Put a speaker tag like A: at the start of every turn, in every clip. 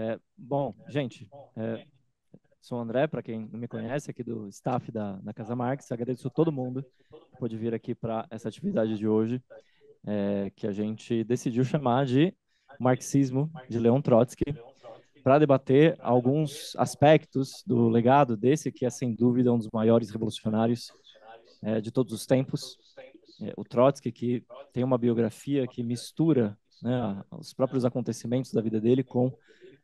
A: É, bom, gente, é, sou o André, para quem não me conhece, aqui do staff da, da Casa Marx. Agradeço a todo mundo que pôde vir aqui para essa atividade de hoje, é, que a gente decidiu chamar de Marxismo de Leon Trotsky, para debater alguns aspectos do legado desse, que é sem dúvida um dos maiores revolucionários é, de todos os tempos. É, o Trotsky, que tem uma biografia que mistura né, os próprios acontecimentos da vida dele com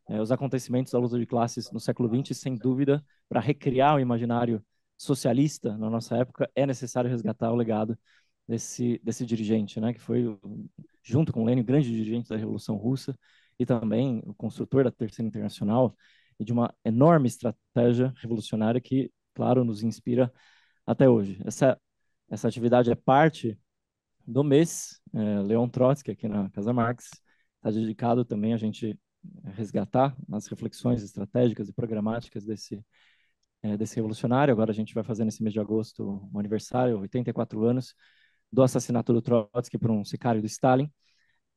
A: é, os acontecimentos da luta de classes no século XX, sem dúvida, para recriar o imaginário socialista na nossa época, é necessário resgatar o legado desse, desse dirigente, né, que foi, junto com Lenin, grande dirigente da Revolução Russa e também o construtor da Terceira Internacional e de uma enorme estratégia revolucionária que, claro, nos inspira até hoje. Essa, essa atividade é parte do mês é, Leon Trotsky, aqui na Casa Marx, está dedicado também a gente resgatar as reflexões estratégicas e programáticas desse, é, desse revolucionário. Agora a gente vai fazer nesse mês de agosto o aniversário, 84 anos, do assassinato do Trotsky por um sicário do Stalin.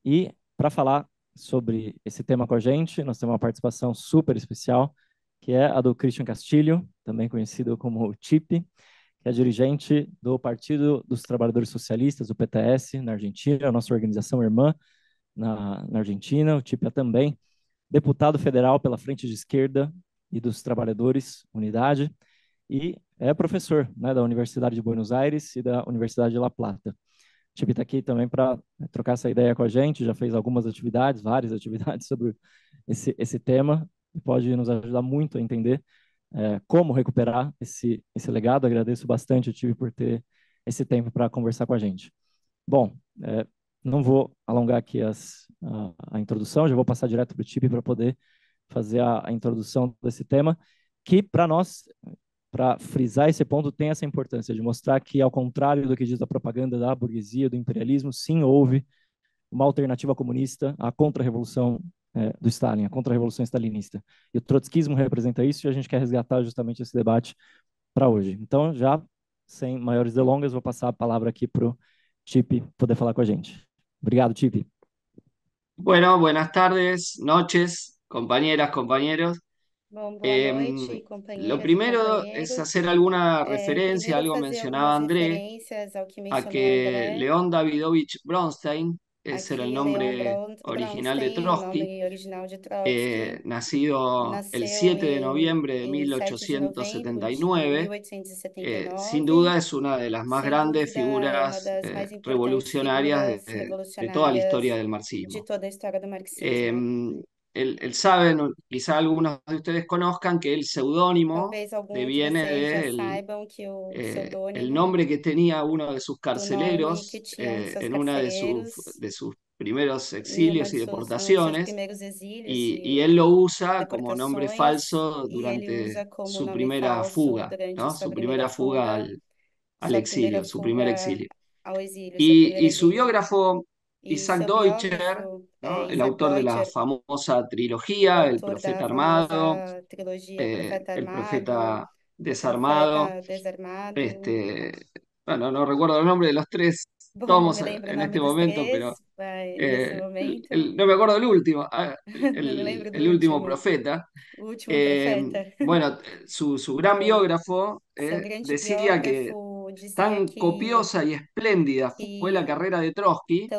A: E para falar sobre esse tema com a gente, nós temos uma participação super especial, que é a do Christian Castilho, também conhecido como Chip, que é dirigente do Partido dos Trabalhadores Socialistas, o PTS, na Argentina, a nossa organização irmã na, na Argentina. O Chip é também deputado federal pela Frente de Esquerda e dos Trabalhadores, Unidade, e é professor né, da Universidade de Buenos Aires e da Universidade de La Plata. O Chip está aqui também para né, trocar essa ideia com a gente, já fez algumas atividades, várias atividades sobre esse, esse tema, e pode nos ajudar muito a entender é, como recuperar esse, esse legado. Agradeço bastante, Chip, por ter esse tempo para conversar com a gente. Bom, é, não vou alongar aqui as, a, a introdução, já vou passar direto para o Tipe para poder fazer a, a, introdução desse tema, que para nós, para frisar esse ponto, tem essa importância de mostrar que, ao contrário do que diz a propaganda da burguesia, do imperialismo, sim houve uma alternativa comunista à contra-revolução é, do Stalin, a contra-revolução stalinista. E o trotskismo representa isso e a gente quer resgatar justamente esse debate para hoje. Então, já sem maiores delongas, vou passar a palavra aqui para o Tipe poder falar com a gente. Obrigado, Chipi.
B: Bueno, buenas tardes, noches, compañeras, compañeros.
C: Bom, noite,
B: lo primero es hacer alguna
C: É,
B: referencia,
C: primeiro,
B: algo mencionaba André,
C: referências ao que
B: a que
C: André.
B: León Davidovich Bronstein, ese era el nombre original de Trotsky, eh, nacido el
C: nasceu
B: 7 de
C: em,
B: noviembre de
C: em 7 de novembro de
B: 1879. Eh, sin
C: 1879.
B: duda es una de las más grandes figuras eh, revolucionarias de, de toda la historia del
C: de
B: marxismo. Él, él sabe, no- quizá algunos de ustedes conozcan que el seudónimo
C: alguns de o
B: eh, el nombre que tenía uno de sus carceleros eh, en una de sus, de sus primeros exilios y deportaciones, y, y él lo usa como nombre falso durante su primera fuga, ¿no? Su primera fuga al, al exilio, su primer exilio. Y, y su biógrafo Isaac Deutscher, ¿no? El
C: Isaac
B: autor de la famosa trilogía El Profeta Armado, eh,
C: Profeta
B: El
C: Armado,
B: Profeta Desarmado, este, bueno, no recuerdo el nombre de los tres tomos en este momento, pero eh, el- el- no me acuerdo del último, ah, el, el último profeta. Eh,
C: profeta.
B: bueno, su, su gran biógrafo eh, decía que tan copiosa y espléndida. Fue la carrera de Trotsky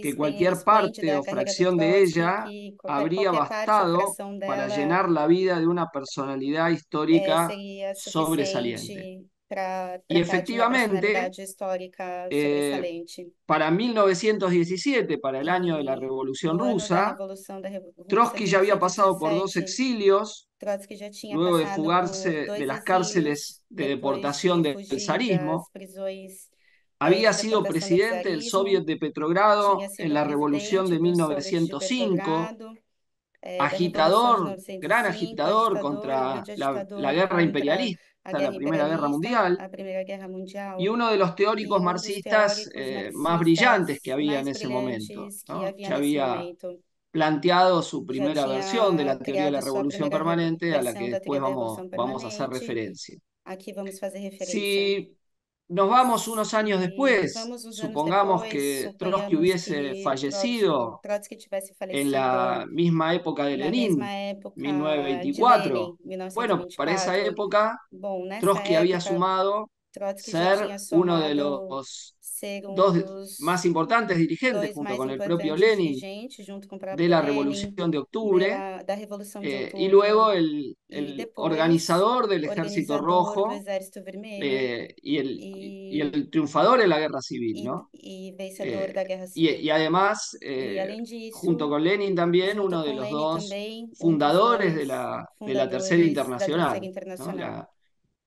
B: que cualquier parte o fracción de ella habría bastado para llenar la vida de una personalidad histórica
C: seria
B: sobresaliente.
C: Para
B: Y efectivamente,
C: histórica
B: eh, para 1917, para el año de la
C: E
B: Revolución Rusa, Trotsky ya había pasado por dos
C: 1917,
B: exilios, luego de fugarse de las cárceles de deportación
C: de
B: del zarismo.
C: eh,
B: Había sido presidente del. Soviet de Petrogrado en la Revolución de
C: do Soviet de
B: 1905,
C: Petrogrado, eh,
B: agitador, gran
C: 1905,
B: agitador contra la, guerra imperialista,
C: a
B: la Primera Guerra Mundial, y uno de los teóricos marxistas eh, más brillantes que había en ese momento, ¿no? Ya había planteado su primera versión de la teoría de la revolución permanente a la que después vamos, vamos a hacer referencia. Si nos vamos unos años después, supongamos que Trotsky hubiese fallecido
C: Trotsky
B: en la misma época de Lenin,
C: mesma época de
B: 1924.
C: Lenin,
B: Bueno, para esa
C: 1924.
B: época,
C: Bom,
B: Trotsky había sumado
C: Trotsky
B: ser uno de los dos más importantes dirigentes, junto con el propio Lenin, de la Revolución de Octubre, eh, y luego el, el organizador del Ejército Rojo eh, y, el, y el triunfador en la guerra civil, ¿no? Eh, y, y además, eh, junto con Lenin también, uno de los dos fundadores de la, de la Tercera Internacional, ¿no? La-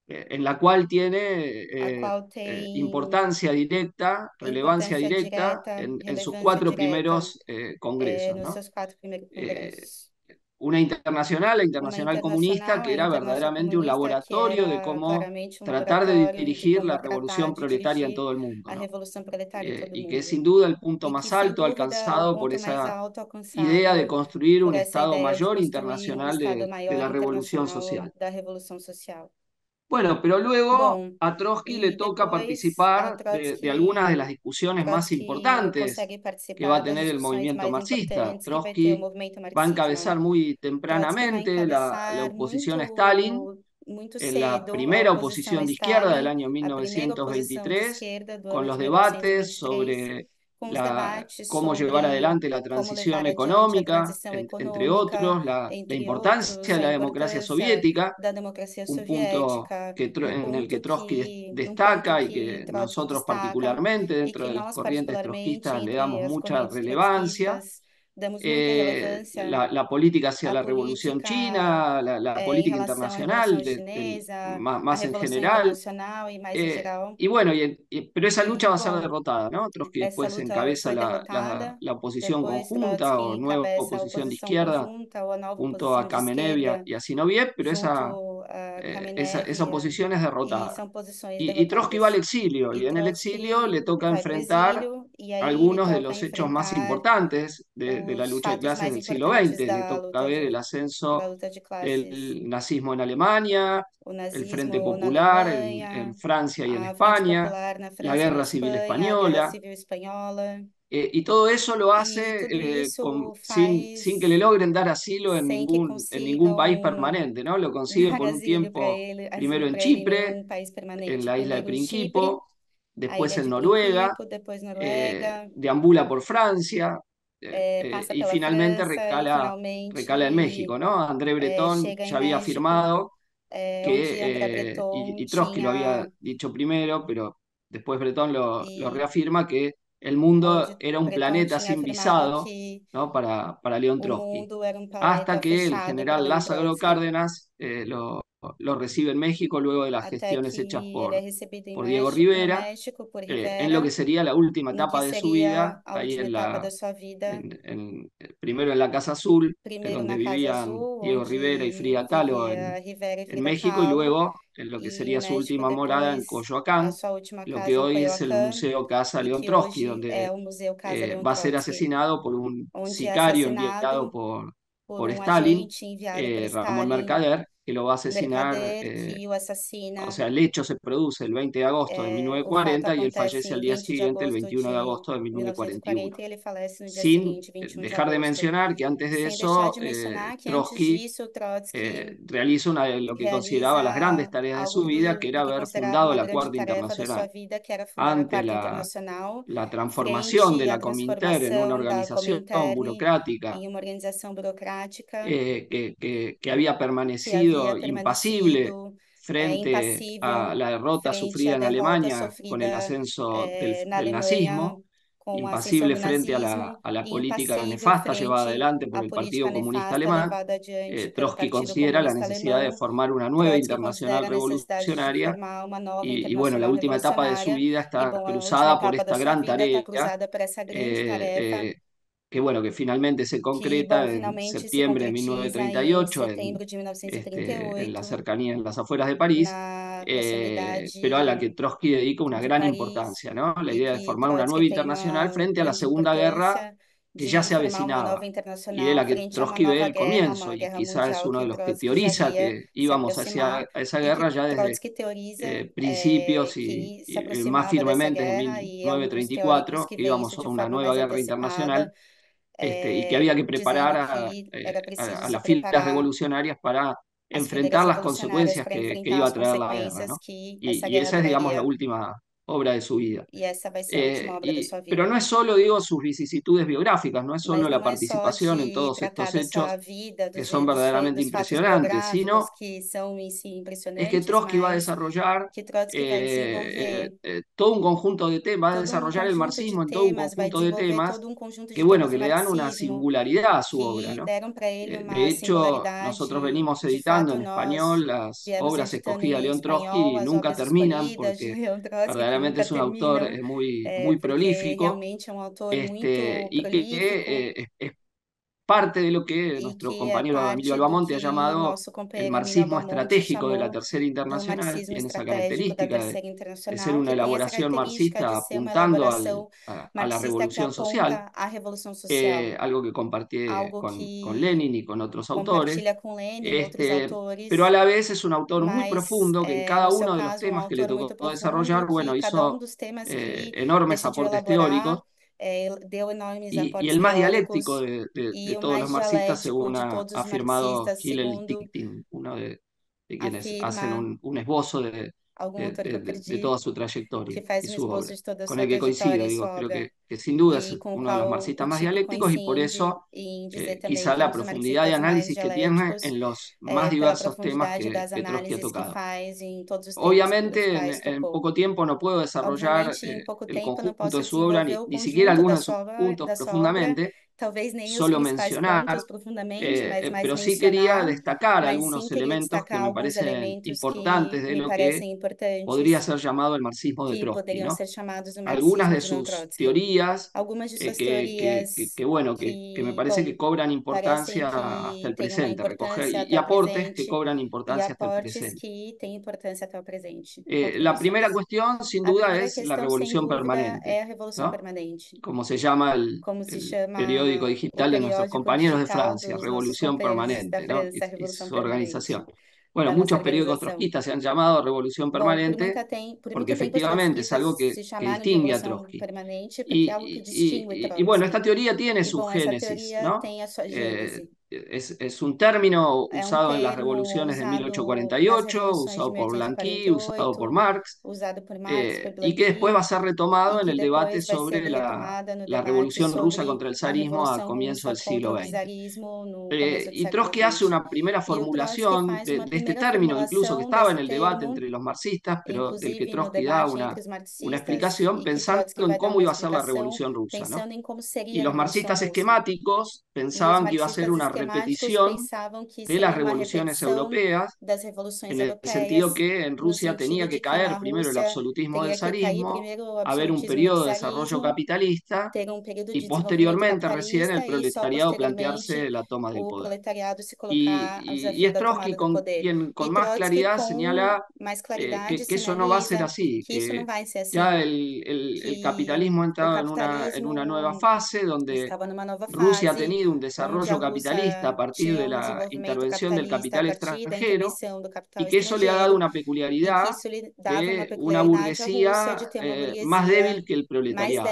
B: en la cual tiene eh, eh, importancia directa, relevancia directa en, en sus cuatro primeros eh,
C: eh,
B: congresos, ¿no? Eh, una internacional, la Internacional Comunista, que era verdaderamente un laboratorio de cómo tratar de dirigir la revolución proletaria en
C: dirigir
B: todo el mundo, ¿no? Eh, y que es sin duda el punto más alto alcanzado por esa idea de construir un Estado mayor internacional de, de la revolución social. Bueno, pero luego a Trotsky le toca participar de, de algunas de las discusiones más importantes que va a tener el movimiento marxista. Trotsky va a encabezar muy tempranamente la, la oposición a Stalin en la primera oposición de izquierda del año
C: a primeira oposição de
B: 1923,
C: esquerda do
B: con los
C: de
B: debates
C: 1923,
B: sobre la, cómo llevar adelante la transición económica, entre otros, la, importancia de la democracia soviética, un punto que, en el que Trotsky destaca y
C: que
B: nosotros particularmente dentro de las corrientes trotskistas le damos mucha relevancia. Eh, la, la política hacia la revolución china, la, la
C: eh,
B: política internacional, de- más, más en general.
C: Mais em
B: Eh, y bueno, y, y- pero esa lucha va a ser derrotada, ¿no? Trotsky
C: essa
B: después encabeza la, oposición conjunta o nueva oposición de izquierda junto a Kamenev y a, y Zinoviev, pero esa, eh, esa,
C: Kamenev
B: esa
C: e, a,
B: oposición es derrotada. Y, y Trotsky va al exilio, y en el exilio le toca enfrentar algunos de los hechos más importantes de, de la lucha de clases del siglo XX. Le toca ver el ascenso del nazismo en Alemania, el Frente Popular en, Francia y en
C: a Frente
B: España, la Guerra Civil Española. Eh, y todo eso lo hace eh, con- sin, sin que le logren dar asilo en ningún, en ningún país permanente, ¿no? Lo consigue por un tiempo, primero en Chipre, en la isla de Principo, después en Noruega, eh,
C: Noruega,
B: deambula por Francia eh,
C: eh,
B: eh, y finalmente
C: França
B: recala, recala en México, ¿no? André
C: eh,
B: Breton
C: em
B: ya había afirmado
C: eh,
B: que, eh, y, y Trotsky lo había dicho primero, pero después Breton lo, lo reafirma, que el mundo era un planeta sin visado, ¿no? Para, para León
C: o
B: Trotsky. Hasta que el general Lázaro Cárdenas eh, lo, lo recibe en México luego de las gestiones hechas por, Diego Rivera,
C: por
B: eh, en lo que sería la última etapa de su vida, ahí en la, en- en- primero en la Casa Azul, en donde vivían Diego Rivera y Frida Kahlo en, en México, y luego en lo que sería su última morada en Coyoacán, lo que hoy es el Museo Casa León Trotsky, donde eh, va a ser asesinado por un sicario enviado por,
C: por
B: Stalin, eh, Ramón Mercader, que lo va a asesinar, eh,
C: o
B: sea, el hecho se produce el 20 de agosto de
C: É, o fato
B: 1940 y él fallece al día
C: 20 de
B: siguiente, el
C: agosto
B: 21 de agosto de 1941.
C: 1940 e ele falece no dia
B: Sin
C: seguinte,
B: eh,
C: 21 de
B: dejar de mencionar que antes de eso, eh,
C: Trotsky
B: eh, realiza una de lo que consideraba las grandes tareas de su vida, que era haber fundado la Cuarta Internacional. Ante la, la transformación de la Cominter en una organización
C: Comintern
B: burocrática. eh, que, que- que había
C: que
B: permanecido impasible frente a la derrota sufrida en Alemania con el ascenso del,
C: eh,
B: nazismo, impasible frente a la, a la política nefasta llevada adelante por el
C: política
B: Partido Comunista Alemán. Eh, Trotsky considera la necesidad de formar una nueva internacional revolucionaria y, y bueno, la última etapa de su vida está cruzada por esta gran tarea. eh,
C: tarefa
B: eh, que bueno, que finalmente se
C: que,
B: concreta en septiembre de
C: concretiza em
B: 1938 en, este, en la
C: 1938
B: cercanía, en las afueras de París, eh, pero a la que Trotsky dedica una gran
C: París
B: importancia, ¿no? La idea de formar una nueva internacional frente a la Segunda Guerra que ya se avecinaba y de la que Trotsky ve el comienzo y
C: guerra
B: quizá es uno de los que teoriza que
C: se
B: íbamos hacia esa guerra ya desde eh,
C: eh,
B: principios y, y, eh, más firmemente
C: e teóricos
B: 1934
C: que
B: que
C: veem
B: íbamos a una nueva guerra internacional este, y que
C: eh,
B: había que preparar a, eh, a- a las filas revolucionarias para enfrentar las consecuencias que, iba a traer la guerra, Y, esa es, digamos, la última obra de su vida.
C: A
B: Eh,
C: obra
B: y- pero
C: vida.
B: no es solo, digo, sus vicisitudes biográficas, no es
C: Mas
B: solo la participación en todos estos hechos
C: vida,
B: que son verdaderamente impresionantes, sino
C: que
B: es que Trotsky va a desarrollar eh, eh, eh, todo un conjunto de temas, va a desarrollar el marxismo en todo un conjunto de temas que, bueno, que le dan una singularidad a su obra, ¿no? De hecho, nosotros venimos editando en español las obras escogidas de León Trotsky y nunca terminan porque verdaderamente
C: nunca
B: es un autor eh, muy,
C: é,
B: muy prolífico
C: realmente é um autor
B: este,
C: muito prolífico.
B: eh, parte de lo que nuestro compañero Emilio Albamonte ha llamado el marxismo estratégico de la Tercera Internacional, tiene esa característica de, ser una elaboración marxista apuntando al, a, a la revolución social,
C: revolução social,
B: eh, algo que compartí
C: algo
B: con, Lenin y con otros autores, este, pero a la vez es un autor muy profundo que en
C: é,
B: cada uno de los temas que le tocó desarrollar, bueno, hizo eh, enormes aportes teóricos
C: enormes
B: y, el más dialéctico de, de- de
C: o
B: todos los marxistas, según ha afirmado Hillel Ticktin, uno de, de quienes hacen un esbozo de,
C: algum
B: de,
C: autor que
B: de- de- de toda su
C: que
B: trayectoria
C: faz
B: y
C: um esboço
B: obra,
C: de toda a sua
B: el que coincide,
C: trajetória
B: digo,
C: sua
B: creo que, que sin duda es uno de los marxistas más
C: Tico
B: dialécticos y por eso
C: dizer
B: eh, quizá
C: que
B: la profundidad de análisis que tiene en los más
C: é, pela
B: diversos temas que,
C: das
B: que Trotsky ha
C: que
B: tocado. Obviamente, en, en poco tiempo no puedo desarrollar eh, el conjunto de su obra, ni, ni siquiera algunos de sus
C: sua
B: puntos
C: sua
B: profundamente, solo mencionar, eh, eh, pero sí quería destacar algunos elementos que me parecen importantes de lo que podría ser llamado el marxismo de Trotsky, ¿no? Algunas de
C: Leon
B: sus teorías eh, que, que, que, bueno, que, que me parece que cobran importancia hasta el presente, recoger, y, aportes que cobran importancia hasta el presente. Eh, la primera cuestión, sin duda, es la revolución permanente, ¿no? Como se llama el, el periódico digital de nuestros compañeros de Francia, Revolución Permanente, ¿no? Y, y su organización. Bueno, muchos periódicos trotskistas se han llamado Revolución Permanente porque efectivamente es algo que, que distingue a Trotsky. Y, y- y- bueno, esta teoría tiene su génesis, ¿no? Eh. Es, es un término usado en las revoluciones de
C: usado nas
B: 1848,
C: revoluções de
B: usado por Blanqui, usado por
C: 1848,
B: Marx,
C: usado por Marx,
B: eh,
C: por
B: y que después va
C: Blanqui,
B: a ser retomado en el debate sobre la, la revolución rusa contra el zarismo a comienzo del siglo XX. Eh, y Trotsky hace una primera formulación de, de este término, incluso que estaba en
C: desse
B: el debate entre los marxistas, pero del que Trotsky da una, una explicación pensando en cómo iba a ser la revolución rusa, ¿no? Y los marxistas esquemáticos
C: os
B: pensaban que iba a ser una
C: esquemáticos
B: repetición de las revoluciones europeas, en el sentido que en Rusia tenía que caer primero el absolutismo del zarismo, haber un periodo de desarrollo capitalista y posteriormente recién el proletariado plantearse la toma del poder. Y, y- Trotsky con quien con más claridad señala eh, que, que eso no va a ser así,
C: que
B: ya el, el- el
C: que
B: capitalismo entrado en una, en una nueva fase donde Rusia ha tenido un desarrollo capitalista a partir de la intervención del capital extranjero y que eso le ha dado una peculiaridad de una burguesía eh, más débil que el proletariado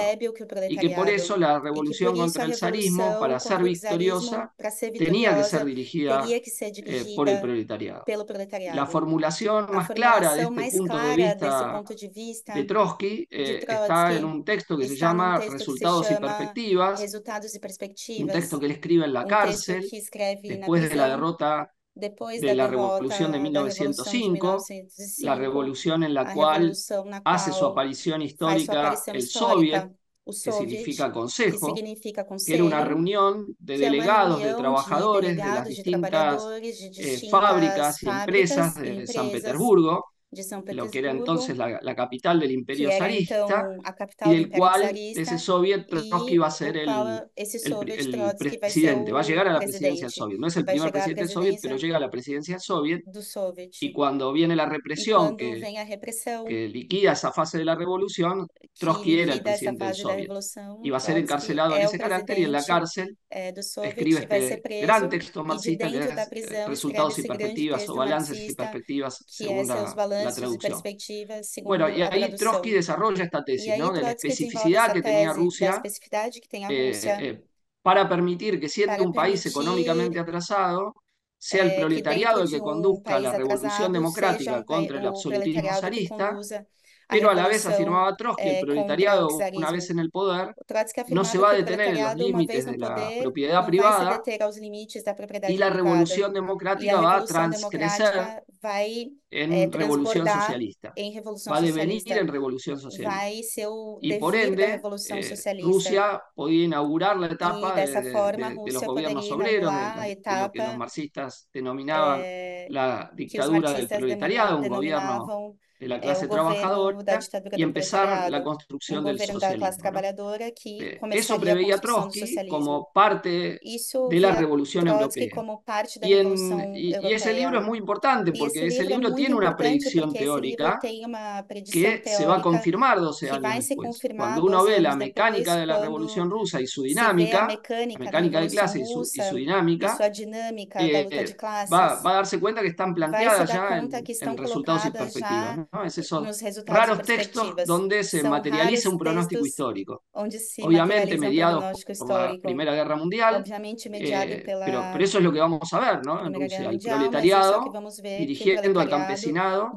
B: y que por eso la revolución contra el zarismo, para ser victoriosa, tenía que ser dirigida eh, por el proletariado. La formulación más clara de este punto de vista
C: de
B: Trotsky eh, está en un texto que se llama Resultados y Perspectivas, un texto que él escribe en la cárcel después de la derrota de la Revolución de
C: derrota da Revolução de
B: 1905, la
C: 1905,
B: revolución en la cual hace su aparición histórica el Soviet, que significa consejo, que era una reunión de delegados de trabajadores de las distintas eh, fábricas y empresas de San Petersburgo, lo que era entonces la, la capital del imperio zarista, y del cual ese soviet Trotsky va a ser el, presidente, va a llegar a la presidencia soviet. No es el primer presidente soviet, pero llega a la presidencia soviet. Y cuando viene la represión que, liquida esa fase de la revolución, Trotsky era el presidente del soviet. Y va a ser encarcelado en ese carácter y en la cárcel
C: eh,
B: escribe este gran texto marxista que es eh, Resultados y Perspectivas o Balances y Perspectivas
C: seus
B: la, traducción.
C: perspectivas
B: Bueno, y ahí. Trotsky desarrolla esta tesis, ¿no? De la especificidad que tenía
C: da
B: Rusia eh, eh, para permitir que siendo un país económicamente atrasado, sea el
C: eh,
B: proletariado el que conduzca la revolución democrática contra el absolutismo zarista, pero a la vez afirmaba Trotsky, el
C: eh,
B: proletariado, una vez en el poder, no se va a detener en los límites de la propiedad privada y la revolución democrática va a
C: revolução
B: transcrecer
C: eh,
B: en revolución socialista, va a devenir en revolución socialista. Y por ende, eh. Rusia podía inaugurar la etapa de, de- de- de los gobiernos obreros, de, lo que los marxistas denominaban
C: eh,
B: la dictadura del proletariado, un gobierno de la
C: é, o
B: clase
C: governo da
B: trabajadora
C: ditadura
B: y
C: do
B: empezar la
C: proletariado,
B: construcción del
C: governo da classe
B: socialismo,
C: trabalhadora que
B: Eh,
C: começaria a construção
B: Trotsky como parte revolución
C: Trotsky
B: europea.
C: como parte da revolução
B: es
C: europeia.
B: muy importante
C: E esse
B: porque ese
C: livro é
B: libro
C: muito
B: tiene una
C: importante
B: predicción
C: porque esse livro
B: teórica
C: tem uma predição
B: que se va a
C: teórica
B: confirmar 12
C: que
B: años
C: vai se
B: después.
C: confirmar
B: Cuando uno
C: 12
B: ve la
C: anos
B: mecánica
C: depois,
B: de la
C: quando
B: revolución rusa y su
C: se vê a
B: dinámica, la
C: mecânica da
B: mecánica de
C: revolução
B: clase y su, y su
C: russa e
B: dinámica,
C: sua dinâmica da
B: eh,
C: luta de
B: va,
C: classes,
B: va a darse cuenta que están
C: vai se
B: planteadas
C: que estão
B: en resultados y
C: colocadas
B: perspectivas,
C: já
B: ¿no? Es esos raros textos donde se materializa un pronóstico histórico. Obviamente mediados
C: prognóstico
B: por la Primera Guerra Mundial, eh, pero, pero eso es lo que vamos a ver, ¿no? En
C: Primeira Guerra
B: Rusia, el
C: Mundial, mas isso é o que
B: proletariado dirigiendo al campesinado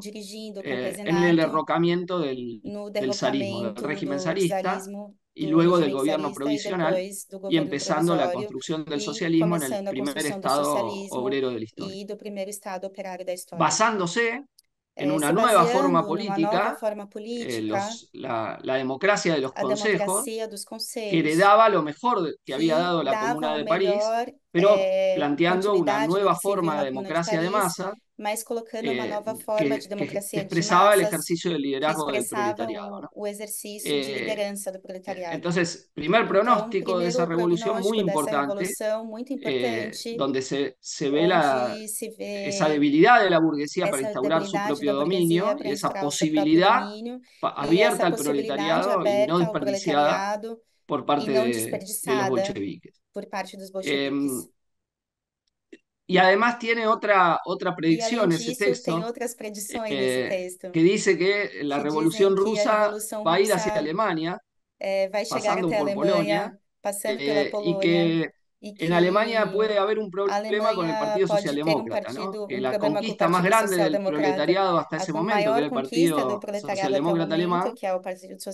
B: eh, en el derrocamiento del, del zarismo, del régimen zarista, y luego del gobierno provisional, y empezando la construcción del socialismo en el primer estado obrero de la historia, basándose en una nueva forma política, eh,
C: política,
B: los- la, la democracia de los consejos, que heredaba lo mejor que había dado la Comuna de París, pero
C: eh,
B: planteando una nueva forma de democracia de masa
C: mas colocando uma
B: eh,
C: nova forma
B: que,
C: de
B: que- que
C: democracia de
B: expresaba el
C: massas
B: ejercicio del liderazgo del proletariado, ¿no?
C: o, exercício de
B: Eh,
C: liderança do proletariado.
B: Entonces, primer
C: Então,
B: pronóstico de esa
C: primeiro
B: revolución muy importante,
C: revolução muito
B: eh, donde se, se ve la,
C: se
B: esa
C: vê
B: debilidad de la burguesía para
C: essa
B: instaurar su
C: debilidade
B: propio dominio
C: para
B: y esa
C: instaurar o seu próprio
B: posibilidad
C: domínio
B: pa-
C: e
B: abierta
C: essa
B: al
C: possibilidade
B: proletariado y no desperdiciada por parte
C: e não
B: de, de los bolcheviques.
C: por parte dos
B: Em,
C: bolcheviques.
B: Y además tiene otra, otra predicción ese texto
C: outras predições nesse
B: eh,
C: texto.
B: que dice que la
C: que
B: revolución
C: que a
B: rusa va a ir hacia Alemania,
C: eh, vai chegar
B: pasando
C: até a
B: por Polonia,
C: Alemanha, passando pela
B: eh, y Que en Alemania puede haber un problema con el Partido Socialdemócrata, ¿no? Que la conquista más grande del proletariado hasta ese momento, que era el Partido
C: o
B: Socialdemócrata Alemán,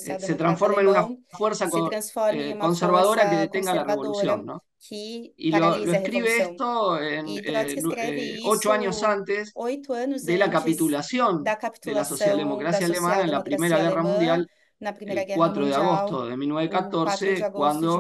B: eh, se transforma en una fuerza
C: se
B: co-
C: transforma
B: eh, conservadora que detenga la revolución, ¿no? Y lo, lo escribe esto en, eh, eh, ocho años antes de la capitulación de la socialdemocracia alemana en la Primera Guerra Mundial, el
C: Guerra
B: 4 de agosto de
C: o 4 de
B: 1914,
C: agosto de
B: cuando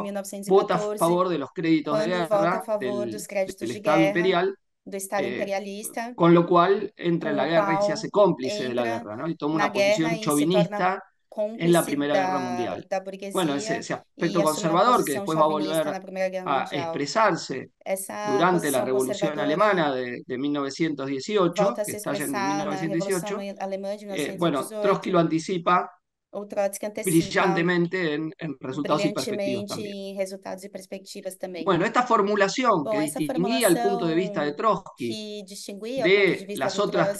B: vota a
C: 1914,
B: favor de los créditos de guerra del, del
C: de
B: Estado imperial,
C: do Estado
B: eh,
C: imperialista,
B: con lo cual entra en la guerra y se hace cómplice de la guerra, ¿no? Y toma
C: na
B: una posición chauvinista en la Primera Guerra Mundial. Bueno, ese, ese aspecto conservador que después va a volver a expresarse
C: Essa
B: durante la Revolución Alemana de, de 1918,
C: volta a
B: que estalla en
C: expressar na
B: 1918.
C: Revolução Alemã de
B: Eh, bueno,
C: 1918.
B: Trotsky lo anticipa
C: O Trotsky antecipa
B: brillantemente en, en resultados y perspectivas
C: brilhantemente
B: también.
C: em resultados e perspectivas também.
B: Bueno, esta formulación
C: Bom,
B: que
C: essa
B: distinguía el punto de vista de
C: formulação
B: Trotsky
C: que distinguia o ponto de
B: de las
C: outras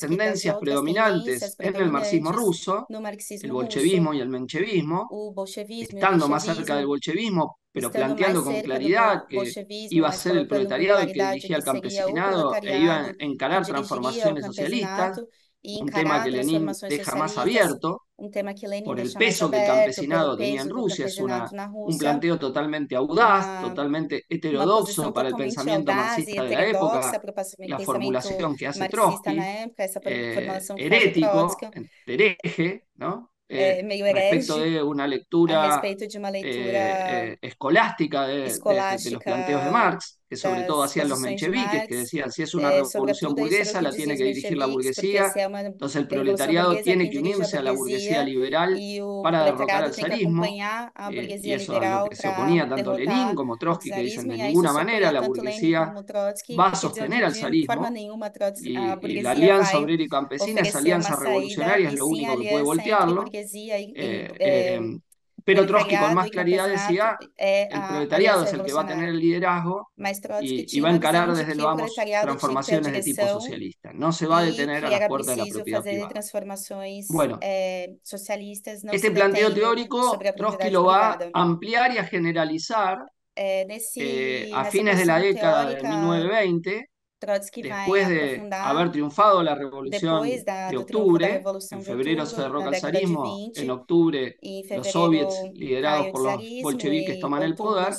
B: predominantes
C: tendências
B: en el marxismo
C: predominantes
B: ruso,
C: no
B: el
C: marxismo
B: bolchevismo
C: russo,
B: y el menchevismo,
C: o bolchevismo e o
B: estando más cerca del bolchevismo, pero planteando con claridad que iba a ser el proletariado el que dirigía el
C: que o
B: campesinado e iba a
C: que
B: encarar
C: o
B: transformaciones socialistas,
C: e
B: un tema que Lenin deja más abierto
C: um tema que Lenin
B: por el peso que el campesinado tenía en Rusia, es una,
C: na
B: un planteo totalmente audaz,
C: uma
B: totalmente heterodoxo para el pensamiento marxista de la época, la formulación que hace Trotsky,
C: época,
B: eh, herético, hereje, ¿no? Eh,
C: meio
B: respecto de una lectura
C: de uma
B: eh,
C: leitura
B: eh, escolástica de, de- de los
C: escolástica
B: planteos de Marx, que sobre todo hacían los mencheviques, que decían, si es una revolución burguesa, la tiene que dirigir la burguesía, entonces el proletariado tiene que unirse a la burguesía liberal para derrocar al zarismo, eh, y eso es lo que se oponía tanto Lenin como Trotsky, que dicen, de ninguna manera la burguesía va a sostener al zarismo, y, la alianza obrera y campesina, esa alianza revolucionaria es lo único que puede voltearlo. Pero Trotsky con más claridad decía, el proletariado es el que va a tener el liderazgo y, y va a encarar desde lo vamos transformaciones de tipo socialista. No se va a detener a
C: la
B: puerta de la propiedad privada. Bueno, este planteo teórico Trotsky lo va a ampliar y a generalizar
C: eh,
B: eh a fines de la década de 1920
C: Trotsky
B: después de haber triunfado la revolución de octubre, en febrero se derroca el zarismo, en octubre los soviets liderados por los bolcheviques toman el poder,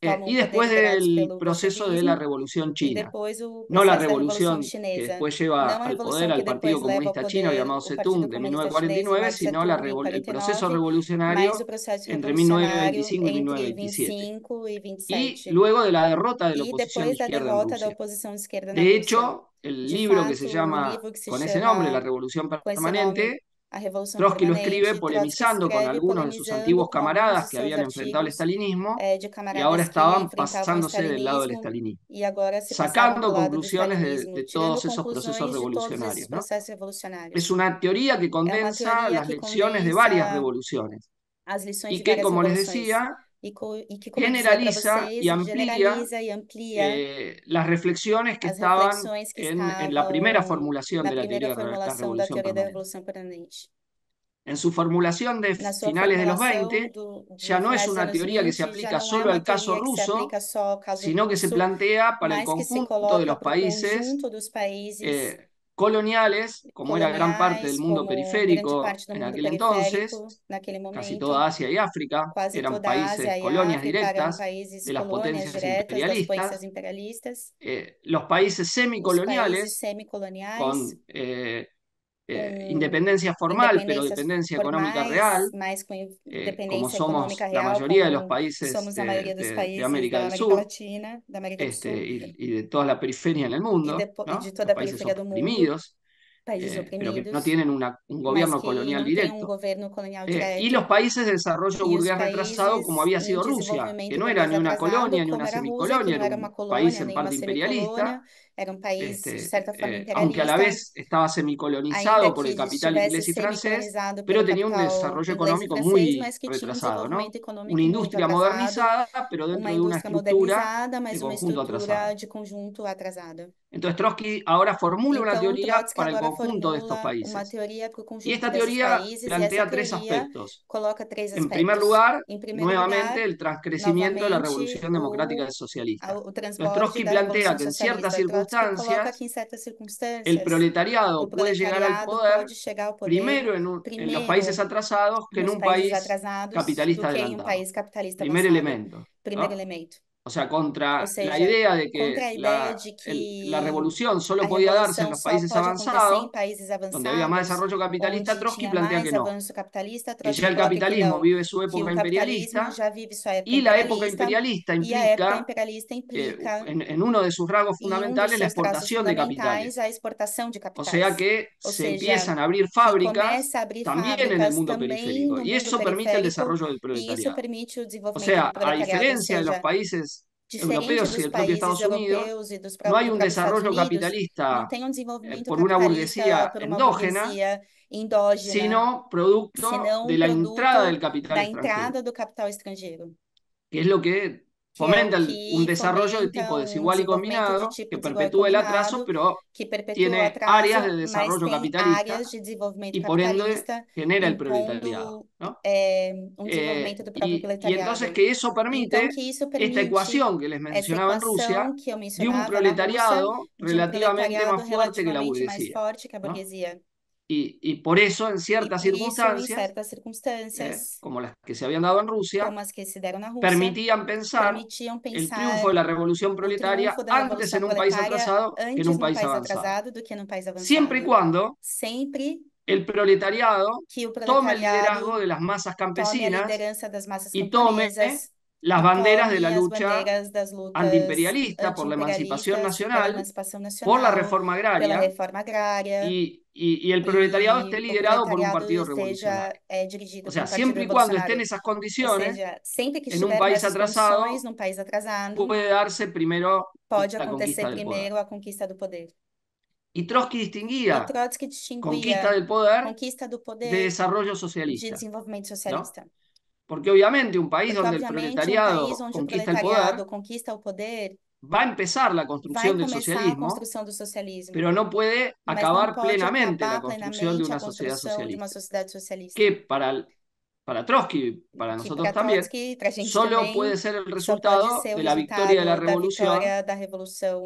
B: eh, y después del proceso de la revolución china, no la revolución que después lleva al poder al Partido Comunista Chino
C: llamado
B: Zedong de 1949, sino la el proceso revolucionario entre 1925 y 1927. Y luego de la derrota de la oposición izquierda en Rusia.
C: De
B: hecho, el libro que se llama con ese nombre, La Revolución Permanente, Trotsky lo escribe polemizando con algunos de sus antiguos camaradas que habían enfrentado el estalinismo y ahora estaban pasándose del lado del estalinismo, sacando conclusiones de, todos esos procesos revolucionarios. Es una teoría que condensa las lecciones de varias revoluciones. y que, como les decía,
C: y, y que
B: generaliza,
C: vocês,
B: y amplía,
C: generaliza y amplía,
B: eh, las reflexiones que estaban,
C: reflexiones que
B: en, estaban en, la primera formulación
C: la
B: de la
C: primera
B: teoría de la revolución, permanente.
C: revolución permanente.
B: En su formulación de
C: su
B: finales de los 20,
C: do,
B: ya no es una teoría 20, que se aplica
C: no
B: solo al caso ruso,
C: caso
B: sino que se plantea para el conjunto de los países,
C: países
B: eh, coloniales, como era gran parte del mundo periférico en aquel entonces, casi toda Asia y África eran países,
C: Asia
B: colonias directas de las potencias imperialistas, eh, los países
C: semicoloniales, países
B: semicoloniales con eh, eh, independencia formal, pero dependencia económica real, eh, como somos la
C: eh,
B: mayoría de los países, de, de, de, América del Sur, este, y, de toda la periferia en el mundo, ¿no? países oprimidos, eh, pero que no tienen una, un gobierno colonial
C: eh,
B: directo, y los países de desarrollo burgués retrasado como había sido Rusia, que no era ni una colonia, ni una semicolonia, era un país en parte imperialista,
C: era un país,
B: este,
C: de cierta forma,
B: eh, aunque a la vez estaba semicolonizado por el capital inglés y francés, pero tenía un desarrollo económico muy retrasado, ¿no? Una industria modernizada, pero dentro de una estructura de conjunto
C: atrasada.
B: Entonces Trotsky ahora formula una teoría para el conjunto de estos países. Y esta teoría plantea tres aspectos. En primer lugar, nuevamente, el transcrecimiento de la revolución democrática socialista. Trotsky plantea que en ciertas circunstancias
C: circunstancias
B: el proletariado, puede, llegar al poder, primero, en, en, los países atrasados que en un país capitalista adelantado.
C: País capitalista
B: primer elemento. O sea, contra la idea de que la, revolución solo podía darse en los países avanzados, donde había más desarrollo capitalista, Trotsky plantea que no. Que ya el capitalismo vive su época imperialista y la época
C: imperialista
B: implica,
C: imperialista implica
B: en, uno de sus rasgos fundamentales la exportación de capitales. O sea que se empiezan a abrir fábricas también en el mundo periférico y eso permite el desarrollo del proletariado.
C: O
B: sea, a diferencia de los países europeos y del propio Estados Unidos, no hay un desarrollo capitalista eh, por una burguesía endógena, sino producto de la entrada del capital extranjero. Que es lo que fomenta el, un desarrollo de tipo desigual y combinado que perpetúa el atraso, pero tiene áreas de desarrollo capitalista y por ende genera el proletariado. ¿no?
C: Eh,
B: eh y, y, entonces que eso permite esta ecuación que les mencionaba en Rusia de un proletariado relativamente más fuerte que la burguesía. ¿no? Y, y por eso, en ciertas
C: y
B: circunstancias,
C: ciertas eh, circunstancias eh,
B: como las que se habían dado en Rusia,
C: como las que se dieron a Rusia
B: permitían, pensar permitían
C: pensar el
B: triunfo de la revolución proletaria
C: la
B: antes en un país atrasado que en un país, avanzado.
C: Que en un país avanzado.
B: Siempre y cuando
C: Siempre
B: el proletariado,
C: proletariado
B: tome el liderazgo de las masas campesinas y tome las banderas de la lucha antiimperialista por la emancipación nacional, por la reforma agraria, la
C: reforma agraria
B: y y- y el proletariado
C: e
B: esté liderado por un partido revolucionario.
C: dirigido
B: O sea, siempre y cuando esté en esas condiciones,
C: seja, que
B: en un país atrasado,
C: num país atrasado,
B: puede darse primero
C: pode
B: la
C: acontecer
B: conquista del poder.
C: primeiro a conquista do poder.
B: Y Trotsky distinguía
C: Trotsky
B: conquista
C: distinguia
B: del poder
C: conquista do
B: de
C: poder
B: desarrollo
C: de
B: socialista,
C: desenvolvimento socialista.
B: porque obviamente un país
C: Porque,
B: donde el proletariado
C: país onde o
B: conquista el poder
C: conquista o poder,
B: va a empezar la construcción del socialismo,
C: construção do socialismo.
B: pero no puede acabar
C: pode
B: plenamente la
C: acabar
B: construcción de una sociedad
C: construção de
B: socialista,
C: sociedade socialista.
B: que para, el- para Trotsky, para nosotros
C: para
B: también,
C: Trotsky,
B: solo puede ser el resultado
C: ser
B: de la victoria de la
C: da
B: revolución
C: revolução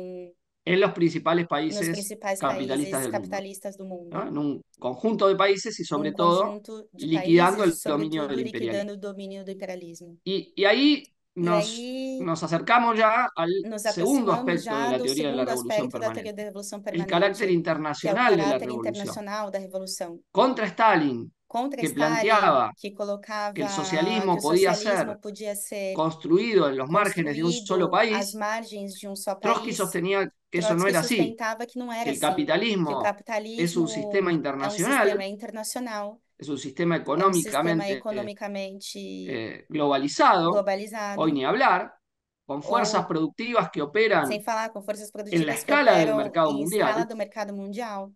B: en los principales países
C: principais
B: capitalistas
C: países
B: del mundo,
C: capitalistas do mundo.
B: ¿no? En un conjunto de países y sobre todo liquidando el dominio
C: sobretudo
B: del imperialismo.
C: liquidando o domínio do imperialismo.
B: Y, y ahí nos,
C: aí
B: nos acercamos ya al segundo aspecto de la teoría de la revolución
C: teoria
B: permanente,
C: da revolução
B: el
C: permanente,
B: carácter
C: é o
B: internacional de la revolución.
C: internacional.
B: Contra Stalin,
C: Contra
B: que
C: Stalin,
B: planteaba
C: que
B: que el socialismo
C: que
B: podía
C: socialismo
B: ser
C: podia ser
B: construido en los márgenes de un solo país,
C: de um
B: Trotsky sostenía que eso no era así,
C: que
B: que
C: era
B: el
C: assim, que o
B: capitalismo
C: capitalismo
B: es un sistema
C: um
B: internacional,
C: sistema internacional,
B: es un sistema económicamente eh, globalizado,
C: globalizado,
B: hoy ni hablar, con fuerzas productivas que operan
C: falar
B: en la escala del
C: operam
B: mercado
C: escala
B: mundial.
C: do mercado mundial.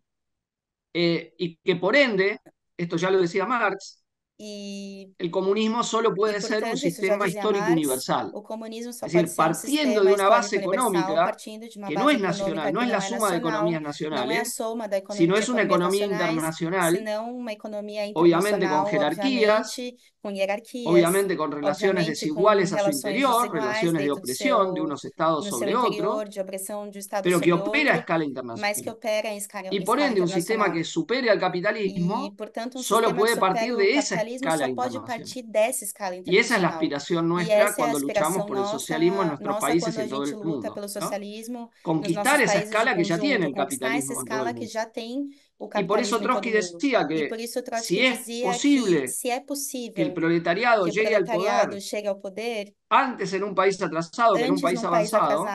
B: Eh, y que por ende, esto ya lo decía Marx,
C: e,
B: el comunismo solo puede ser un sistema histórico universal.
C: o comunismo só
B: Es decir, partiendo de una base económica que no es nacional, no es la suma de economías nacionales, sino es una economía internacional, obviamente con jerarquías,
C: obviamente,
B: con relaciones desiguales a su interior, relaciones de
C: dentro do
B: opresión de unos estados sobre otros,
C: de de
B: pero que opera a escala internacional. Y por ende, un sistema que supere al capitalismo solo puede partir de esa escala internacional. Y esa es la aspiración nuestra cuando luchamos por el socialismo en nuestros países y en todo el mundo, ¿no? Conquistar esa
C: de
B: escala que ya tiene el capitalismo Y por eso Trotsky decía que si es posible que el proletariado llegue al poder antes en un país atrasado que en un país avanzado,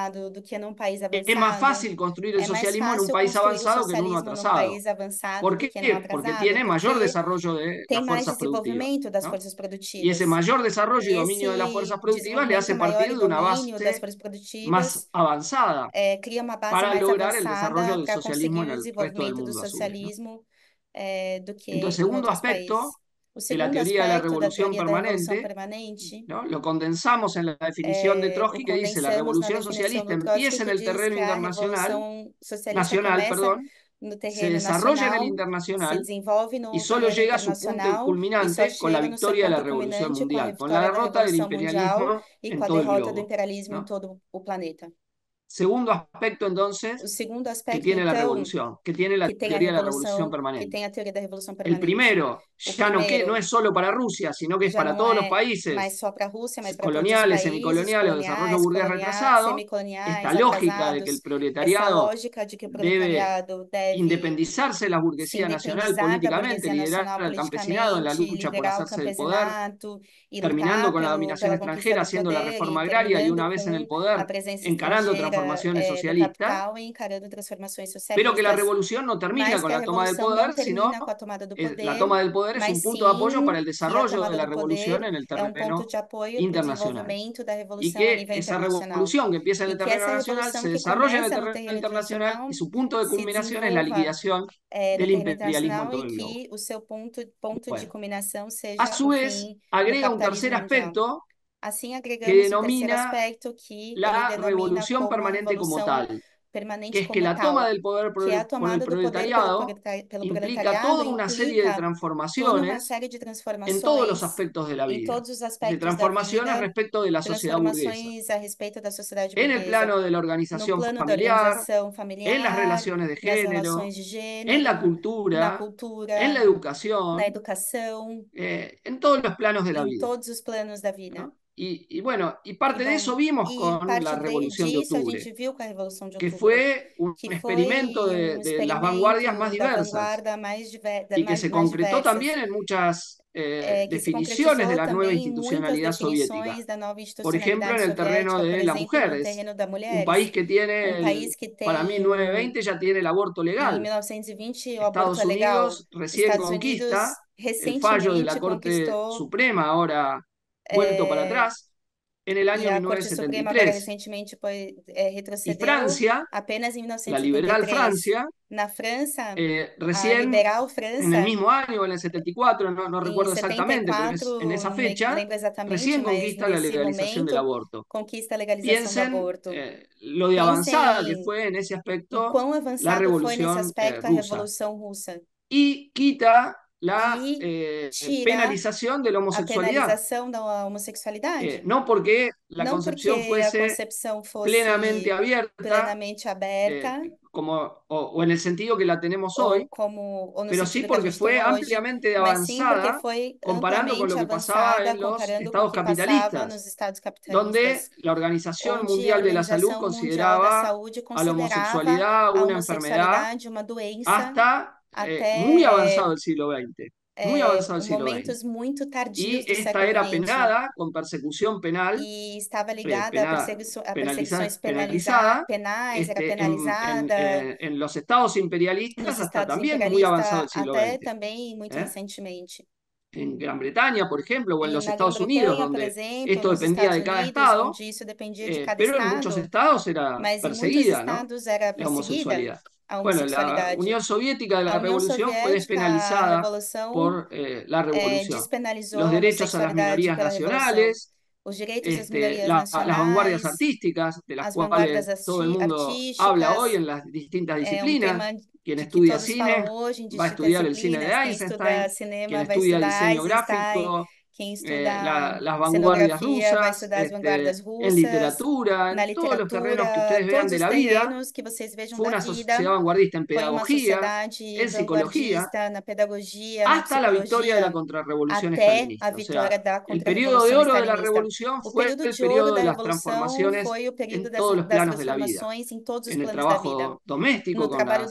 B: es más fácil construir el socialismo en un país avanzado que en uno atrasado. ¿Por qué? Porque tiene mayor desarrollo de las fuerzas productivas, Y ese mayor desarrollo y dominio de las fuerzas productivas le hace partir de una base más avanzada
C: eh,
B: para lograr el desarrollo del socialismo en el resto del mundo
C: eh,
B: Entonces, segundo aspecto de la teoría de la revolución permanente, ¿no? Lo condensamos en la definición de
C: eh,
B: Trotsky que dice la revolución socialista empieza en el terreno internacional, nacional, perdón,
C: no
B: se desarrolla en el internacional
C: no
B: y solo llega a su punto culminante con la
C: no
B: victoria de la revolución mundial, con la derrota del imperialismo en todo el globo,
C: imperialismo
B: Segundo aspecto entonces
C: segundo
B: que
C: aspecto,
B: tiene la
C: então,
B: revolución, que tiene la
C: que
B: teoría de la revolución
C: que
B: permanente.
C: tem a teoria da revolução
B: El
C: permanente.
B: primero, ya no, que, no es solo para Rusia, sino que es para todos los
C: é
B: países
C: só Rússia, mas todos os
B: coloniales,
C: países,
B: semicoloniales o desarrollo burgués retrasado, esta lógica de que el proletariado
C: de que o
B: debe independizarse de la burguesía nacional políticamente, liderar
C: nacional
B: al campesinado en la lucha por hacerse del poder, terminando con la dominación extranjera,
C: do
B: haciendo la reforma agraria y una vez en el poder, encarando
C: estrangeira
B: transformaciones
C: eh,
B: socialistas, pero que la revolución no termina con la toma del poder, sino la toma del poder es un punto de apoyo para el desarrollo de la revolución en el terreno internacional. Y que esa revolución que empieza en el terreno nacional se desarrolla en el terreno internacional y su punto de culminación es la liquidación
C: eh,
B: del imperialismo en todo el globo. Bueno, a su vez, agrega un tercer aspecto Que
C: agregamos terceiro
B: denomina
C: aspecto que
B: la revolución
C: como
B: permanente como tal, que es que la toma del poder por
C: que
B: el, por el proletariado
C: proleta- pelo
B: implica toda una serie de transformaciones
C: de
B: en todos los aspectos de la vida.
C: da
B: transformaciones respecto de la sociedad burguesa, en el plano de la organización familiar, en las relaciones de género,
C: de
B: en la cultura, en la educación, eh, en todos los planos de la vida. Y, y bueno, y
C: E
B: parte de eso vimos con la Revolución de Octubre,
C: de
B: que fue un
C: que
B: experimento de, de las vanguardias más diversas
C: vanguarda mais, diver,
B: y que
C: mais,
B: se concretó
C: diversas
B: también en muchas eh,
C: se
B: definiciones de la nueva institucionalidad soviética. Por ejemplo, en el terreno de las mujeres. Un país que tiene,
C: Um país que
B: para
C: tem,
B: 1920 ya tiene el aborto legal.
C: 1920, o aborto
B: Estados
C: é legal.
B: Unidos recién
C: Estados
B: conquista
C: Unidos
B: el fallo de la Corte Suprema, ahora vuelto para
C: é,
B: atrás, en el año
C: a Corte Suprema agora
B: 1973.
C: recentemente foi, é,
B: Y Francia,
C: apenas em
B: la liberal
C: 1973.
B: Francia,
C: Na França,
B: eh, recién
C: liberal
B: en el
C: França,
B: mismo año, en el 74, no, no recuerdo exactamente, pero es en
C: 74,
B: esa fecha, recién conquista la legalización del aborto.
C: conquista do
B: Piensen
C: aborto.
B: eh, lo de avanzada que fue en ese aspecto la revolución eh,
C: aspecto
B: rusa.
C: Revolução Russa.
B: Y quita la eh, penalización de la homosexualidad.
C: penalização da
B: Eh, no porque la
C: Não
B: concepción
C: porque
B: fuese
C: concepção
B: plenamente
C: fosse
B: abierta,
C: plenamente
B: eh,
C: aberta,
B: como, o, o en el sentido que la tenemos
C: ou
B: hoy,
C: como no
B: pero sí porque fue ampliamente avanzada
C: foi
B: comparando con lo que pasaba en los
C: o
B: estados capitalistas,
C: estados
B: donde
C: capitalistas,
B: la Organización Mundial de la Salud
C: Organização Mundial da
B: consideraba a la homosexualidad una enfermedad hasta eh,
C: até
B: muy avanzado el siglo XX, muy
C: é,
B: avanzado el siglo XX.
C: momentos muito tardios
B: Y esta era
C: XX.
B: penada con persecución penal,
C: E estava
B: eh,
C: ligada a,
B: pena-
C: perseguiço- a
B: penaliza-
C: perseguições
B: penalizada,
C: penaliza- penais, era
B: este, en, en-
C: penalizada
B: en- en los estados imperialistas hasta
C: estados
B: también muy avanzado el siglo
C: até
B: XX.
C: também muito
B: ¿eh?
C: recentemente.
B: En Gran Bretaña, por ejemplo, o en
C: E
B: los Estados Unidos, donde esto dependía de cada
C: Unidos,
B: estado,
C: de
B: eh,
C: cada
B: pero en muchos
C: estado,
B: estados era perseguida, ¿no?
C: estados era
B: La
C: perseguida
B: homosexualidad.
C: A
B: Bueno, la
C: homossexualidade.
B: Unión Soviética de la
C: A União
B: Revolución fue
C: Soviética, a
B: despenalizada
C: Revolução,
B: por eh, la
C: eh,
B: revolución.
C: despenalizou
B: Los derechos a las
C: homossexualidade
B: minorías
C: Revolução.
B: nacionales,
C: Os direitos das
B: este,
C: minorias
B: la- las vanguardias artísticas, de las cuales todo el mundo habla hoy en las distintas
C: um
B: disciplinas. Quien estudia cine va a estudiar el cine de
C: estuda cinema
B: quien estudia diseño
C: Eisenstein,
B: gráfico,
C: quem
B: eh,
C: estuda
B: la- las vanguardias
C: cenografia vai
B: rusas,
C: estudar as
B: este,
C: vanguardas
B: en literatura,
C: na
B: en todos los terrenos que ustedes vean de la vida.
C: que vocês vejam
B: Fue una
C: vida.
B: sociedad vanguardista en pedagogía, en psicología,
C: na
B: hasta la victoria de la contrarrevolución
C: até a
B: stalinista. O sea, el periodo de oro de la revolución fue el periodo de las transformaciones en todos los planos de la vida. En el trabajo doméstico, con las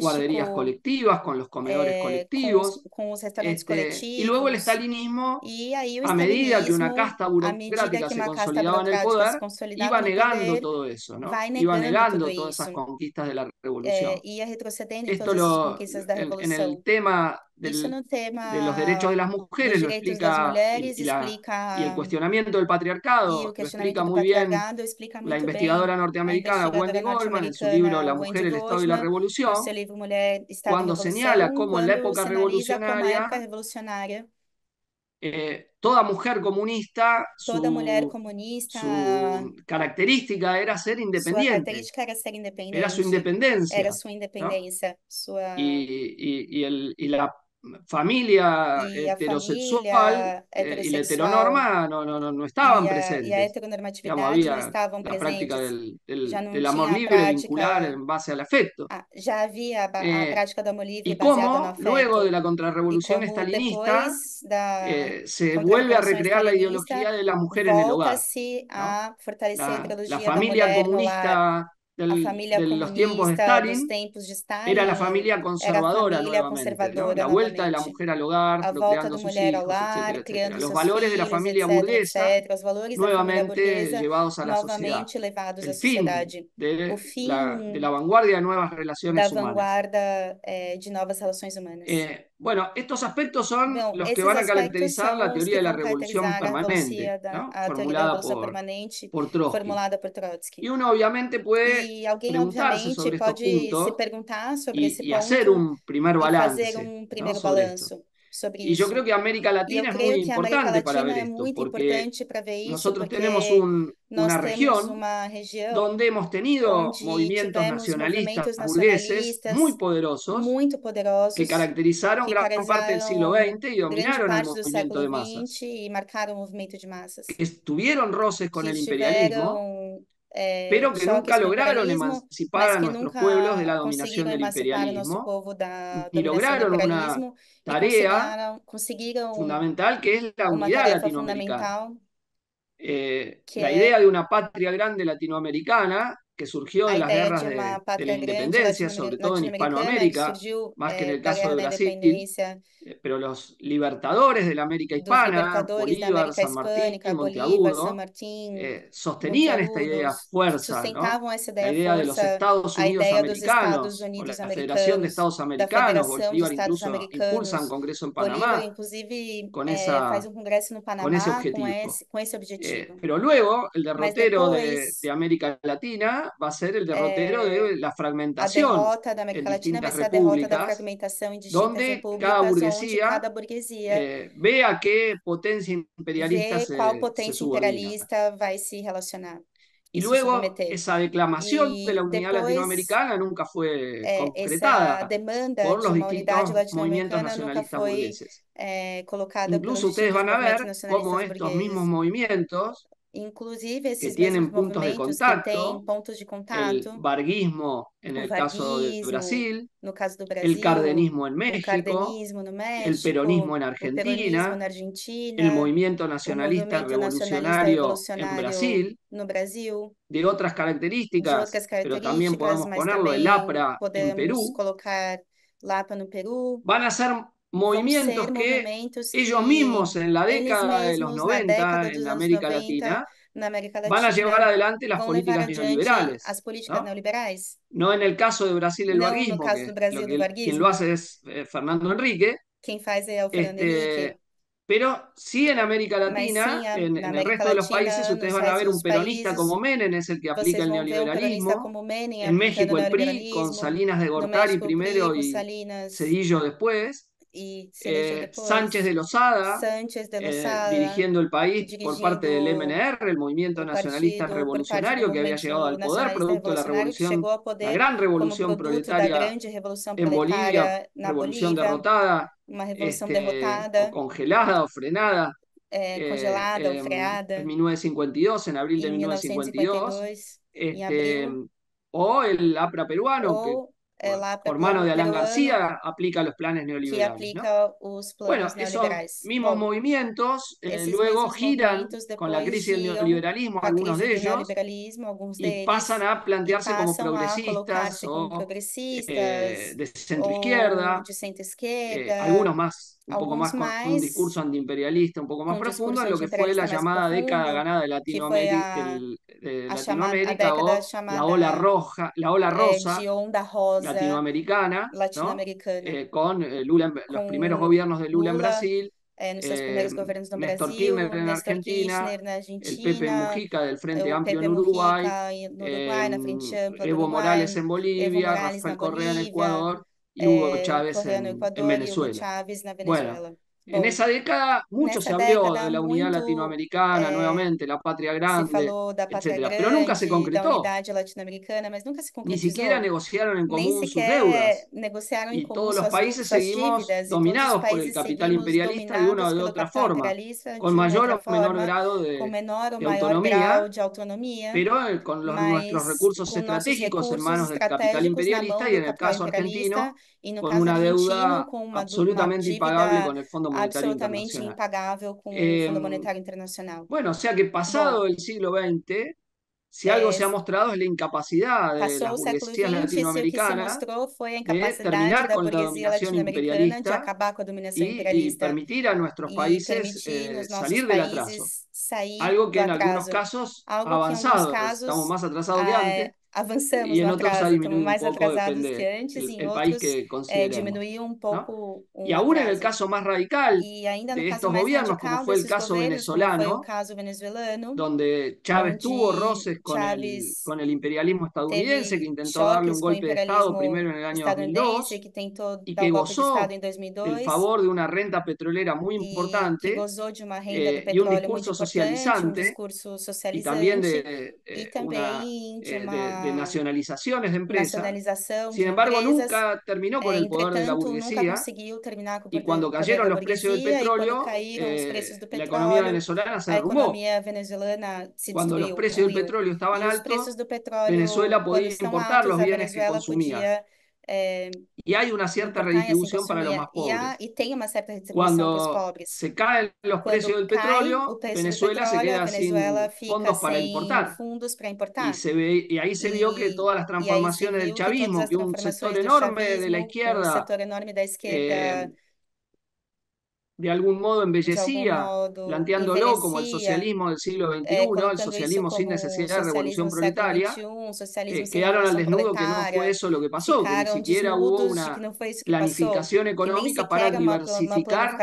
B: guarderías colectivas, con los comedores
C: eh,
B: colectivos, este, y luego el
C: coletivos.
B: stalinismo,
C: E aí o
B: a medida que una casta burocrática se consolidaba en el poder, iba negando todo eso, ¿no? Iba
C: negando
B: todas esas conquistas de la revolución.
C: em
B: Esto lo, en, en el tema del,
C: no
B: de los derechos de
C: tema
B: las mujeres lo explica, y,
C: mulheres
B: y la, y el
C: explica
B: cuestionamiento del patriarcado lo explica muy bien
C: explica
B: la investigadora
C: a
B: norteamericana Wendy Goldman en su libro La mujer,
C: Wendy
B: el Estado y la Revolución,
C: Mulher,
B: cuando señala cómo en la época revolucionaria eh, toda mujer comunista,
C: toda
B: su,
C: comunista,
B: su característica era ser independiente,
C: característica era ser
B: era su independencia,
C: era sua
B: ¿no?
C: independência, sua
B: Y, y- y el, y la familia
C: e a
B: heterosexual
C: família
B: eh, y la heteronorma no, no, no, no estaban
C: e a, a
B: presentes. Digamos,
C: heteronormatividade não
B: había
C: estavam
B: la práctica del, del, amor
C: a
B: libre vincular en base al afecto.
C: ah, já havia a, ba- a
B: Eh,
C: do amor
B: y
C: no
B: cómo luego de la contrarrevolución estalinista
C: da
B: eh, se vuelve a recrear la ideología de la mujer en el hogar, ¿no?
C: a fortalecer a
B: La, la familia
C: no
B: comunista
C: a
B: del- de los tiempos de Stalin
C: tempos de
B: era la
C: Stalin
B: familia conservadora
C: família
B: nuevamente, ¿no?
C: conservadora
B: La vuelta de la mujer al hogar, procreando sus hijos, etcétera,
C: lar,
B: etcétera.
C: criando
B: Los valores de la familia
C: etc,
B: burguesa nuevamente
C: burguesa
B: llevados a la sociedad. El fin de la, de
C: fim
B: la vanguardia de nuevas relaciones humanas.
C: eh,
B: bueno, estos aspectos son
C: Bom,
B: los que van a caracterizar la teoría de la revolución permanente, ¿no? Formulada por,
C: permanente,
B: por Trotsky.
C: formulada por Trotsky.
B: Y uno obviamente puede
C: alguém,
B: preguntarse sobre estos puntos
C: sobre
B: y, y hacer un primer balance,
C: um
B: ¿no?
C: primeiro
B: sobre esto.
C: Sobre
B: Y yo creo que América Latina es muy importante para ver esto, porque nosotros tenemos un- una región donde hemos tenido movimientos nacionalistas burgueses muy poderosos que caracterizaron gran parte del siglo XX y dominaron el movimiento de masas. Que tuvieron roces con el imperialismo,
C: eh,
B: pero que nunca lograron emancipar a nuestros pueblos de la dominación del imperialismo,
C: da do
B: lograron una tarea fundamental que es la unidad latinoamericana. Eh,
C: que
B: la idea de una patria grande latinoamericana que surgió de las guerras
C: de
B: de, la independencia, sobre todo en Hispanoamérica, más que en
C: eh,
B: el caso de Brasil, eh, pero los libertadores de la América Hispana, Bolívar, San Martín,
C: Bolívar,
B: Monteagudo,
C: San Martín,
B: eh, sostenían esta idea fuerza, ¿no? La idea de los Estados Unidos americanos o la Federación de Estados Americanos. Bolívar incluso impulsa un congreso en
C: Bolívar,
B: Panamá con
C: eh,
B: esa, con ese objetivo. Eh, pero luego el derrotero de, de América Latina va a ser el derrotero
C: eh,
B: de la
C: a
B: fragmentación
C: derrota da América Latina vai ser a derrota da fragmentação em distintas
B: donde cada burguesía
C: cada burguesia
B: eh, vea qué potencia imperialista se,
C: qual potência imperialista vai se relacionar
B: Y
C: e
B: luego esa declamación de
C: E
B: la unidad
C: depois,
B: latinoamericana nunca fue
C: eh,
B: concretada por
C: de
B: los distintos movimientos nacionalistas
C: foi
B: burgueses.
C: eh,
B: Incluso ustedes
C: distintos
B: van a ver cómo estos mismos movimientos
C: Inclusive,
B: que
C: esses mesmos
B: tienen puntos de
C: movimentos que
B: contacto,
C: pontos de
B: el
C: contato,
B: varguismo en el caso de Brasil,
C: no caso do
B: el cardenismo en México,
C: cardenismo no
B: el peronismo en
C: peronismo
B: Argentina,
C: na
B: el movimiento nacionalista revolucionario en Brasil,
C: no Brasil,
B: de otras
C: de
B: características, pero también podemos ponerlo el APRA en Perú,
C: colocar Lapa no Peru,
B: van a ser movimientos que ellos mismos en la década de los
C: mesmos, na década
B: 90 en América
C: 90,
B: Latina van a llevar adelante las políticas neoliberales, ¿no? No en el caso de Brasil el que, quien lo hace es eh, Fernando Enrique, este, pero sí en América Latina, en, en el resto de los países, ustedes van a ver un peronista como Menem, es el que aplica el neoliberalismo. En México el PRI, con Salinas de Gortari primero y Cedillo después,
C: Cerejo
B: eh, Sánchez de Lozada,
C: Sánchez de
B: eh, dirigiendo el país por parte del MNR, el movimiento nacionalista
C: partido
B: revolucionario que había llegado al poder, producto de la revolución, la gran revolución proletaria en Bolivia, revolución derrotada,
C: uma revolução
B: este,
C: derrotada,
B: congelada o frenada,
C: eh, congelada
B: em,
C: freada.
B: en 1952, en abril de
C: em
B: 1952,
C: 1952, em
B: este, o el APRA peruano, que por, mano de Alan García aplica los planes neoliberales, Bueno,
C: planos
B: esos mismos movimientos eh, luego giran con la crisis del neoliberalismo, algunos de ellos, y pasan a plantearse como progresistas o eh, de centro izquierda, eh, algunos más, un poco más con un discurso antiimperialista, un poco más profundo, en lo que fue la llamada década ganada de Latinoamérica,
C: a,
B: de
C: a
B: o la ola roja, la ola
C: eh,
B: rosa latinoamericana, ¿no?
C: latino-americana,
B: Eh, con eh, Lula en- los primeros gobiernos de Lula en Brasil,
C: eh,
B: Néstor
C: Brasil,
B: Kirchner en
C: Néstor
B: Argentina,
C: Kirchner
B: el Pepe Mujica del Frente Amplio
C: Pepe
B: en Uruguay,
C: Mujica Frente
B: Evo Morales en Bolivia,
C: Morales
B: Rafael Correa en Ecuador y Hugo
C: eh,
B: Chávez en, en
C: Equador e Hugo
B: Venezuela.
C: Chávez na
B: Bueno,
C: Venezuela.
B: En
C: Bom,
B: esa década mucho se habló de la unidad
C: muito
B: latinoamericana,
C: eh,
B: nuevamente, la patria grande,
C: pátria
B: etcétera, pero nunca se concretó.
C: mas nunca se
B: Ni siquiera negociaron en común sus deudas. Y todos los países seguimos dominados por el capital imperialista de una o de otra forma, con mayor o menor grado de,
C: menor
B: de autonomía,
C: de autonomia,
B: pero eh, con los, nuestros recursos estratégicos en manos del capital imperialista y en el caso argentino con una deuda absolutamente impagable con el Fondo
C: Absolutamente impagável com o
B: Eh,
C: Fundo Monetário Internacional.
B: bueno, o sea que pasado
C: Bom,
B: el siglo XX, si algo se ha mostrado es la incapacidad de
C: Passou
B: las
C: o
B: burguesías
C: o
B: latinoamericanas de terminar con la dominación imperialista y, permitir a nuestros países eh, salir del atraso. Algo que en algunos casos ha avanzado, estamos más atrasados que
C: ah,
B: antes,
C: avançamos
B: en
C: no atraso, estamos mais
B: poco,
C: atrasados que antes,
B: el,
C: e em
B: el
C: outros eh, diminuiu um
B: ¿no?
C: pouco
B: Y
C: o
B: aún en el
C: atraso.
B: caso más radical
C: E ainda no
B: de
C: caso
B: estos
C: mais
B: gobiernos, como
C: radical
B: el caso
C: como foi o
B: venezolano,
C: caso venezuelano,
B: donde Chávez tuvo roces con el, con el imperialismo estadounidense, que intentó darle un golpe de Estado primero en el año
C: estadunidense,
B: 2002
C: que tentou
B: y que gozó
C: 2002,
B: favor de una renta petrolera muy
C: e
B: importante
C: gozou de uma renda do
B: eh, y un discurso
C: importante, um
B: socializante
C: discurso
B: y también
C: socializante
B: de,
C: e
B: eh, una,
C: também de
B: eh, de,
C: uma
B: nacionalizaciones de empresas. Sin embargo,
C: empresas.
B: nunca terminó con
C: É,
B: el poder de la burguesía y cuando cayeron los precios del petróleo, eh, la economía venezolana se derrumbó.
C: se
B: Cuando los precios del petróleo estaban
C: os
B: altos, Venezuela podía importar los bienes que consumía.
C: É,
B: Y hay una cierta
C: importar
B: redistribución para los más pobres. Cuando
C: pobres.
B: se caen los precios del petróleo, Venezuela se queda sin
C: Venezuela fica
B: fondos para importar.
C: para
B: Y,
C: importar.
B: se ve, y ahí se vio que todas las transformaciones del chavismo, que un sector enorme de la izquierda
C: setor enorme da esquerda,
B: eh, de algún modo embellecía,
C: modo,
B: planteándolo como el socialismo del siglo XXI,
C: é,
B: el socialismo sin necesidad de revolución proletaria, eh, quedaron al desnudo que no fue eso lo que pasó, que ni siquiera hubo una planificación económica para diversificar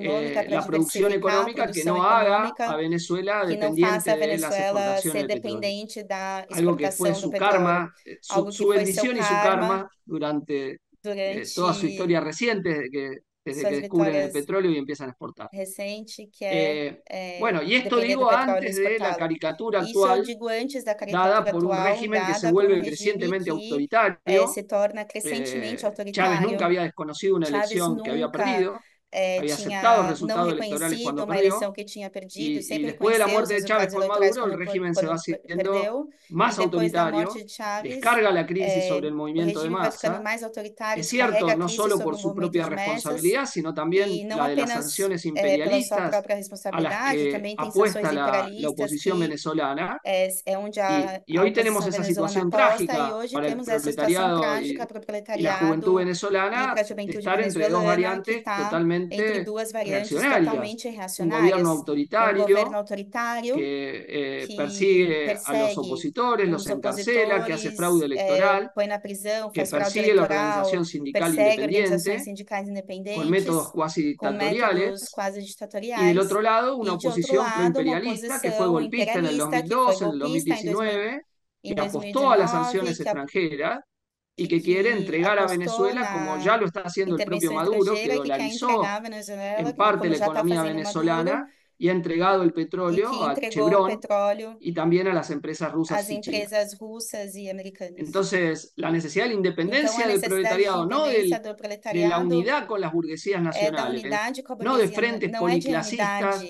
B: eh, la producción económica que no haga a Venezuela dependiente de las exportaciones de petróleo. Algo que fue su karma, eh, su, su bendición y su
C: karma
B: durante eh, toda su historia reciente, que, desde que descubren el petróleo y empiezan a exportar.
C: recente, que
B: Eh,
C: é
B: bueno, y esto digo antes de la caricatura actual
C: digo antes da
B: dada
C: caricatura
B: por un régimen que se vuelve crecientemente
C: que
B: autoritario.
C: se torna crescentemente
B: Eh, Chávez nunca había desconocido una
C: Chávez
B: elección que había
C: nunca
B: perdido,
C: é, tinha não reconhecido uma eleição que tinha perdido,
B: y, y
C: sempre
B: después de la
C: reconheceu os
B: muerte de Chávez
C: eleitorais
B: Maduro, el
C: quando,
B: régimen se va
C: quando per-
B: haciendo
C: perdeu,
B: más
C: e depois da
B: autoritario,
C: morte de Chávez,
B: descarga la crisis
C: é,
B: sobre el
C: o
B: movimiento de
C: regime vai ficando
B: masa.
C: mais autoritário,
B: Es cierto,
C: descarrega a
B: no
C: crise
B: solo
C: sobre
B: por
C: o
B: su
C: movimento
B: propia
C: de massas,
B: responsabilidad, sino también
C: e não
B: la de las sanciones
C: é, sua
B: imperialistas
C: própria
B: a las
C: responsabilidade,
B: que
C: também
B: apuesta la, la oposición venezolana.
C: é, é onde
B: Y,
C: a,
B: y
C: a
B: hoy tenemos esa situación
C: e
B: trágica para el proletariado
C: trágica
B: y,
C: o
B: la juventud
C: e
B: venezolana
C: a
B: de estar entre dos
C: venezuelana, que entre duas variantes totalmente
B: Un gobierno
C: reacionárias. Um
B: autoritario que eh,
C: que
B: persigue a los opositores, los
C: os
B: encarcela, que hace fraude electoral,
C: prisão,
B: que persigue la
C: eleitoral,
B: organización sindical independiente con métodos cuasi dictatoriales. Y del otro lado, una oposición
C: lado,
B: proimperialista que fue golpista en el
C: imperialista que foi
B: 2002, en el
C: golpista em 2000
B: 2019,
C: em
B: que apostó a las
C: 2019,
B: sanciones extranjeras y que quiere entregar a Venezuela, como ya lo está haciendo el propio Maduro, que dolarizó en parte la economía venezolana y ha entregado el petróleo a Chevron y también a las empresas rusas y
C: empresas americanas.
B: Entonces, la necesidad de la independencia del proletariado, no del- de la unidad con las burguesías
C: da
B: nacionales, no de frentes policlasistas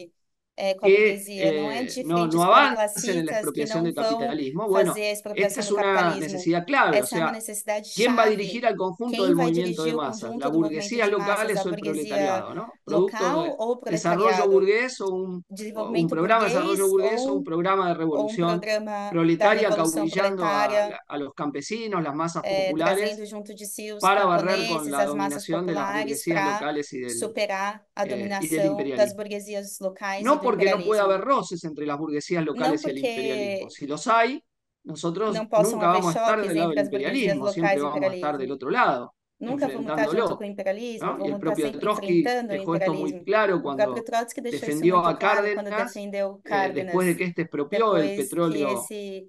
C: unidade é, com a
B: que
C: burguesia, não é
B: eh, no, no la expropiación
C: não
B: del
C: vão
B: capitalismo. Bueno, esta es
C: do
B: una necesidad clave, o sea, ¿quién va a dirigir al conjunto del movimiento de masas?
C: conjunto
B: ¿Las
C: do movimento
B: burguesías
C: de massas,
B: locales
C: a
B: o el proletariado, ¿no? Producto
C: local
B: de desarrollo burgués o un, o un
C: Desenvolvimento
B: programa de desarrollo burgués o un programa de revolución proletaria
C: revolução
B: acaudillando a, los campesinos, las masas
C: é,
B: populares, para barrer con la dominación de las burguesías locales y del,
C: superar a
B: eh,
C: dominação das
B: imperialismo.
C: burguesias locais
B: No porque no pueda
C: imperialismo.
B: haber roces entre las burguesías locales y el imperialismo. Si los hay, nosotros nunca vamos a estar del lado del imperialismo, siempre vamos a estar del otro lado,
C: Nunca vamos estar junto
B: enfrentándolo.
C: com o imperialismo,
B: ¿no? Y el propio Trotsky dejó esto muy claro cuando defendió a
C: claro quando
B: Cárdenas,
C: defendeu
B: eh, después de
C: Cárdenas,
B: que este expropió el
C: que
B: petróleo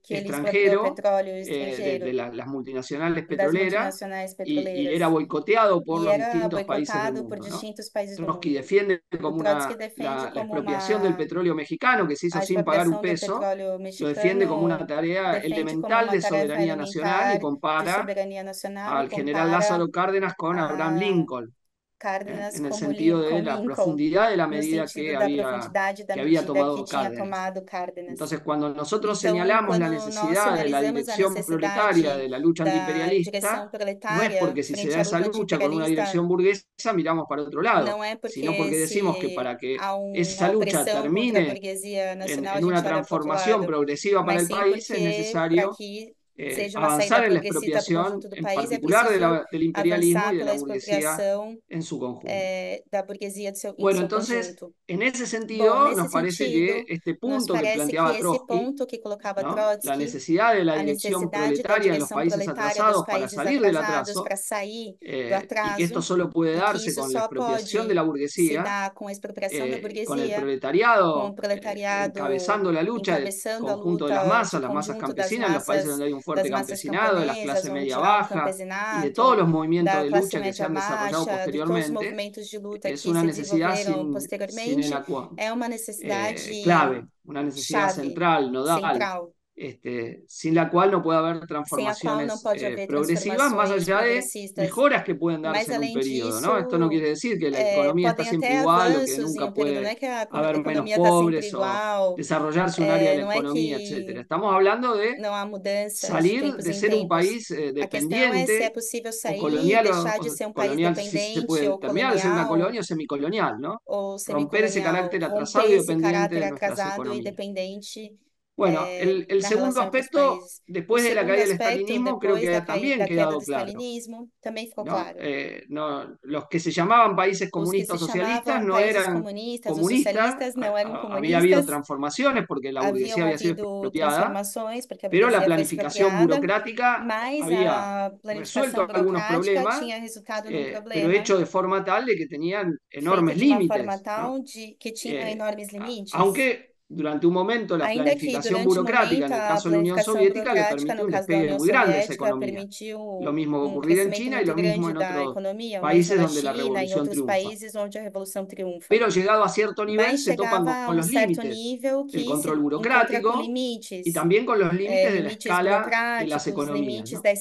C: que expropriou o
B: extranjero
C: petróleo
B: eh, de, de la- las multinacionales petroleras
C: multinacionais
B: y, y
C: petroleiras
B: era boicoteado por los distintos países del mundo, ¿no?
C: países
B: Trotsky
C: mundo.
B: defiende como una,
C: defende
B: la, la
C: como
B: expropiación del
C: uma
B: petróleo mexicano que se hizo sin pagar un peso, lo defiende como una tarea elemental de soberanía nacional y compara al general Lázaro Cárdenas con Abraham
C: a
B: Lincoln, ¿eh?
C: Cárdenas
B: en el sentido de
C: Lincoln,
B: la
C: Lincoln,
B: profundidad de la
C: no
B: medida que había, que había tomado
C: que
B: Cárdenas.
C: tomado Cárdenas.
B: Entonces, cuando nosotros
C: Então,
B: señalamos la
C: quando nós
B: necesidad de la dirección proletaria de la lucha antiimperialista, no es porque si se da esa lucha con una dirección burguesa, miramos para otro lado,
C: não é
B: sino porque
C: porque
B: decimos que para que esa lucha termine en,
C: nacional, a
B: en una transformación progresiva para
C: mas
B: el país, es
C: porque
B: necesario eh, avanzar en la
C: progressista para o
B: expropiación,
C: conjunto do
B: en
C: país, é
B: particular de la- del imperialismo y de la
C: pela
B: burguesía en su conjunto.
C: eh, da burguesia de seu, em
B: Bueno, entonces,
C: conjunto.
B: en ese sentido, nos parece que este punto que planteaba Trotsky,
C: que
B: ¿no? La necesidad de la dirección proletaria en los países atrasados para salir del atraso, eh, y que esto solo puede darse con la expropiación de la burguesía,
C: da
B: eh, con el proletariado eh,
C: proletariado
B: encabezando la lucha del conjunto de las masas, las masas campesinas, en los países donde hay un fuerte campesinado, de clases
C: onde
B: media baja y de todos los movimientos de lucha que se han desarrollado posteriormente, es una necesidad sin, sin
C: é uma
B: eh, clave, una necesidad central, nodal,
C: central,
B: este, sin la cual no puede haber transformaciones
C: pode
B: eh, progresivas, más allá de mejoras que pueden darse en un
C: além
B: periodo, ¿no? Esto no
C: disso,
B: quiere decir que la
C: é,
B: economía está
C: podem
B: siempre igual o que nunca
C: período,
B: puede
C: é que a eco-
B: haber menos
C: está
B: pobres o
C: igual,
B: desarrollarse un área de la economía, etcétera.
C: que
B: Estamos hablando de salir de ser un país eh, dependiente
C: possível
B: o colonial, o, o colonial, si se puede terminar de ser una colonia o semicolonial, ¿no?
C: ou
B: Romper ese
C: semicolonial,
B: carácter atrasado y dependiente de nuestras economías. Bueno, el, el
C: na
B: segundo aspecto, después de la caída del estalinismo, creo que también
C: da queda
B: quedado
C: do
B: claro, ¿no?
C: claro.
B: Eh, no, los que se llamaban países comunistas socialistas no eran
C: comunistas ou
B: comunistas, ha-
C: eram
B: ha- había habido
C: comunistas,
B: transformaciones porque la burguesía había sido expropiada, pero la planificación burocrática había resuelto algunos problemas, eh, pero hecho de forma tal de que tenían enormes límites, ¿no? Eh, aunque durante un momento la
C: Ainda que
B: planificación
C: um
B: burocrática, en el
C: a
B: caso de la Unión
C: planificação
B: Soviética, le permitió un despegue muy grande de esa economía. Lo mismo va a
C: um
B: ocurrir en China y lo mismo en otros
C: mesmo
B: países donde la
C: China,
B: revolución triunfa.
C: a.
B: Pero llegado a cierto nivel
C: Mas
B: se topan
C: a
B: con los límites del
C: que
B: control burocrático y también con los
C: eh,
B: límites de la escala de las economías, ¿no?
C: da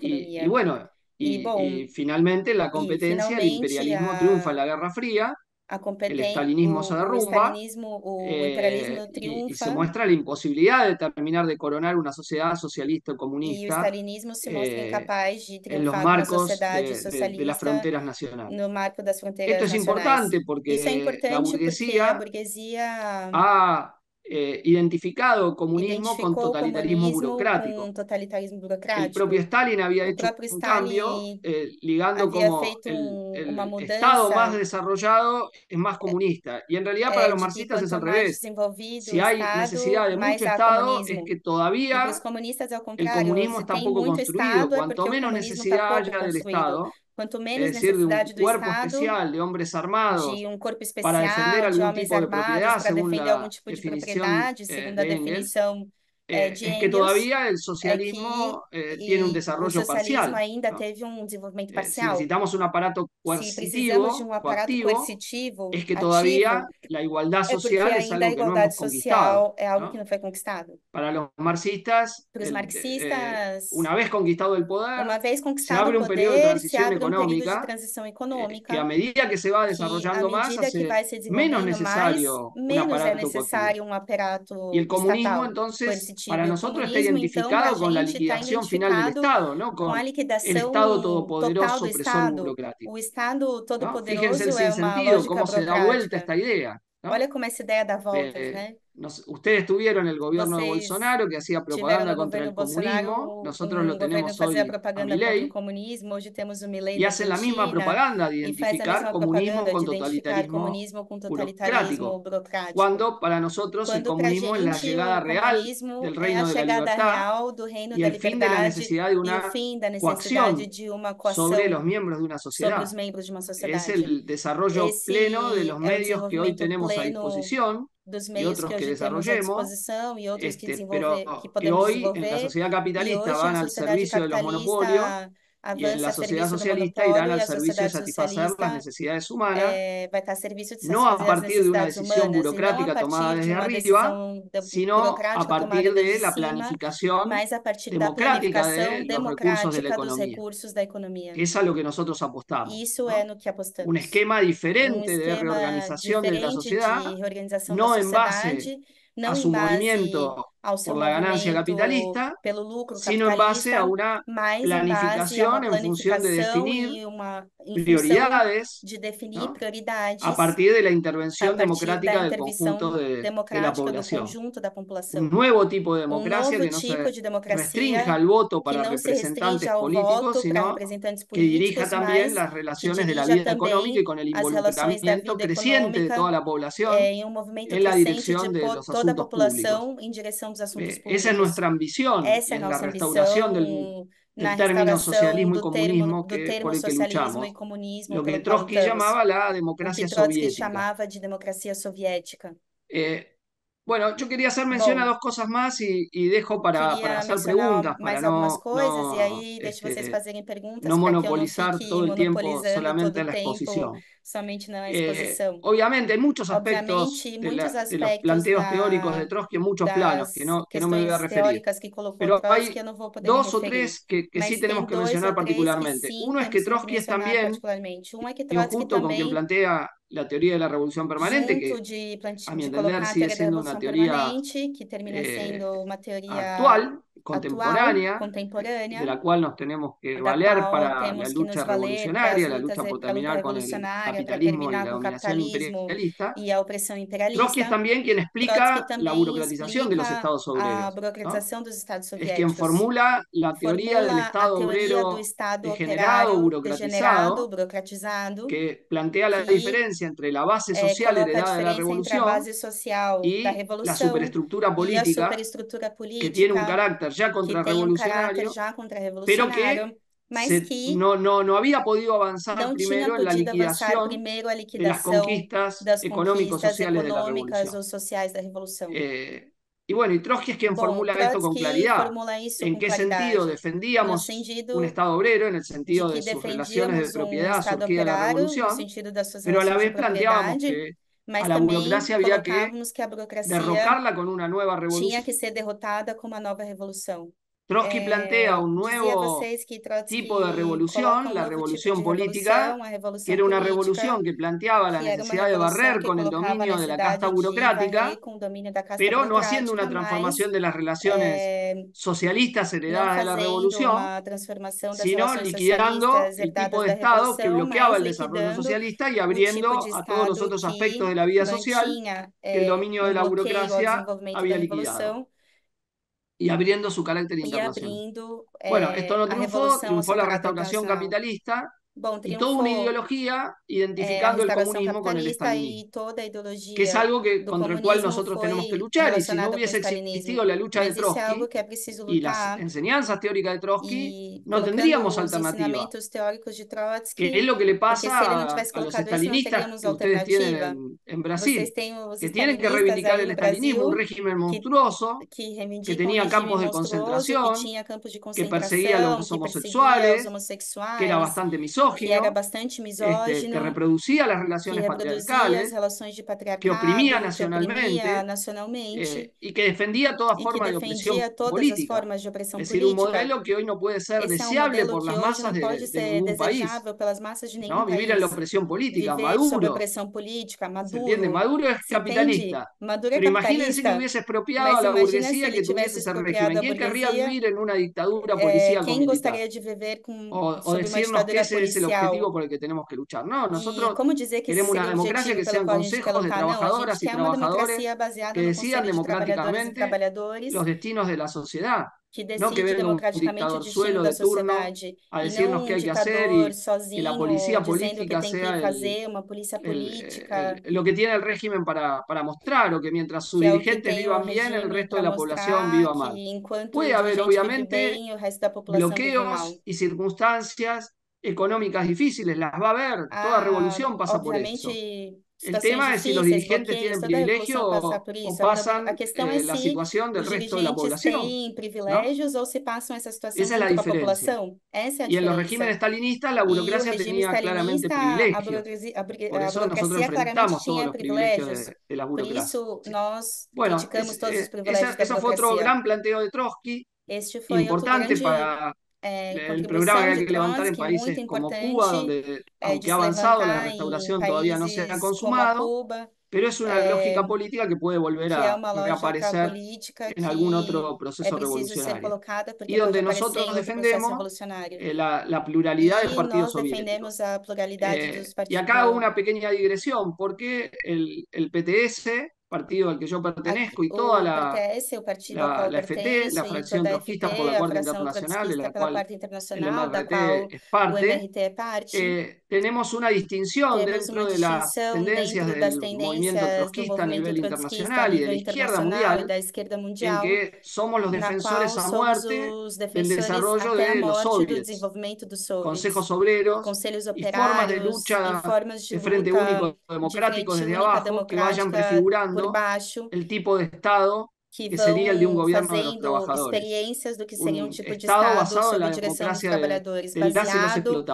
B: Y, y bueno, y,
C: bom,
B: y finalmente la competencia, el imperialismo triunfa en
C: a,
B: la Guerra Fría,
C: a
B: el estalinismo se derrumba
C: o
B: eh, y, y se muestra la imposibilidad de terminar de coronar una sociedad socialista o comunista eh,
C: de
B: en los marcos de, las fronteras nacionales.
C: no marco das
B: Esto es importante porque la
C: importante porque a
B: burguesía ha eh, identificado el comunismo con totalitarismo burocrático.
C: com totalitarismo
B: El
C: burocrático.
B: propio Stalin había hecho un cambio
C: Stalin
B: eh, ligando como el, el Estado más desarrollado es más comunista. Y en realidad para
C: é,
B: los marxistas es al revés. Si hay necesidad de mucho Estado, es que todavía el comunismo está poco construido. Cuanto menos necesidad haya del. Estado,
C: Quanto
B: es
C: menos
B: decir, de un
C: necessidade do
B: cuerpo
C: Estado,
B: especial de hombres armados
C: de um corpo
B: para defender
C: especial, de
B: algún
C: homens
B: tipo de
C: armados
B: propiedad,
C: para
B: según
C: defender algum
B: la
C: tipo de
B: definición
C: propriedade,
B: eh,
C: segundo a
B: de Engels,
C: definição é,
B: eh, es que
C: Engels,
B: todavía el
C: que
B: socialismo eh, tiene un desarrollo parcial,
C: ainda
B: ¿no?
C: teve um desenvolvimento
B: Eh, si
C: parcial.
B: necesitamos un aparato
C: Se precisamos de
B: coercitivo,
C: um aparato coercitivo
B: es que
C: ativo,
B: todavía la igualdad
C: porque
B: social es algo que no hemos conquistado,
C: social é algo
B: ¿no?
C: que não foi conquistado.
B: Para los marxistas, el- eh,
C: marxistas,
B: una vez conquistado el poder,
C: uma vez
B: se
C: conquistado
B: abre
C: o
B: un periodo de
C: se
B: transición
C: abre período de
B: económica
C: transição
B: eh, que a medida que se va
C: que,
B: desarrollando más,
C: que
B: hace
C: se
B: menos necesario un
C: menos é
B: aparato coactivo.
C: necessário um aparato
B: Y el comunismo,
C: estatal
B: entonces,
C: coercitivo.
B: Para nosotros está identificado con la liquidación final del Estado, no con el Estado todopoderoso
C: do
B: opresor burocrático.
C: O Estado
B: ¿no? Fíjense
C: todo-poderoso
B: el sinsentido, cómo se da vuelta esta idea. ¿no?
C: Olha como essa ideia dá voltas,
B: Eh,
C: né?
B: Nos- ustedes tuvieron el gobierno de Bolsonaro que hacía propaganda
C: no
B: contra el comunismo, nosotros lo tenemos hoy a Milei,
C: comunismo. Milei
B: y hacen la misma propaganda de identificar comunismo con totalitarismo
C: comunismo com
B: burocrático,
C: totalitarismo burocrático.
B: cuando para nosotros el comunismo es la llegada real del reino de la libertad y el fin de la necesidad de una coacción sobre los miembros de una sociedad. Es el desarrollo pleno de los medios que hoy tenemos a disposición
C: dos
B: y
C: meios
B: otros
C: que
B: que
C: à
B: desarrollemos,
C: e outros que
B: este, pero
C: que
B: que
C: podemos
B: hoy en la sociedad capitalista van al servicio de los monopolios y en la sociedad socialista irán al servicio de satisfacer las necesidades humanas,
C: eh,
B: no a partir de una decisión
C: humanas
B: burocrática tomada desde arriba, sino a partir de la planificación democrática de los recursos de la economía. Es a lo que nosotros apostamos. ¿no? Un esquema diferente de reorganización de la sociedad, no en base a su movimiento por la ganancia capitalista, sino en base a una planificación en función de definir prioridades a partir de la intervención democrática del conjunto de, de la población. Un nuevo tipo de democracia que no se restrinja al voto para representantes políticos, sino que dirija también las relaciones de la vida económica y con el involucramiento creciente de toda la población
C: movimento
B: en la dirección
C: de
B: los asuntos públicos.
C: Dos assuntos públicos.
B: Esa es nuestra ambición y
C: Essa é nossa
B: restauración del,
C: ambição
B: del
C: na
B: término socialismo y
C: termo,
B: comunismo que, por el que luchamos, lo que Trotsky llamaba la democracia soviética.
C: de democracia soviética.
B: Eh, Bueno, yo quería hacer mención a dos cosas más y, y dejo para, para hacer preguntas, para no, no, este, no monopolizar todo el tiempo solamente la exposición.
C: Somente na
B: Eh,
C: exposição.
B: obviamente hay muchos aspectos
C: Obviamente,
B: de,
C: muitos
B: la- de los
C: aspectos
B: planteos teóricos de
C: da,
B: Trotsky muchos planos que no, que no me voy a referir. Pero
C: Trotsky,
B: hay dos o tres que, que sí tenemos que mencionar
C: que
B: particularmente. Uno es que Trotsky es también injusto con quien plantea la teoría de la revolución permanente, que a mi
C: de
B: entender sigue
C: da
B: siendo una teoría
C: Permanente, que termina
B: eh,
C: sendo teoria
B: actual, contemporánea, de la cual nos tenemos que valer para la lucha revolucionaria, la lucha por terminar con el capitalismo y la dominación imperialista.
C: e a opressão
B: Trotsky es
C: imperialista.
B: también quien explica la burocratización de los estados obreros, ¿no? Es quien formula la teoría del estado obrero degenerado, burocratizado, que plantea la
C: que
B: diferencia entre la base
C: eh,
B: social heredada de la revolución y la superestructura política que tiene un carácter ya contrarrevolucionario,
C: já
B: pero que
C: mas
B: se-
C: que
B: no, no, no había podido avanzar primero en la liquidación
C: a
B: de las conquistas
C: das conquistas
B: económico-sociales de la revolución.
C: sociais da.
B: Eh, y bueno, y Trotsky es quien formula esto con
C: Trotsky
B: claridad. ¿En qué
C: claridade,
B: sentido defendíamos
C: sentido
B: un Estado obrero? En el
C: de
B: sentido
C: que
B: de sus relaciones de propiedad surgida de la revolución, pero a la
C: de
B: vez planteábamos que
C: mas
B: a
C: também
B: burocracia que
C: que a burocracia
B: derrocarla con una nueva
C: tinha que ser derrotada com uma nova revolução.
B: Trotsky plantea
C: É,
B: un nuevo
C: que
B: tipo de revolución, la
C: tipo
B: revolución política, que era una revolución que planteaba la necesidad de barrer con el dominio de la casta burocrática, pero no haciendo una transformación de las relaciones
C: é,
B: socialistas heredadas de la revolución, sino liquidando el tipo de Estado que bloqueaba el desarrollo socialista y abriendo
C: de
B: a todos los otros aspectos de la vida social
C: mantinha
B: que el dominio de la burocracia había liquidado y abriendo su carácter internacional. Bueno, esto no
C: a
B: triunfó, triunfó la restauración capitalista
C: Bom,
B: y toda una ideología
C: a
B: identificando el
C: restauração
B: comunismo con el estalinismo,
C: a
B: que es algo que, contra el cual nosotros tenemos que luchar, y si no hubiese existido la lucha de Trotsky y las enseñanzas teóricas de Trotsky, no tendríamos
C: os
B: alternativa,
C: de
B: que es
C: Trotsky,
B: lo que le pasa
C: tivesse
B: a los estalinistas que ustedes tienen en, en Brasil, que tienen que reivindicar el estalinismo, un régimen monstruoso
C: que
B: que tenía campos de concentración, que perseguía a los homosexuales, que era
C: homossexuais,
B: bastante
C: que era
B: misógino,
C: bastante
B: este, que
C: misógino,
B: reproducía las
C: que
B: relaciones
C: reproduzia as
B: patriarcales,
C: relações de
B: que oprimía
C: patriarcado, que oprimia
B: nacionalmente
C: nacionalmente
B: eh, y que defendía toda
C: e que
B: forma de opresión
C: todas
B: política.
C: formas de opressão
B: Es decir, un modelo que hoy no puede ser deseable por
C: que
B: las masas de, de
C: ser
B: ningún país,
C: pelas massas de nenhum
B: ¿no? Vivir en la
C: país.
B: opresión política.
C: Viver sob
B: Maduro,
C: opressão política,
B: ¿se entiende?
C: Maduro,
B: Maduro es
C: se
B: capitalista.
C: Maduro é
B: Pero imagínense que hubiese expropiado a la
C: se
B: burguesía que tuviese ese
C: expropriado
B: régimen.
C: a
B: ¿Quién querría vivir en una dictadura
C: É,
B: policíaco
C: quem
B: militar?
C: gostaria de viver com,
B: O, o decirnos que ese es el objetivo por el que tenemos que luchar. No, nosotros
C: que
B: queremos una democracia que sean consejos de trabajadoras y trabajadores que decidan democráticamente los destinos de la sociedad.
C: que
B: No que venga un dictador suelo de turno a decirnos qué hay que hacer y que la policía
C: que
B: política
C: tem
B: sea
C: que
B: el,
C: fazer uma polícia
B: el-
C: política,
B: el- lo que tiene el régimen para, para mostrar, o que mientras sus
C: que que
B: dirigentes vivan bien, el resto de la población viva
C: que
B: mal. Puede haber, obviamente,
C: bem,
B: bloqueos y circunstancias económicas difíciles, las va a haber, toda
C: Há,
B: revolución pasa por eso. El tema es si los dirigentes tienen
C: toda
B: privilegio
C: passa por
B: o
C: isso. A,
B: pasan
C: a questão é
B: eh, la situación del
C: os
B: resto de la población,
C: têm
B: ¿no?
C: privilégios ou se passam essa situação
B: Esa es la
C: a
B: diferencia.
C: Essa é a
B: Y en los regímenes estalinistas la burocracia tenía claramente
C: a
B: privilegios.
C: a burgue-
B: Por
C: a
B: eso nosotros enfrentamos todos los privilegios de, de la
C: Por
B: burocracia.
C: isso, nós
B: Bueno,
C: criticamos
B: es-
C: todos os
B: eh,
C: privilégios
B: esa-
C: da
B: eso fue otro gran planteo de Trotsky,
C: Este foi outro
B: importante
C: grande
B: para
C: eh,
B: el programa que hay
C: de
B: que levantar en países como Cuba, donde
C: eh, de
B: aunque ha avanzado la restauración todavía no se ha consumado,
C: Cuba,
B: pero es una
C: eh,
B: lógica política que puede volver a reaparecer en algún otro proceso
C: ser
B: revolucionario. Y donde nosotros
C: em
B: defendemos eh, la, la pluralidad del
C: E
B: partido
C: nós
B: soviético.
C: defendemos a pluralidade
B: Eh,
C: dos
B: y
C: partidos.
B: acá hago una pequeña digresión, porque el, el PTS, partido al que yo pertenezco, y toda
C: o
B: la,
C: ao
B: la, la FT, la fracción trotskista por la
C: fração
B: Internacional, de la cual el MRT es parte, eh, tenemos una distinción dentro de las tendencias del movimiento trotskista a nivel internacional y de la izquierda mundial, en que somos los defensores a muerte del desarrollo de los soviets, consejos obreros y formas de lucha
C: de
B: Frente Único
C: de
B: Democrático desde abajo que vayan prefigurando el tipo de Estado
C: que
B: que
C: vão
B: gobierno de los
C: fazendo
B: trabajadores.
C: experiências do que seria um tipo de
B: Estado
C: Estado sob a direção dos trabalhadores, baseado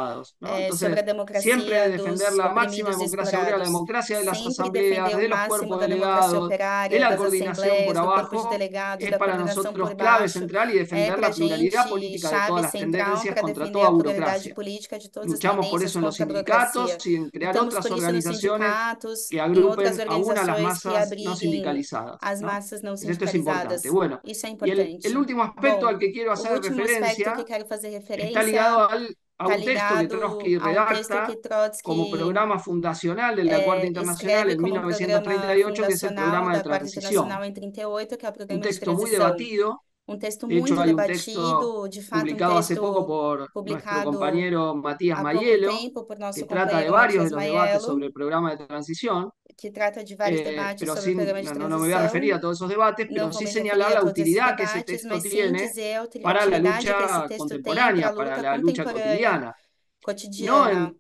C: eh, sobre a
B: Entonces,
C: democracia
B: defender
C: dos
B: la máxima
C: e
B: democracia obrera, la
C: explorados.
B: democracia de las
C: Sempre
B: asambleas,
C: defender
B: de los cuerpos delegados, de la
C: das
B: coordinación por
C: assembleias, corpo de
B: abajo,
C: delegados,
B: es
C: da
B: para
C: por
B: clave central y
C: é
B: defender la
C: a
B: pluralidad
C: gente
B: política de todas tendencias
C: para
B: contra
C: defender
B: toda
C: a pluralidade
B: burocracia.
C: política de todas as
B: Luchamos por
C: tendências
B: eso en los
C: contra a burocracia.
B: sindicatos y en crear
C: Lutamos
B: otras
C: por isso nos
B: organizaciones
C: sindicatos,
B: que
C: em outras
B: aún a las
C: organizações que
B: masas no
C: abriguem
B: sindicalizadas.
C: as massas não
B: Entonces, esto es importante. Bueno,
C: Isso é
B: el, el último aspecto
C: Bom,
B: al que quiero hacer referencia
C: que quero fazer
B: está ligado al, a un texto que Trotsky redacta
C: que Trotsky
B: como programa fundacional de la Cuarta
C: eh,
B: Internacional en
C: como um programa
B: 1938, que es el programa de transición.
C: Internacional em 38, que é o
B: Un texto muy debatido.
C: Um texto
B: De hecho,
C: muito
B: hay un texto
C: debatido, de fato,
B: publicado hace poco
C: texto
B: por nuestro compañero Matías Mayelo, que trata de varios de los debates
C: Maiello,
B: sobre el programa de transición.
C: que trata de vários
B: Eh,
C: debates
B: pero
C: sobre
B: sin,
C: programa de
B: no, no me voy a referir a todos esos debates, pero
C: vou
B: sí señalar la utilidad que ese
C: debates,
B: texto tiene para la lucha
C: texto tem
B: contemporánea,
C: para
B: la lucha cotidiana. No,
C: cotidiana.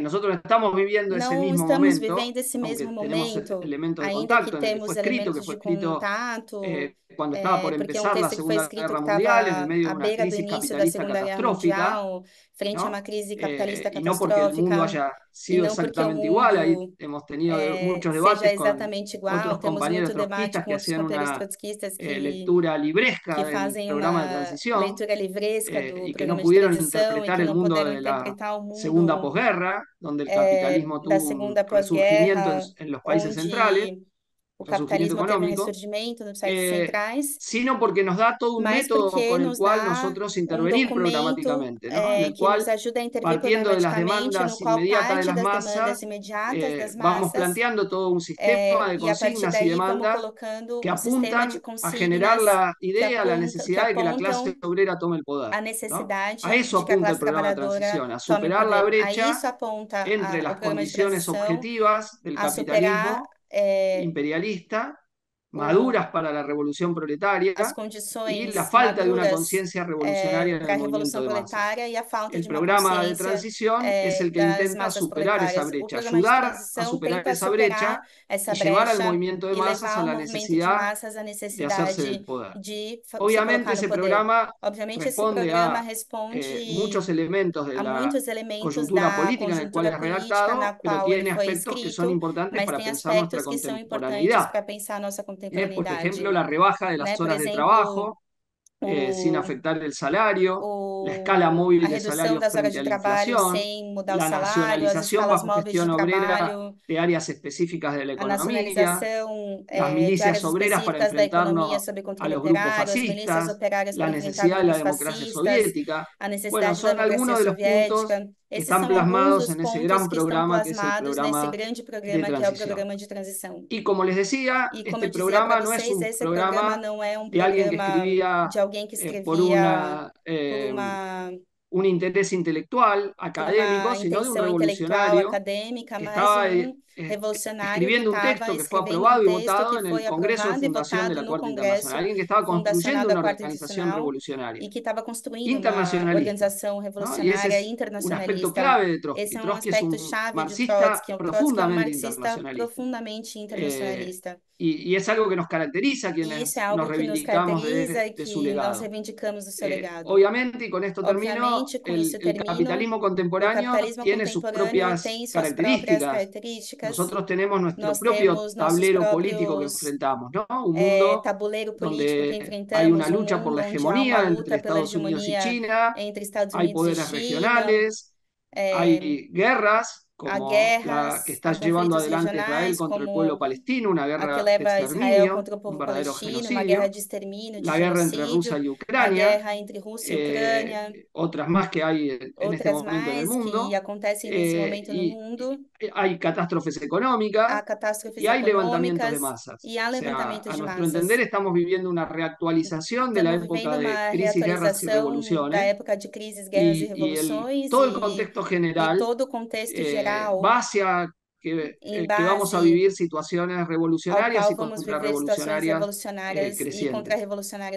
B: nosotros estamos viviendo ese mismo
C: estamos
B: momento,
C: vivendo esse mesmo momento,
B: elementos de
C: ainda
B: contacto que
C: temos
B: escrito,
C: elementos de
B: escrito
C: contato,
B: eh, cuando estaba por empezar la
C: foi
B: Segunda Guerra Mundial, en medio de una crisis capitalista
C: Segunda Guerra
B: catastrófica,
C: Mundial, frente a
B: ¿no?
C: uma crise
B: Eh,
C: capitalista
B: y no porque el mundo
C: catastrófica,
B: haya sido exactamente igual, ahí
C: mundo
B: hemos tenido
C: é,
B: muchos debates con
C: exatamente igual.
B: otros compañeros trotskistas que
C: outros
B: hacían una eh,
C: que,
B: lectura libresca del programa de transición eh,
C: do
B: y que no pudieron interpretar el mundo de la
C: interpretar o
B: segunda
C: mundo
B: posguerra, donde el capitalismo tuvo un resurgimiento en, en los países centrales,
C: o capitalismo teve um ressurgimento
B: eh,
C: centrais,
B: sino porque nos da todo un
C: mas
B: método cual
C: dá
B: nosotros
C: um
B: intervenir
C: documento
B: programáticamente, ¿no?
C: Eh,
B: el
C: que nos ajuda a intervir
B: partiendo de las
C: programaticamente,
B: demandas
C: qual
B: inmediatas de las masas, eh,
C: das
B: vamos planteando todo un sistema
C: eh,
B: de
C: e a partir
B: consignas y
C: daí vamos
B: demandas que
C: um sistema de
B: apuntan a generar la idea, la
C: apuntam, que
B: necesidad de que la clase obrera tome el poder,
C: a
B: ¿no? A eso
C: de
B: apunta el programa de transición, a
C: o
B: superar la brecha entre
C: o
B: las
C: de
B: condiciones objetivas del capitalismo
C: eh,
B: imperialista, maduras para la revolución proletaria, y la falta de una conciencia
C: eh,
B: revolucionaria en
C: para a
B: el movimiento de masas.
C: proletária a falta
B: El
C: de
B: programa de transición es
C: eh,
B: el que intenta superar esa brecha,
C: de
B: ayudar a superar esa brecha
C: essa
B: y llevar al movimiento de masas a la
C: de
B: necesidad
C: a
B: de hacerse del poder.
C: de
B: Obviamente ese programa
C: Obviamente,
B: responde
C: programa
B: a eh,
C: responde
B: muchos elementos de la coyuntura política en el cual es redactado, pero tiene aspectos que son
C: escrito,
B: importantes para pensar nuestra contemporaneidad. Eh, por ejemplo, la rebaja de las horas de trabajo eh, sin afectar el salario, la escala móvil de salarios frente a la inflación, la
C: escalas
B: bajo gestión obrera de áreas específicas de la economía,
C: nacionalização
B: las
C: eh, de
B: milicias obreras para enfrentarnos a los grupos fascistas, la necesidad de la democracia soviética. Bueno, son algunos de los puntos
C: Esses
B: están
C: são alguns
B: plasmados
C: dos
B: en ese
C: pontos
B: gran
C: que estão
B: programa que es el
C: plasmados nesse
B: programa
C: grande
B: de
C: programa que é o
B: transición.
C: programa de transição.
B: Y como les decía,
C: E como
B: este programa no es
C: vocês,
B: un
C: esse programa
B: programa
C: não é um
B: de alguien que
C: programa
B: escribía
C: de alguém que
B: eh, por
C: escrevia
B: una,
C: por
B: eh,
C: uma
B: un interés intelectual, académico, sino de un revolucionario que estaba eh, eh,
C: revolucionário que
B: escribiendo un
C: estava
B: texto que fue
C: escrevendo
B: aprobado y
C: um texto
B: votado
C: que
B: en el
C: foi
B: Congreso de
C: aprovado e
B: de
C: votado
B: la
C: no
B: Cuarta
C: Congresso
B: Internacional, alguien que estaba
C: fundacional
B: construyendo
C: da
B: una
C: Quarta
B: organización
C: Internacional
B: revolucionaria,
C: e que estava construindo uma
B: internacionalista.
C: organização revolucionária
B: es un aspecto
C: internacionalista.
B: clave de Trotsky.
C: Esse é um
B: Trotsky es
C: aspecto
B: un
C: chave de
B: marxista
C: Trotsky. O Trotsky é um
B: profundamente
C: marxista
B: internacionalista.
C: profundamente
B: Eh,
C: internacionalista.
B: y, y es algo que nos caracteriza
C: E
B: quienes
C: é
B: nos
C: algo que nos
B: reivindicamos de,
C: e
B: de su
C: que nós
B: legado.
C: reivindicamos
B: Eh, obviamente, y con esto termino,
C: com
B: el, el
C: termino.
B: capitalismo contemporáneo
C: capitalismo
B: tiene sus
C: contemporâneo
B: propias características.
C: características.
B: Nosotros tenemos nuestro
C: Nós
B: propio tablero político que enfrentamos, ¿no? Un
C: eh,
B: mundo
C: que
B: donde hay una lucha por
C: mundo
B: la hegemonía
C: uma
B: entre Estados Unidos y China,
C: entre Estados
B: hay
C: Unidos e
B: poderes
C: China,
B: regionales,
C: eh,
B: hay guerras, como la que está llevando adelante Israel contra el pueblo palestino, una guerra de exterminio, un verdadero genocidio, la guerra entre Rusia y Ucrania,
C: e
B: eh, otras más que hay en, en este momento en el
C: que
B: mundo, eh, y, hay catástrofes económicas y hay levantamientos de masas.
C: e
B: O sea, a nuestro entender estamos viviendo una reactualización de la época de crisis, guerras y revoluciones y, y el, todo el
C: e,
B: contexto general eh,
C: geral
B: va hacia que, eh, que vamos a vivir situaciones revolucionarias y contrarrevolucionarias eh, crecientes.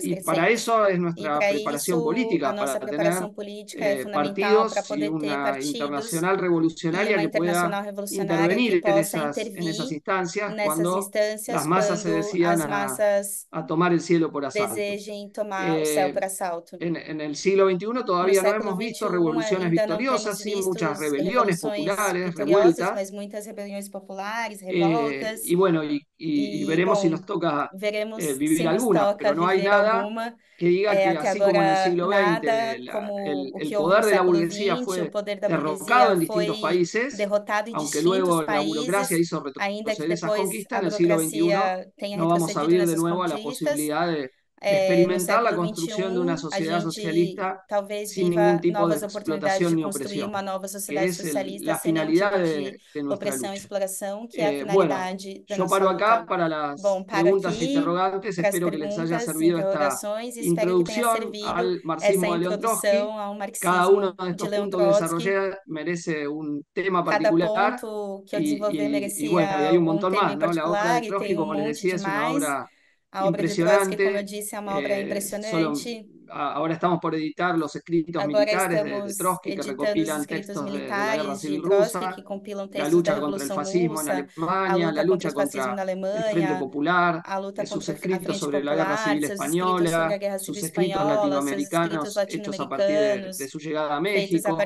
B: Y para eso es nuestra
C: para
B: preparación política,
C: nossa
B: para tener eh, partidos y una internacional revolucionaria que pueda intervenir en esas, en esas instancias cuando las masas se
C: as
B: a, a tomar el cielo por asalto. Eh, en, en el siglo XXI todavía no hemos visto revoluciones victoriosas, sin muchas rebeliones populares, revueltas.
C: Rebeliões populares,
B: Eh,
C: revoltas.
B: y bueno, y, y- y veremos si
C: bom,
B: nos toca
C: veremos
B: eh, vivir
C: nos
B: alguna, pero no hay nada
C: alguma.
B: que diga
C: É,
B: que así como en el siglo XX el, el poder de la burguesía
C: XX,
B: fue derrocado en distintos países,
C: derrotado em
B: aunque luego la burocracia
C: países,
B: hizo retroceder esas conquistas, en el siglo XXI no vamos a abrir de nuevo a la posibilidad de, experimentar la construcción de una
C: XXI, a
B: sociedad
C: gente
B: socialista
C: talvez
B: sin ningún
C: viva
B: tipo de
C: novas oportunidades
B: explotación
C: de
B: ni
C: construir
B: opresión,
C: uma nova sociedade socialista
B: la
C: sem nenhum
B: finalidad
C: tipo
B: de,
C: de opressão e
B: lucha.
C: exploração, que é a
B: Eh, bueno,
C: finalidade da
B: yo
C: nossa
B: paro acá para las
C: Bom, para aqui
B: interrogantes. Espero que les haya servido esta
C: servido
B: al marxismo de León Trotsky.
C: introdução ao
B: Cada
C: marxismo
B: uno de puntos que desarrollé merece un tema
C: Cada
B: particular
C: ponto que eu desenvolver
B: bueno, y hay un
C: um
B: montón más, ¿no? La obra de Trotsky,
C: um
B: como les decía,
C: de
B: es obra
C: A obra de Trotsky, como eu
B: impresionante.
C: disse, é uma obra
B: solo
C: impressionante.
B: Ahora estamos por editar los escritos
C: Agora
B: militares de, de Trotsky que recopilan textos de, de la guerra civil rusa, la lucha contra el fascismo en Alemania, la lucha
C: contra
B: el Frente Popular, sus escritos sobre la guerra civil española, sus escritos latinoamericanos hechos a partir de, su llegada a México.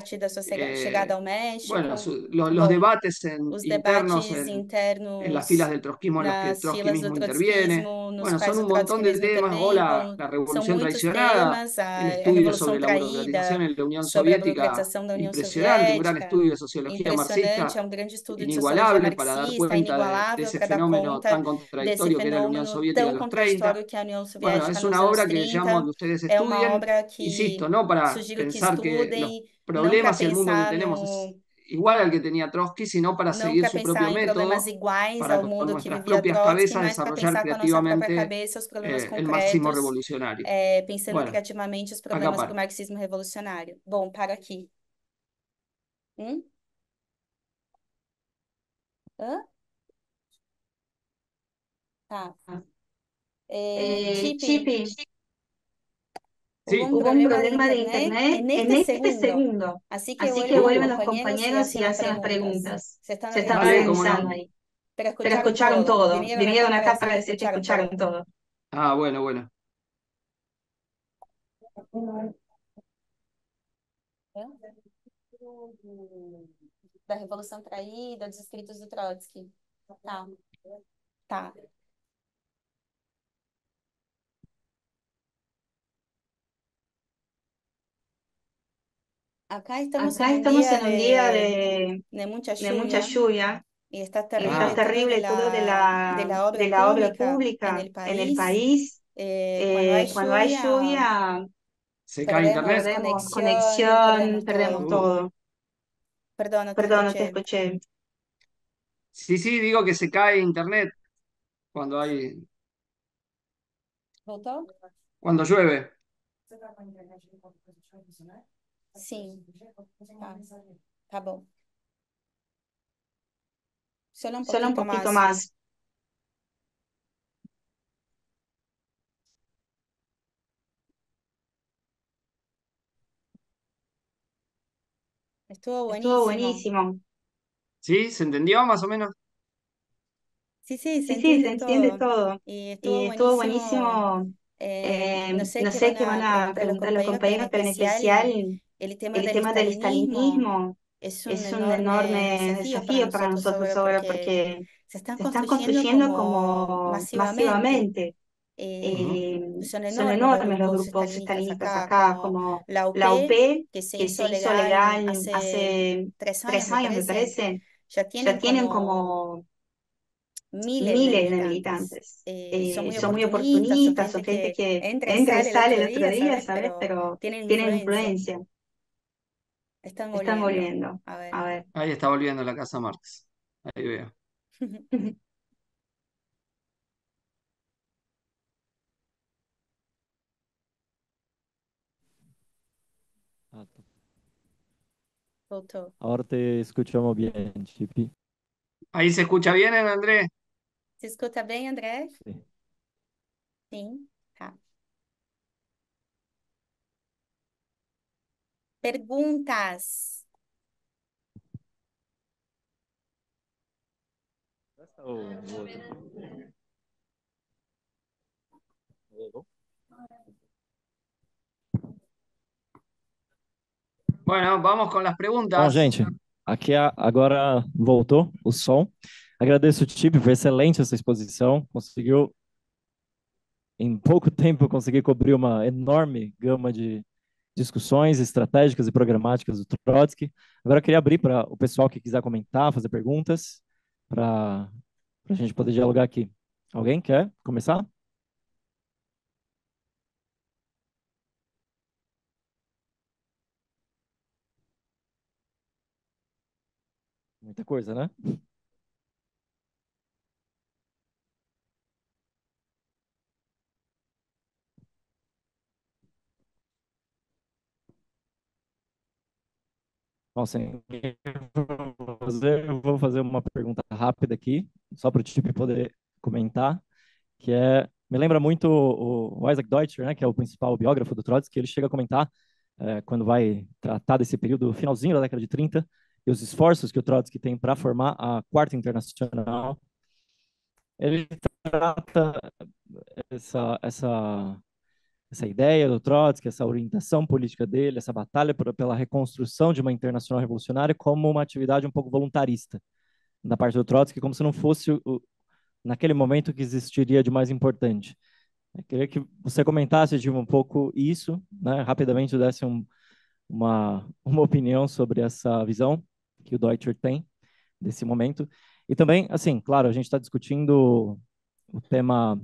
B: bueno, los, debates internos en, las filas del trotskismo en los que Trotsky mismo interviene. Bueno, son un montón de temas, o la, revolución traicionada,
C: temas, a,
B: el estudio sobre la burocratización en la Unión Soviética,
C: burocratização da União
B: impresionante, un gran estudio de sociología marxista,
C: de
B: inigualable para dar cuenta de, ese fenómeno tan contradictorio que era la Unión Soviética los 30.
C: contraditório que é a União
B: Bueno, es una obra que llamo a
C: 30.
B: que ustedes estudien, insisto, no para pensar que los problemas y el mundo que tenemos es igual al que tenía Trotsky, sino para
C: não
B: seguir su propio método,
C: iguais
B: para
C: ao
B: con
C: mundo que
B: nuestras
C: vivia
B: propias
C: Trotsky,
B: cabezas desarrollar creativamente
C: cabeça os problemas
B: eh, el marxismo
C: concretos,
B: revolucionario.
C: é, pensando
B: Bueno,
C: criativamente os problemas para o
B: paro.
C: marxismo revolucionário. Bom, para aqui. Hum? Hã? Tá. É,
D: Eh, Chipi,
B: Sí,
C: hubo um
D: hubo un
C: problema de
D: problema de
C: internet
D: internet
C: en
D: en
C: este
D: este
C: segundo.
D: segundo,
C: Así que
D: así que
C: vuelven los
D: vuelven los
C: compañeros y hacen las preguntas.
D: preguntas.
C: Se están
D: Se organizando ahí.
C: Pero
D: Pero
C: escucharon
D: escucharon
C: todo.
D: todo,
C: Vinieron
D: vinieron
C: acá para decir
D: para
C: que
D: que
C: escucharon
D: escucharon todo.
B: Ah, bueno, bueno.
C: Da Revolução Traída, dos escritos do Trotsky. Tá. Tá. Acá estamos
D: Acá
C: en un
D: estamos
C: día
D: en un día
C: de,
D: de,
C: mucha
D: de mucha
C: lluvia
D: lluvia
C: y está
D: y
C: terrible
D: está terrible todo de
C: la, de
D: la,
C: obra
D: de la obra
C: pública en
D: pública
C: el
D: en el
C: país.
D: país.
C: Eh, cuando hay
D: Eh, cuando hay
C: lluvia,
D: lluvia,
B: se cae
C: perdemos
B: internet.
D: perdemos
C: conexión,
D: conexión,
C: perdemos todo.
D: Todo.
C: Perdón, no te
D: Perdón, no te
C: escuché.
D: escuché.
B: sí, sí, digo que se cae internet cuando hay,
C: Voltou?
B: cuando llueve.
C: Sim. Tá, tá bom. Solo un
D: Solo un
C: poquito
D: poquito
C: más.
D: más.
C: Estuvo
D: Estuvo
C: buenísimo.
D: buenísimo.
B: ¿Sí? ¿Se entendió más o menos?
C: Sí, sí, se
D: Sí, sí, se
C: entiende
D: entiende
C: todo.
D: todo.
C: Y estuvo
D: Y estuvo
C: buenísimo.
D: buenísimo.
C: eh,
D: Eh,
C: no sé
D: no
C: qué
D: sé
C: van
D: qué van
C: a
D: a
C: preguntar los
D: preguntar los
C: compañeros, pero en
D: compañeros, pero en
C: especial
D: especial
C: el tema
D: el
C: del
D: tema del
C: estalinismo es un
D: es un
C: enorme
D: enorme
C: desafío para nosotros ahora porque
D: porque
C: se están
D: se están
C: construyendo como masivamente.
D: masivamente.
C: Eh, son
D: son
C: enormes
D: enormes
C: los grupos estalinistas acá, como la UP,
D: la UP,
C: que se
D: que
C: hizo legal hace
D: hace
C: tres años,
D: tres
C: me
D: años, me
C: parece, ya
D: ya
C: tienen como
D: como
C: miles de
D: miles de
C: militantes. Eh, son
D: Eh,
C: muy
D: son muy
C: oportunistas, son gente que entra y sale el otro día, ¿sabes? Pero tienen influencia. Están
D: Están
C: volviendo.
D: volviendo.
C: A ver.
D: A ver.
B: Ahí está volviendo la Casa Marx. Ahí veo.
A: Ah. Ahora te escuchamos bien, Chipi.
B: Ahí se escucha bien, ¿eh, Andrés.
C: Se escuta bem, André?
A: Sí.
C: Sim, Perguntas.
A: Outro. Alô?
B: Bueno, vamos con las
A: Bom,
B: preguntas.
A: gente, aqui agora voltou o som. Agradeço o Tipe, foi excelente essa exposição. Conseguiu, em pouco tempo, conseguir cobrir uma enorme gama de discussões estratégicas e programáticas do Trotsky. Agora eu queria abrir para o pessoal que quiser comentar, fazer perguntas, para a gente poder dialogar aqui. Alguém quer começar? Muita coisa, né? Fazer, eu vou fazer uma pergunta rápida aqui, só para o Tipe poder comentar, que é, me lembra muito o, o Isaac Deutscher, né, que é o principal biógrafo do Trotsky, ele chega a comentar, é, quando vai tratar desse período finalzinho da década de 30, e os esforços que o Trotsky tem para formar a Quarta Internacional, ele trata essa, essa, essa ideia do Trotsky, essa orientação política dele, essa batalha por, pela reconstrução de uma internacional revolucionária como uma atividade um pouco voluntarista da parte do Trotsky, como se não fosse o, naquele momento que existiria de mais importante. Eu queria que você comentasse de um pouco isso, né, rapidamente desse um, uma, uma opinião sobre essa visão que o Deutscher tem desse momento. E também, assim, claro, a gente está discutindo o tema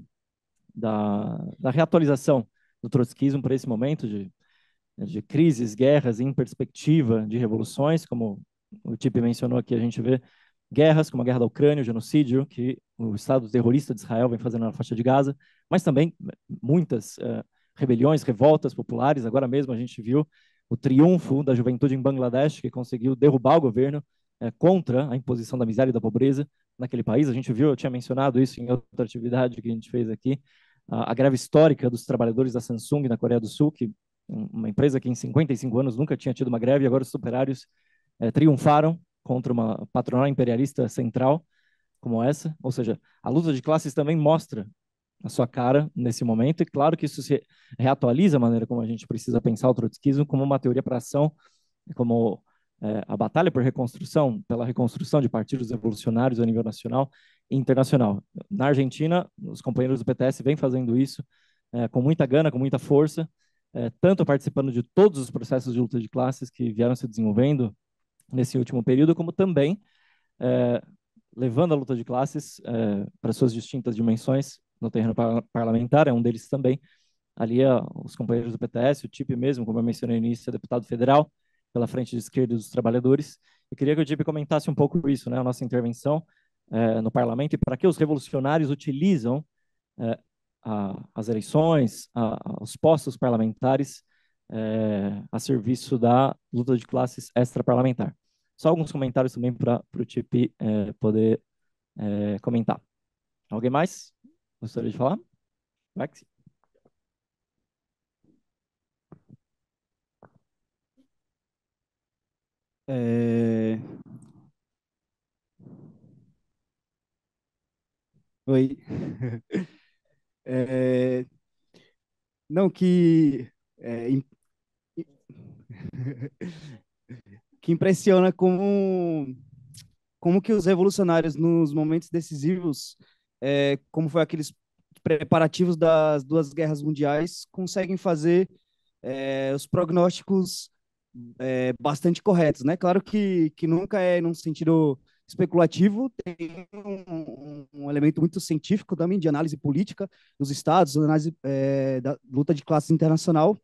A: da, da reatualização do trotskismo para esse momento de, de crises, guerras em perspectiva de revoluções, como o Tipe mencionou aqui, a gente vê guerras, como a guerra da Ucrânia, o genocídio que o Estado terrorista de Israel vem fazendo na faixa de Gaza, mas também muitas uh, rebeliões, revoltas populares. Agora mesmo a gente viu o triunfo da juventude em Bangladesh, que conseguiu derrubar o governo uh, contra a imposição da miséria e da pobreza naquele país. A gente viu, eu tinha mencionado isso em outra atividade que a gente fez aqui, a, greve histórica dos trabalhadores da Samsung na Coreia do Sul, que uma empresa que em 55 anos nunca tinha tido uma greve, agora os operários uh, triunfaram contra uma patronal imperialista central como essa, ou seja, a luta de classes também mostra a sua cara nesse momento, e claro que isso se reatualiza a maneira como a gente precisa pensar o trotskismo como uma teoria para ação, como é, a batalha por reconstrução, pela reconstrução de partidos revolucionários a nível nacional internacional. Na Argentina, os companheiros do PTS vêm fazendo isso é, com muita gana, com muita força, é, tanto participando de todos os processos de luta de classes que vieram se desenvolvendo nesse último período, como também é, levando a luta de classes é, para suas distintas dimensões no terreno par parlamentar, é um deles também. Ali os companheiros do PTS, o TIP mesmo, como eu mencionei no início, é deputado federal pela Frente de Esquerda dos Trabalhadores. Eu queria que o TIP comentasse um pouco isso, né, a nossa intervenção é, no parlamento e para que os revolucionários utilizam é, as eleições, os postos parlamentares é, a serviço da luta de classes extra-parlamentar. Só alguns comentários também para o Tipe é, poder comentar. Alguém mais gostaria de falar? Max?
E: É... Oi. É... Não, que é, que impressiona como como que os revolucionários nos momentos decisivos, é, como foi aqueles preparativos das duas guerras mundiais conseguem fazer é, os prognósticos é, bastante corretos, né? Claro que, que nunca é num sentido especulativo, tem um, um, elemento muito científico também de análise política dos estados, análise é, da luta de classe internacional,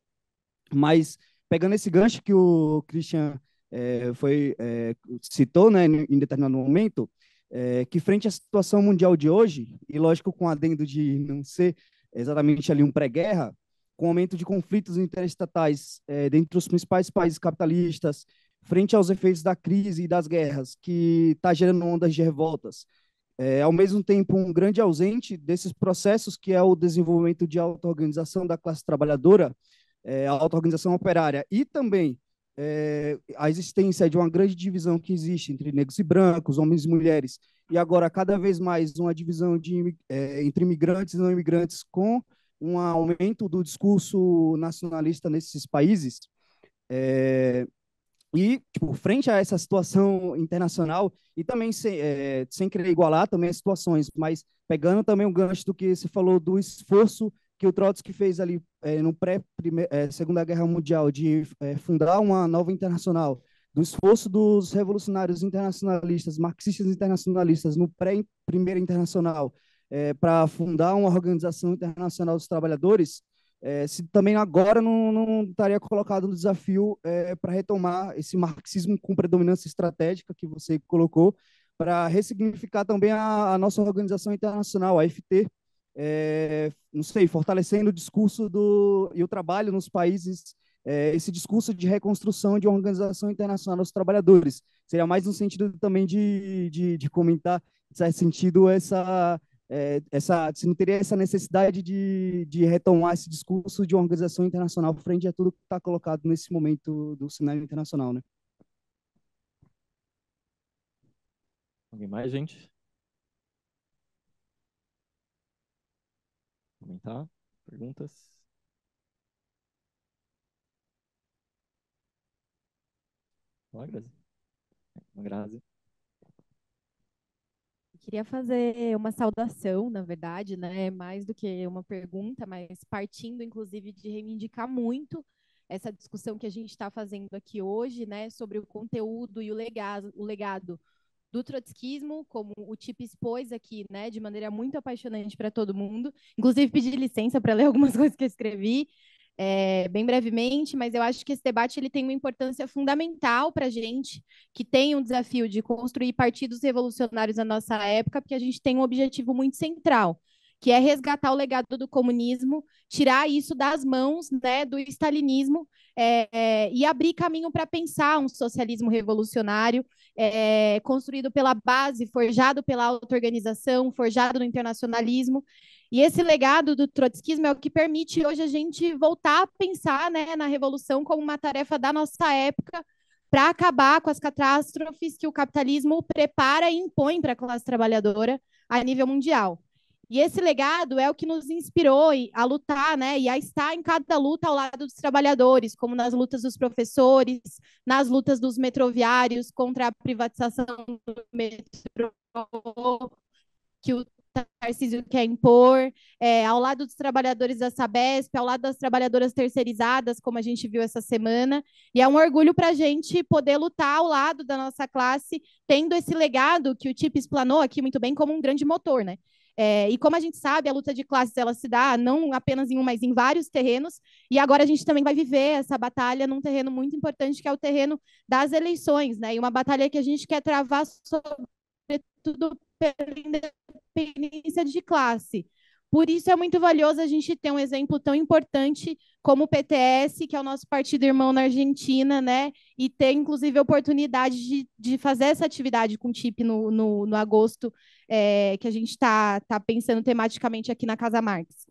E: mas pegando esse gancho que o Christian é, foi é, citou, né, em determinado momento, é, que frente à situação mundial de hoje, e lógico com adendo de não ser exatamente ali um pré-guerra, com o aumento de conflitos interestatais é, dentre os principais países capitalistas, frente aos efeitos da crise e das guerras, que está gerando ondas de revoltas, é, ao mesmo tempo um grande ausente desses processos, que é o desenvolvimento de auto-organização da classe trabalhadora, é, auto-organização operária, e também é, a existência de uma grande divisão que existe entre negros e brancos, homens e mulheres, e agora cada vez mais uma divisão de, é, entre imigrantes e não imigrantes, com um aumento do discurso nacionalista nesses países. É, e, tipo, frente a essa situação internacional, e também sem, é, sem querer igualar também as situações, mas pegando também o gancho do que você falou do esforço que o Trotsky fez ali é, no pré é, Guerra Mundial de é, fundar uma nova internacional, do esforço dos revolucionários internacionalistas, marxistas internacionalistas no pré Primeira Internacional é, para fundar uma organização internacional dos trabalhadores, é, se também agora não, não estaria colocado no desafio é, para retomar esse marxismo com predominância estratégica que você colocou, para ressignificar também a, a nossa organização internacional, a FT, é, não sei, fortalecendo o discurso do, e o trabalho nos países, é, esse discurso de reconstrução de uma organização internacional dos trabalhadores. Seria mais no sentido também de, de, de comentar, em certo sentido, essa, é, essa, se não teria essa necessidade de, de retomar esse discurso de uma organização internacional frente a tudo que está colocado nesse momento do cenário internacional, né?
A: Alguém mais, gente? Comentar? Perguntas? Olá, Grazi. Grazi.
D: Queria fazer uma saudação, na verdade, né? Mais do que uma pergunta, mas partindo, inclusive, de reivindicar muito essa discussão que a gente está fazendo aqui hoje, né? Sobre o conteúdo e o legado, o legado do trotskismo, como o Tip expôs aqui, né, de maneira muito apaixonante para todo mundo. Inclusive, pedi licença para ler algumas coisas que eu escrevi, é, bem brevemente, mas eu acho que esse debate ele tem uma importância fundamental para a gente, que tem um desafio de construir partidos revolucionários na nossa época, porque a gente tem um objetivo muito central, que é resgatar o legado do comunismo, tirar isso das mãos né, do stalinismo é, é, e abrir caminho para pensar um socialismo revolucionário é, construído pela base, forjado pela auto-organização, forjado no internacionalismo. E esse legado do trotskismo é o que permite hoje a gente voltar a pensar né, na revolução como uma tarefa da nossa época para acabar com as catástrofes que o capitalismo prepara e impõe para a classe trabalhadora a nível mundial. E esse legado é o que nos inspirou a lutar, né, e a estar em cada luta ao lado dos trabalhadores, como nas lutas dos professores, nas lutas dos metroviários contra a privatização do metrô, que o Tarcísio quer impor, é, ao lado dos trabalhadores da Sabesp, ao lado das trabalhadoras terceirizadas, como a gente viu essa semana, e é um orgulho para a gente poder lutar ao lado da nossa classe, tendo esse legado que o TIP explanou aqui muito bem como um grande motor, né? É, e como a gente sabe, a luta de classes ela se dá não apenas em um, mas em vários terrenos. E agora a gente também vai viver essa batalha num terreno muito importante, que é o terreno das eleições, né? E uma batalha que a gente quer travar sobretudo pela independência de classe. Por isso é muito valioso a gente ter um exemplo tão importante como o PTS, que é o nosso partido irmão na Argentina, né? E ter, inclusive, a oportunidade de, de fazer essa atividade com o TIP no, no, no agosto, é, que a gente está tá pensando tematicamente aqui na Casa Marx.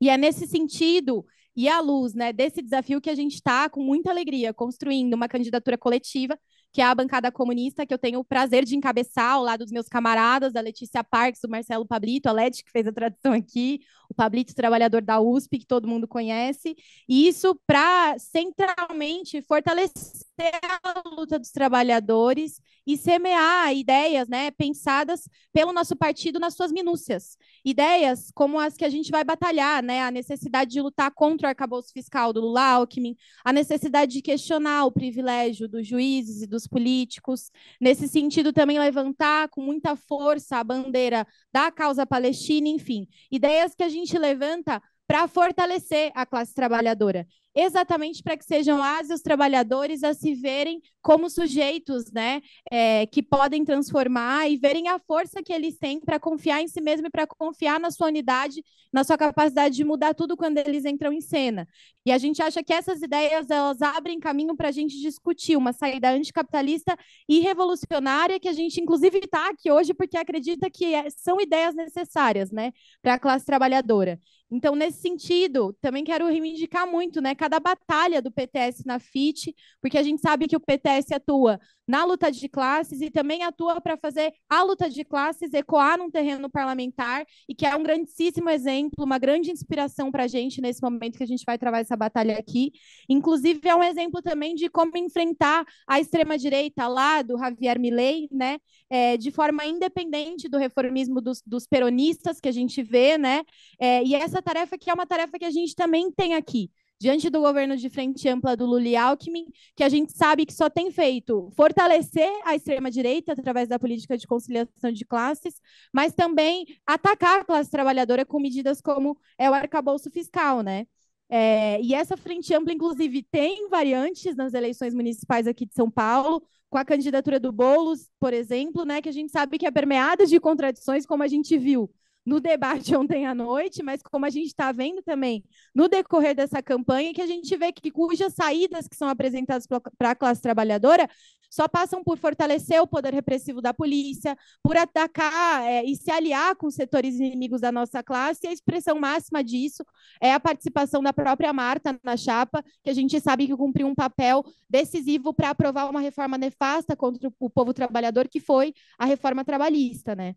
D: E é nesse sentido e à luz né, desse desafio que a gente está, com muita alegria, construindo uma candidatura coletiva que é a bancada comunista, que eu tenho o prazer de encabeçar ao lado dos meus camaradas, da Letícia Parques, do Marcelo Pablito, a Leti, que fez a tradução aqui, o Pablito, trabalhador da USP, que todo mundo conhece, e isso para centralmente fortalecer a luta dos trabalhadores e semear ideias, né, pensadas pelo nosso partido nas suas minúcias. Ideias como as que a gente vai batalhar, né, a necessidade de lutar contra o arcabouço fiscal do Lula Alckmin, a necessidade de questionar o privilégio dos juízes e dos políticos, nesse sentido também levantar com muita força a bandeira da causa palestina, enfim, ideias que a gente levanta para fortalecer a classe trabalhadora exatamente para que sejam as e os trabalhadores a se verem como sujeitos, né, é, que podem transformar e verem a força que eles têm para confiar em si mesmo e para confiar na sua unidade, na sua capacidade de mudar tudo quando eles entram em cena. E a gente acha que essas ideias elas abrem caminho para a gente discutir uma saída anticapitalista e revolucionária que a gente inclusive está aqui hoje porque acredita que é, são ideias necessárias, né, para a classe trabalhadora. Então, nesse sentido, também quero reivindicar muito, né, cada batalha do PTS na FIT, porque a gente sabe que o PTS atua na luta de classes e também atua para fazer a luta de classes ecoar num terreno parlamentar e que é um grandíssimo exemplo, uma grande inspiração para a gente nesse momento que a gente vai travar essa batalha aqui. Inclusive, é um exemplo também de como enfrentar a extrema-direita lá do Javier Milei, né, é, de forma independente do reformismo dos, dos, peronistas que a gente vê, né, é, e essa tarefa que é uma tarefa que a gente também tem aqui diante do governo de frente ampla do Lula e Alckmin, que a gente sabe que só tem feito fortalecer a extrema-direita através da política de conciliação de classes, mas também atacar a classe trabalhadora com medidas como é o arcabouço fiscal, né? É, e essa frente ampla, inclusive, tem variantes nas eleições municipais aqui de São Paulo, com a candidatura do Boulos, por exemplo, né, que a gente sabe que é permeada de contradições, como a gente viu no debate ontem à noite, mas como a gente está vendo também no decorrer dessa campanha, que a gente vê que cujas saídas que são apresentadas para a classe trabalhadora só passam por fortalecer o poder repressivo da polícia, por atacar é, e se aliar com setores inimigos da nossa classe, e a expressão máxima disso é a participação da própria Marta na chapa, que a gente sabe que cumpriu um papel decisivo para aprovar uma reforma nefasta contra o povo trabalhador, que foi a reforma trabalhista, né?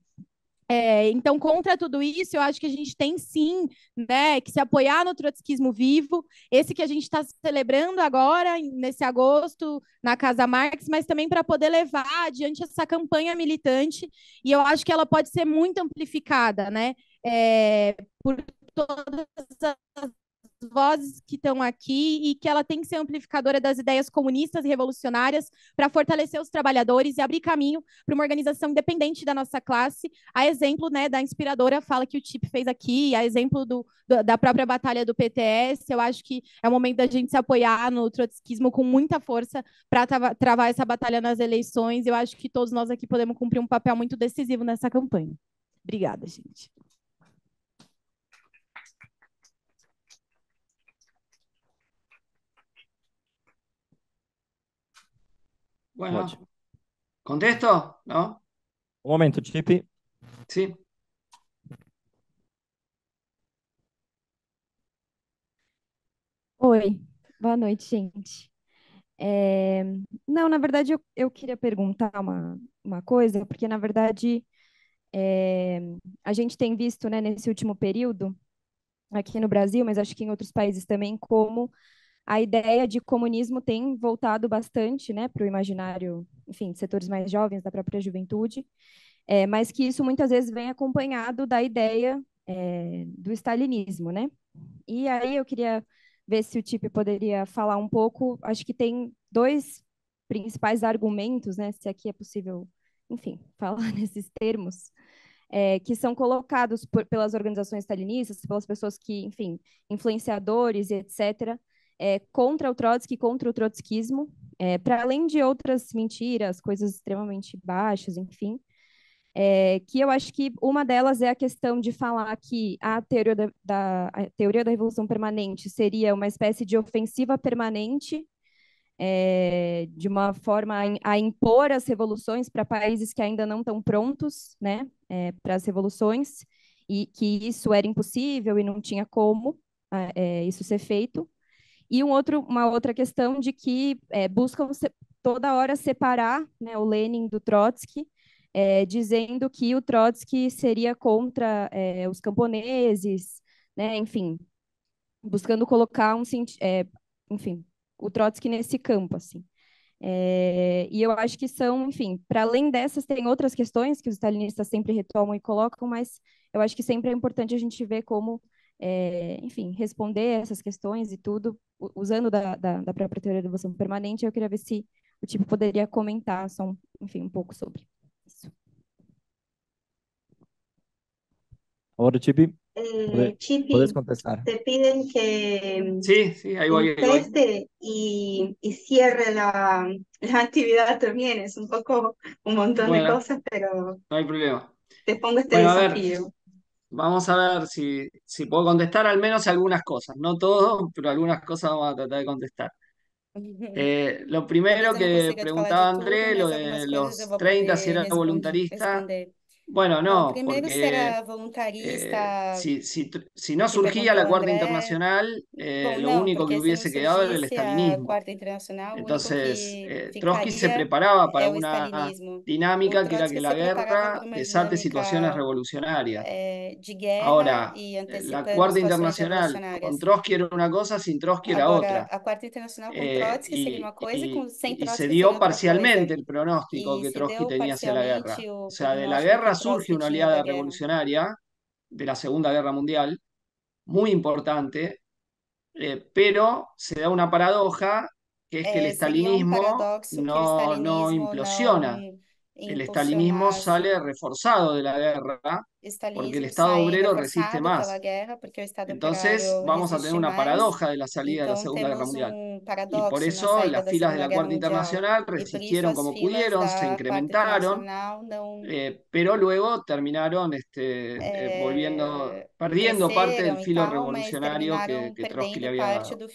D: É, então, contra tudo isso, eu acho que a gente tem sim né, que se apoiar no trotskismo vivo, esse que a gente está celebrando agora, nesse agosto, na Casa Marx, mas também para poder levar adiante essa campanha militante, e eu acho que ela pode ser muito amplificada, né? É, por todas as vozes que estão aqui e que ela tem que ser amplificadora das ideias comunistas e revolucionárias para fortalecer os trabalhadores e abrir caminho para uma organização independente da nossa classe. A exemplo né, da inspiradora fala que o TIP fez aqui, a exemplo do, do, da própria batalha do PTS. Eu acho que é o momento da gente se apoiar no trotskismo com muita força para travar, travar essa batalha nas eleições. Eu acho que todos nós aqui podemos cumprir um papel muito decisivo nessa campanha. Obrigada, gente.
B: Bueno, Pode. ¿contesto? ¿No?
A: Um momento, Chip.
B: Sim.
F: Oi, boa noite, gente. É, Não, na verdade, eu, eu queria perguntar uma, uma coisa, porque, na verdade, é, a gente tem visto, né, nesse último período, aqui no Brasil, mas acho que em outros países também, como a ideia de comunismo tem voltado bastante né, para o imaginário, enfim, de setores mais jovens, da própria juventude, é, mas que isso muitas vezes vem acompanhado da ideia é, do stalinismo, né? E aí eu queria ver se o Tipe poderia falar um pouco, acho que tem dois principais argumentos, né, se aqui é possível, enfim, falar nesses termos, é, que são colocados por, pelas organizações stalinistas, pelas pessoas que, enfim, influenciadores e etc., é, contra o Trotsky, contra o trotskismo, é, para além de outras mentiras, coisas extremamente baixas, enfim, é, que eu acho que uma delas é a questão de falar que a teoria da, da a teoria da revolução permanente seria uma espécie de ofensiva permanente, é, de uma forma a, a, impor as revoluções para países que ainda não estão prontos né, é, para as revoluções, e que isso era impossível e não tinha como é, isso ser feito. E um outro, uma outra questão de que é, buscam toda hora separar né, o Lenin do Trotsky, é, dizendo que o Trotsky seria contra é, os camponeses, né, enfim, buscando colocar um, é, enfim, o Trotsky nesse campo, assim. É, e eu acho que são, enfim, para além dessas, tem outras questões que os stalinistas sempre retomam e colocam, mas eu acho que sempre é importante a gente ver como, é, enfim, responder essas questões e tudo, usando da, da, da própria teoria da evolução permanente. Eu queria ver se o tipo poderia comentar, só, enfim, um pouco sobre isso.
A: Ahora, Chipi,
G: Eh, Chipi,
A: puedes contestar.
G: te piden que
B: Sí, sí, ahí voy, ahí voy.
G: conteste y, y cierre la, la actividad también. Es un poco un montón de
B: Bueno,
G: cosas, pero
B: no hay problema.
G: te pongo este
B: Bueno, a ver,
G: desafío.
B: Vamos a ver si, si puedo contestar al menos algunas cosas. No todo, pero algunas cosas vamos a tratar de contestar. Eh, lo primero que preguntaba André, lo de los
C: eu vou
B: 30, si era voluntarista. Bueno, no,
C: primeiro, se
B: porque eh,
C: voluntarista,
B: si, si, tr- si no surgía la Cuarta. Internacional, eh, lo único que hubiese quedado era el estalinismo. Entonces, eh, Trotsky se preparaba para una dinámica que era que
C: Trotsky
B: la guerra desate situaciones revolucionarias.
C: eh,
B: Ahora, eh, la Cuarta Internacional con. Trotsky era una cosa, sin Trotsky era
C: Agora,
B: otra.
C: a Quarta Internacional com
B: Eh,
C: Trotsky uma coisa e
B: y-
C: com, sem
B: y se
C: Trotsky
B: dio parcialmente el pronóstico que Trotsky tenía hacia la guerra.
C: o
B: sea, de la guerra surge una oleada revolucionaria de la Segunda Guerra Mundial, muy importante, eh, pero se da una paradoja, que es que el
C: um
B: estalinismo no, no implosiona. El estalinismo sale reforzado de la guerra porque el Estado obrero resiste más. Entonces vamos a tener una paradoja de la salida de la Segunda Guerra Mundial. Y por eso las filas de la Cuarta. Internacional resistieron como pudieron, se incrementaron, eh, pero luego terminaron este, eh, volviendo,
C: eh,
B: perdiendo parte del filo revolucionario que, Trotsky le había dado.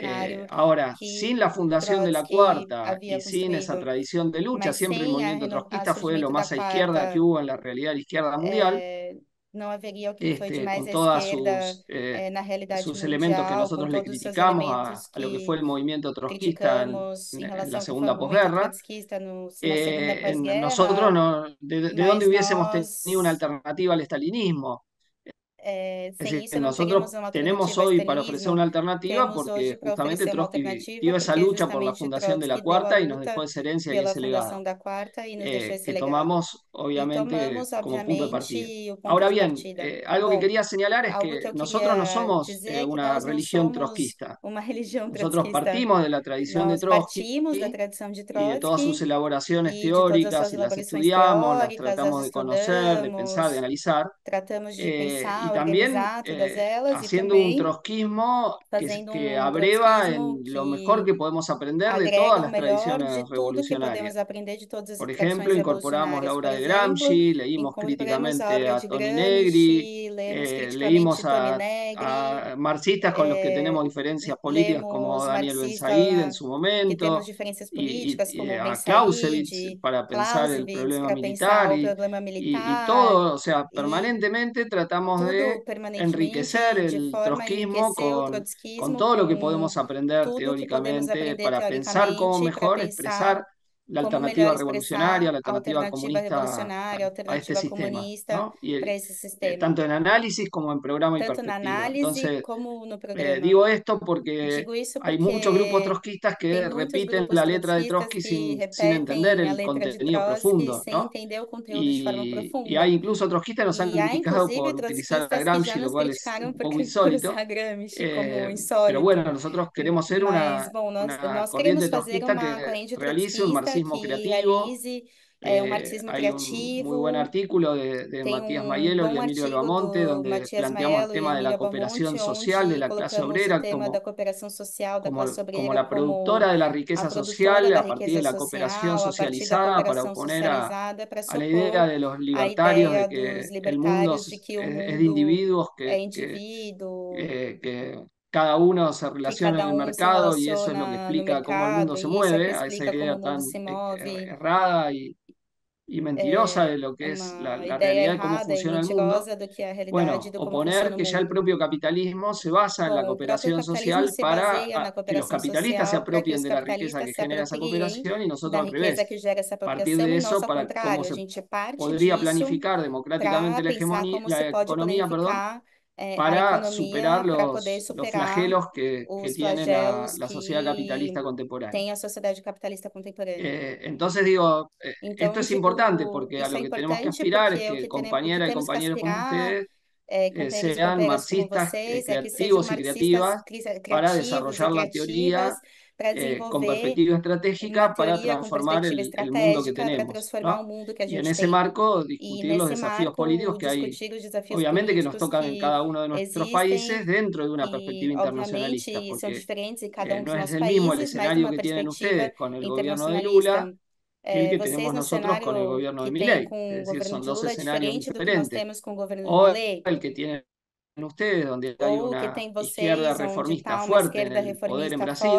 B: Eh, ahora, sin la fundación de la Cuarta y sin esa tradición de lucha, siempre el movimiento trotskista fue lo más a izquierda que hubo en la realidad de la izquierda mundial,
C: eh, não haveria o que foi de
B: este,
C: mais esquerda
B: sus, eh,
C: eh, na realidade
B: sus elementos que nosotros le criticamos a, lo que fue el movimiento trotskista en, la segunda posguerra. Eh, en- nosotros no, de, de dónde hubiésemos tenido una alternativa al estalinismo.
C: Eh,
B: Es
C: não
B: nosotros tenemos hoy para ofrecer una alternativa porque justamente Trotsky dio esa lucha por la fundación de la Cuarta y nos dejó esa herencia y ese legado, eh, que tomamos obviamente como punto de partida. Ahora bien, eh, algo que quería señalar es que
C: que
B: nosotros no somos eh,
C: que
B: una religión trotskista. Nosotros partimos de la tradición de Trotsky y de todas sus elaboraciones teóricas y las estudiamos, las tratamos de conocer, de pensar, de analizar,
C: tratamos de
B: también eh,
C: elas
B: haciendo un trotskismo que, que
C: um
B: abreva en lo mejor
C: que
B: podemos aprender de todas las tradiciones revolucionarias.
C: todas
B: Por ejemplo, incorporamos la obra de Gramsci, leímos
C: a
B: críticamente a
C: de
B: Toni Negri, eh, leímos a, a marxistas con los que tenemos
C: eh,
B: diferencias políticas como Daniel Ben Said en su momento, y, y- a Clausewitz para pensar el problema militar y, y- todo, o sea, permanentemente tratamos de enriquecer el trotskismo con, todo lo que podemos aprender teóricamente para pensar cómo mejor expresar la alternativa revolucionaria, la alternativa
C: alternativa
B: comunista a,
C: revolucionária, a
B: este
C: alternativa
B: sistema, ¿no? Y el-
C: esse
B: eh,
C: sistema,
B: tanto en análisis como en programa y
C: tanto na
B: perspectiva.
C: análise
B: Entonces,
C: como no
B: eh,
C: programa.
B: digo esto porque hay muchos grupos trotskistas que repiten la letra de Trotsky sin, sin entender el contenido profundo, ¿no? Y, y hay incluso trotskistas que nos han criticado por utilizar a Gramsci, lo cual es un poco insólito. Eh, pero bueno, nosotros queremos ser una, una corriente trotskista que realice un
C: trotskista
B: marxismo creativo. Eh,
C: marxismo
B: hay un muy buen artículo de, de Matías
C: bom
B: y Emilio
C: do
B: donde
C: Matias
B: planteamos el tema de la cooperación
C: Abamonte,
B: social de la clase obrera como,
C: social
B: como,
C: classe
B: como
C: obreira
B: la
C: como
B: productora de la riqueza social a partir de la cooperación socializada para oponer a, a la idea de los libertarios de que el mundo es, es de individuos que, que,
C: indivíduo,
B: que- que cada uno se relaciona en el mercado y eso es lo que explica cómo el mundo se mueve, a esa idea tan eh,
C: move.
B: errada y, y mentirosa
C: É
B: de lo que es la, la realidad de cómo funciona el mundo.
C: a
B: Bueno, oponer que ya el propio capitalismo se basa en la cooperación social para que los capitalistas se
C: para
B: apropien de la riqueza que genera esa cooperación y nosotros al revés.
C: que gera essa
B: Partir
C: apropriação
B: de
C: e
B: eso
C: nós, ao
B: para cómo
C: para
B: superar los, para
C: los
B: flagelos que, que tiene la, la, sociedad capitalista contemporánea.
C: capitalista contemporánea.
B: Eh, entonces digo, eh,
C: entonces,
B: esto es importante porque a lo que tenemos que aspirar es que,
C: que
B: compañeras y compañeros como ustedes eh,
C: eh
B: sean marxistas, eh,
C: vocês,
B: creativos y creativas para desarrollar la teoría eh, con perspectiva estratégica para transformar el, el, mundo que tenemos. ¿no? Y en ese marco discutir los desafíos políticos que hay, obviamente que nos tocan en cada uno de nuestros países dentro de una perspectiva internacionalista, porque eh, no es el mismo el escenario que tienen ustedes con el gobierno de Lula el que tenemos nosotros con el gobierno de Milei. Es decir, son dos escenarios diferentes.
C: diferentes. o
B: el que tiene ustedes, donde hay una izquierda reformista fuerte en el poder en Brasil,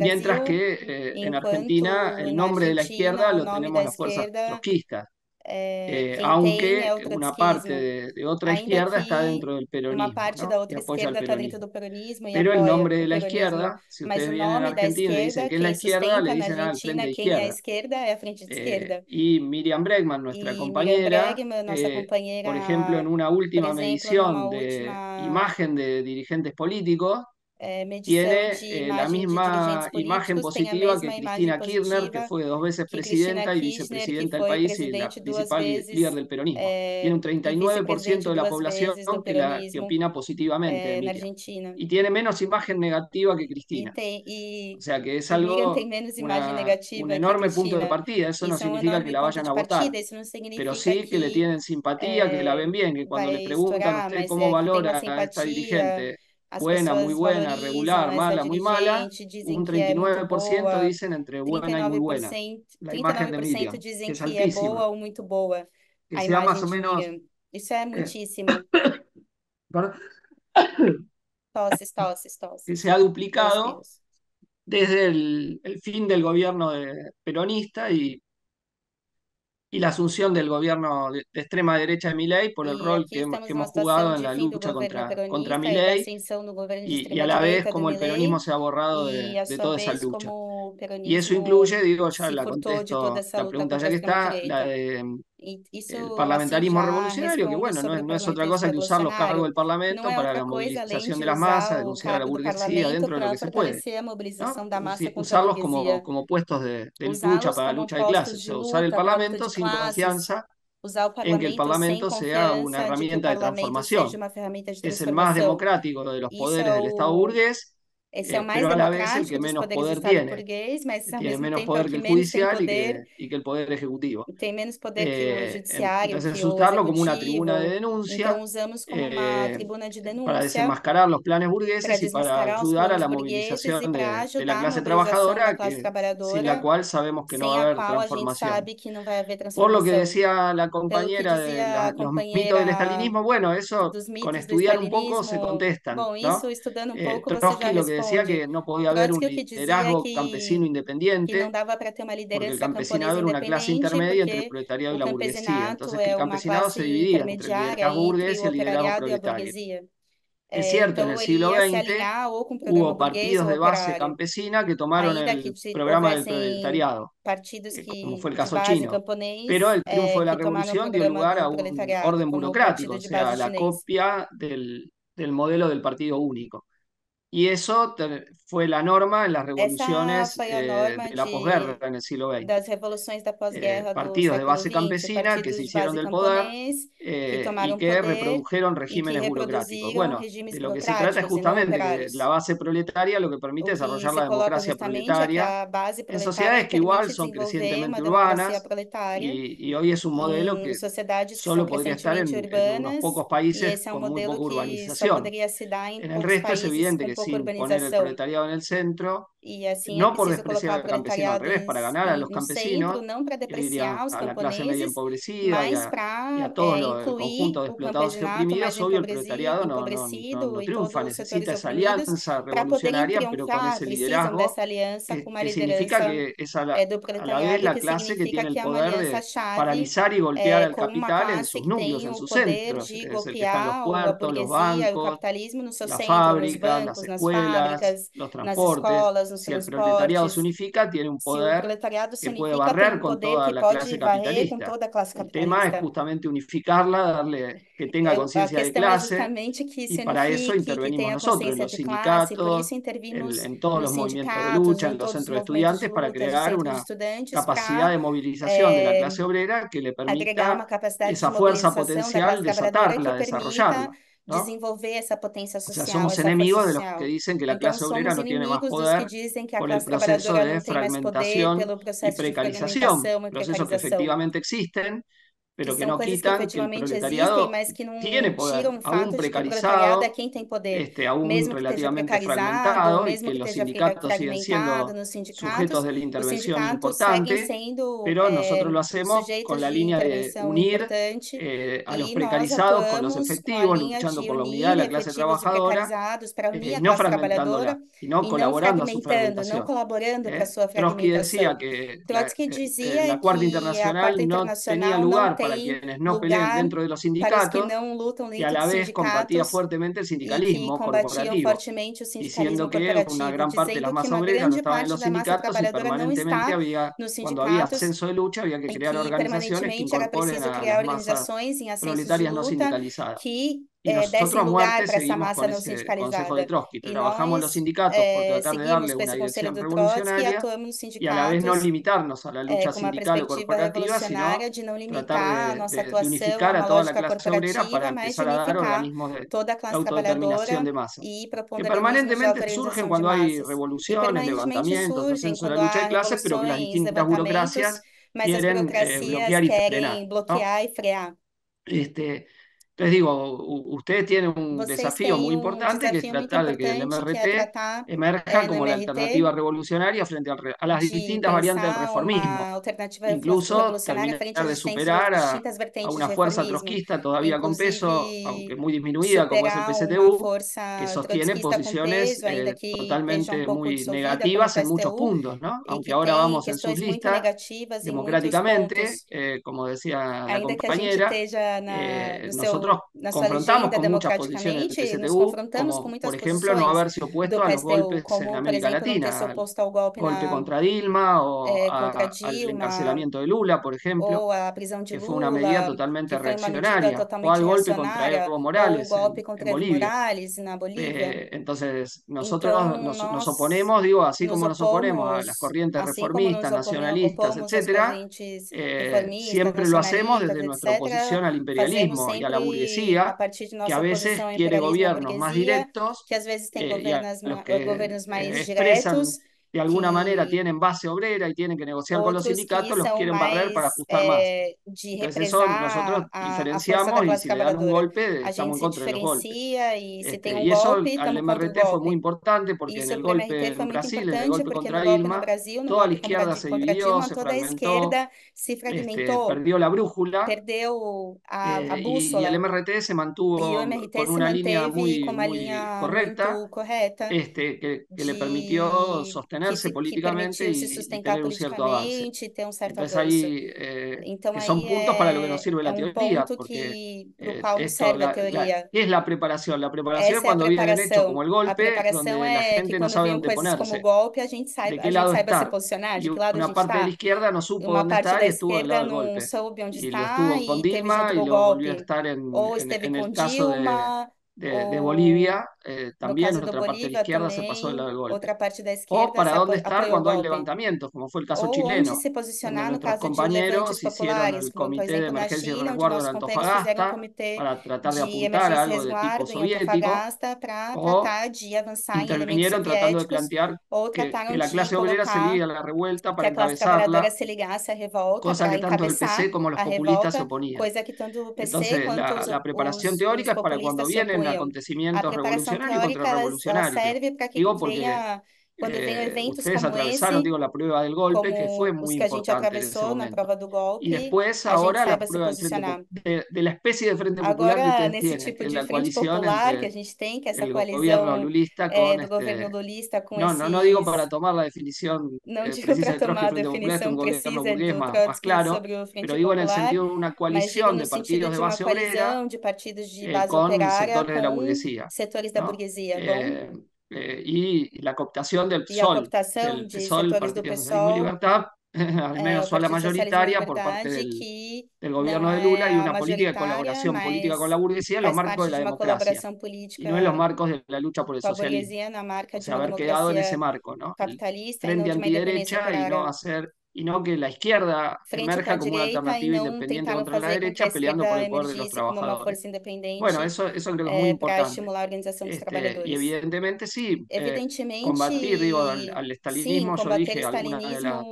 B: mientras que eh, en Argentina el nombre de la izquierda lo tenemos las fuerzas trotskistas. Eh,
C: eh
B: aunque una parte de, de otra izquierda está dentro del peronismo.
C: Una parte
B: ¿no? de otra
C: izquierda está dentro del peronismo.
B: Pero el nombre de la izquierda, si ustedes vienen
C: a
B: Argentina y dicen que es la izquierda, le dicen al frente de izquierda.
C: Es izquierda, es frente de
B: izquierda.
C: Eh,
B: y Miriam Bregman, nuestra compañera,
C: Bregman, nuestra
B: eh, compañera eh, por ejemplo, en una última medición de
C: última...
B: imagen de dirigentes políticos, tiene eh, la misma imagen positiva que Cristina Kirchner, que fue dos veces presidenta y vicepresidenta del país eh, y la principal líder del peronismo. Tiene un 39% de la población que, la, que opina positivamente.
C: Emilia.
B: Y tiene menos imagen negativa que Cristina. o sea que es algo, una, un enorme punto de partida. Eso no significa que la vayan a votar, pero sí que le tienen simpatía, que la ven bien, que cuando le preguntan a usted cómo valora a esta dirigente buena, muy buena, regular, mala, muy mala, un 39% dicen entre buena y muy buena. La imagen de Miriam, que es altísima. Que sea más o menos...
C: Isso é
B: eh,
C: muitíssimo. Toses, toses.
B: Que se ha duplicado desde el, fin del gobierno peronista y y la asunción del gobierno de, extrema derecha de Milei por el rol que, hemos jugado en la lucha contra, contra Milei y, y, a la vez como el peronismo se ha borrado de, de toda esa lucha. Y eso incluye, digo, ya la contesto, la pregunta ya que está, la de el parlamentarismo revolucionario, que bueno, no, no, es otra cosa que usar los cargos del Parlamento para la movilización
C: de
B: las masas, denunciar a la burguesía dentro de lo que se puede. ¿no? Usarlos como, como puestos de, de lucha para la lucha de clases, o usar el Parlamento sin confianza en que el
C: Parlamento
B: sea una herramienta de transformación. Es el más democrático de los poderes del Estado burgués
C: são
B: eh,
C: mais
B: pero
C: democráticos,
B: que menos poder tiene,
C: burguês, mas
B: tiene menos poder
C: que
B: el judicial
C: poder, y,
B: que, y que el poder ejecutivo.
C: Tem menos poder eh, que o judiciário,
B: entonces, usarlo como una tribuna de denuncia,
C: usamos como
B: eh,
C: tribuna de
B: para desenmascarar los planes burgueses y para ayudar a la movilización de, de, la clase trabajadora, que, sin la cual sabemos que no va a haber transformación. Por lo que decía la compañera de la, los mitos del estalinismo, bueno, eso con estudiar un poco se contestan.
C: Bom,
B: ¿no?
C: un
B: eh,
C: poco, eh,
B: Trotsky lo que decía que no podía haber un liderazgo campesino independiente, porque el campesinado era una clase intermedia entre el proletariado y la burguesía. Entonces, el campesinado se dividía entre el liderazgo burgués y el liderazgo proletario. Es cierto, en el siglo XX hubo partidos de base campesina que tomaron el programa del proletariado, eh, como fue el caso chino. Pero el triunfo de la revolución dio lugar a un orden burocrático, o sea, la copia del, del modelo del partido único. Y eso fue la norma en las revoluciones eh, de la posguerra en el siglo XX.
C: Revoluciones posguerra
B: eh, partidos de base campesina que se hicieron del poder eh, y que reprodujeron regímenes burocráticos. Bueno, de lo que se trata es justamente que la base proletaria lo que permite desarrollar la democracia proletaria en sociedades que igual son crecientemente urbanas y, y, hoy es un modelo que solo podría estar en, en, unos pocos países con muy poca urbanización. En el resto es evidente que sin poner el proletariado en el centro
C: e assim,
B: não por despreciar
C: o
B: campesino,
C: ao
B: revés, para ganhar a los
C: campesinos, centro, não para depreciar os camponeses, mas para
B: a todos
C: é, incluir o,
B: o
C: campesinato mais empobrecido,
B: empobrecido no, no, no, triunfa, necesita
C: essa aliança
B: revolucionária, pero com
C: esse
B: liderazgo, que, que significa que es a la, vez la clase que tiene el poder de paralizar y golpear al capital en sus núcleos, en sus centros, es el que está los puertos, los bancos, las fábricas, las escuelas, los transportes, si el proletariado se unifica, tiene un poder
C: si
B: que puede barrer con toda la clase capitalista. El tema es justamente unificarla, darle que tenga conciencia de clase, y para eso intervenimos nosotros, en los sindicatos, en todos los movimientos de lucha, en los centros de estudiantes, para crear una capacidad de movilización de la clase obrera que le permita esa fuerza potencial desatarla, desarrollarla
C: desenvolver esa potência social.
B: O sea, somos enemigos de los que dicen que la clase obrera no tiene más poder por el proceso de fragmentación y precarización, procesos que efectivamente existen, pero que,
C: que
B: não
C: quita que,
B: que
C: o
B: proletariado
C: existem, que
B: tiene poder,
C: tiram o que quem tem poder,
B: este, aún de la pero nosotros lo
C: de,
B: unir eh, a los precarizados con los efectivos, luchando por la unidad de la clase trabajadora,
C: este,
B: no colaborando a su eh, Trotsky decía eh,
C: que la,
B: Internacional, no tenía lugar para quienes no pelean dentro de los sindicatos y a la vez combatía fuertemente el sindicalismo corporativo, diciendo que una gran parte de la
C: masa
B: obrera no estaba en los sindicatos y permanentemente había, cuando había ascenso de lucha, había que crear organizaciones que incorporen a las masas proletarias no sindicalizadas. Y nosotros a muerte con de Trabajamos los sindicatos por tratar de darle una dirección revolucionaria y a la vez no limitarnos a la lucha sindical o corporativa, sino tratar de, de, unificar a toda la clase obrera para empezar a de autodeterminación de que permanentemente surgen cuando hay revoluciones, levantamientos, la pero que las distintas burocracias quieren eh, bloquear y
C: frear.
B: Este, entonces digo, ustedes tienen un desafío muy importante que es tratar de que el MRT emerja como la alternativa revolucionaria frente al, a las distintas variantes del reformismo, incluso terminar de superar a, una fuerza trotskista todavía con peso, aunque muy disminuida como es el PCTU, que sostiene posiciones eh, totalmente muy negativas en muchos puntos, ¿no? aunque ahora vamos en sus listas democráticamente, eh, como decía la compañera, eh, nosotros
C: nosotros
B: confrontamos com muitas
C: posições do
B: PCTU, como, por exemplo,
C: não
B: haver se oposto
C: aos
B: golpes
C: como,
B: América Latina,
C: ao golpe,
B: golpe
C: na,
B: contra Dilma ou
C: ao
B: encarcelamento de Lula, por
C: exemplo,
B: que
C: Lula, foi medida
B: totalmente reaccionária,
C: ou
B: ao golpe contra Evo Morales,
C: contra en,
B: Bolivia.
C: Morales na
B: Eh, entonces, nosotros nos, nos, oponemos, digo, así
C: nos
B: como nos oponemos a las corrientes reformistas, nacionalistas, etcétera, eh, siempre lo hacemos desde nuestra oposición al imperialismo y a la burguesía
C: burguesía,
B: que a veces quiere gobiernos más directos,
C: que às vezes tem governos,
B: eh,
C: a,
B: de alguna sí.
C: manera
B: tienen base obrera y tienen que negociar Otros con los sindicatos, los quieren barrer para ajustar más. Entonces eso nosotros
C: a,
B: diferenciamos a
C: y
B: si le dan un golpe estamos en contra de los golpes.
C: Y,
B: este, un eso
C: golpe,
B: al MRT fue muy importante porque en el golpe en Brasil, en el golpe contra
C: Ilma,
B: toda la izquierda se dividió, se fragmentó, perdió la brújula
C: perdió
B: eh, y, el MRT se mantuvo con una línea muy, correcta, este, que, le permitió
C: sostener
B: sostener-se
C: que
B: e,
C: se e ter um certo
B: avance. Eh, para lo que nos sirve la teoría, porque eh, la, es la preparación. La preparación es cuando viene el hecho
C: como
B: el golpe, donde la gente no sabe dónde ponerse.
C: A gente sabe, de lado
B: una parte de la izquierda no supo dónde estar y estuvo lado del golpe. Con Dilma y volvió a estar
C: e,
B: el de, de Bolivia, eh, también nuestra parte de la izquierda se pasó del lado del golpe.
C: Otra parte de
B: o para dónde estar cuando hay levantamientos, como fue el caso
C: o
B: chileno.
C: Se
B: donde nuestros compañeros
C: de
B: hicieron el Comité de Emergencia
C: China, y
B: Resguardo de Antofagasta para tratar de apuntar a algo de tipo soviético. O intervinieron tratando de plantear que, que la clase obrera se ligue a la revuelta para encabezarla, cosa que tanto el PC como los populistas se oponían. Entonces, la, la preparación teórica es para cuando vienen golpe, que fue
C: como os
B: muy
C: que a gente
B: importante en ese
C: atravessou na
B: momento.
C: prova do golpe,
B: después
C: a gente
B: del frente,
C: posicionar.
B: po- de, de la de frente popular que
C: Agora,
B: ustedes
C: nesse
B: tienen,
C: tipo
B: que es
C: de frente popular que a gente tem, que essa é, governo
B: este,
C: lulista com
B: digo para tomar la definición
C: Não
B: eh,
C: digo para
B: de
C: tomar a definição precisa Trotsky
B: claro,
C: sobre o Frente
B: digo
C: Popular,
B: sentido de
C: digo
B: coalición
C: no
B: de
C: sentido
B: partidos de
C: de uma
B: base obrera
C: coalizão
B: eh, y la cooptación del PSOL,
C: cooptação
B: del PSOL, Partido do
C: PSOL,
B: Libertad, al menos a la mayoritaria por parte del, del gobierno de Lula y una política de colaboración política con la burguesía en los marcos de la democracia y no en los marcos de la lucha por el socialismo. O sea, haber quedado en ese marco, ¿no? El
C: tren
B: antiderecha y no hacer y no que la izquierda emerja como una alternativa independiente contra la derecha peleando por el poder de los trabajadores. Bueno, eso, eso creo que es muy importante. Este, y evidentemente sí, eh, combatir digo, al, al estalinismo, yo dije algunas de, la,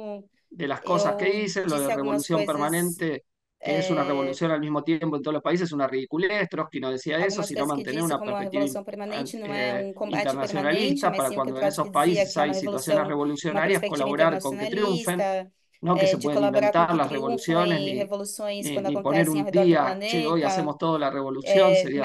B: de, las cosas que hice, lo de revolución permanente es una revolución al mismo tiempo en todos los países, es una ridiculez, Trotsky no decía eso sino mantener una perspectiva eh, internacionalista para cuando
C: em esses
B: países hay situaciones revolucionarias colaborar con que triunfen. ¿no? que se pueden inventar las revoluciones ni, ni, ni poner un día, planeta, che, hoy hacemos toda la revolución, sería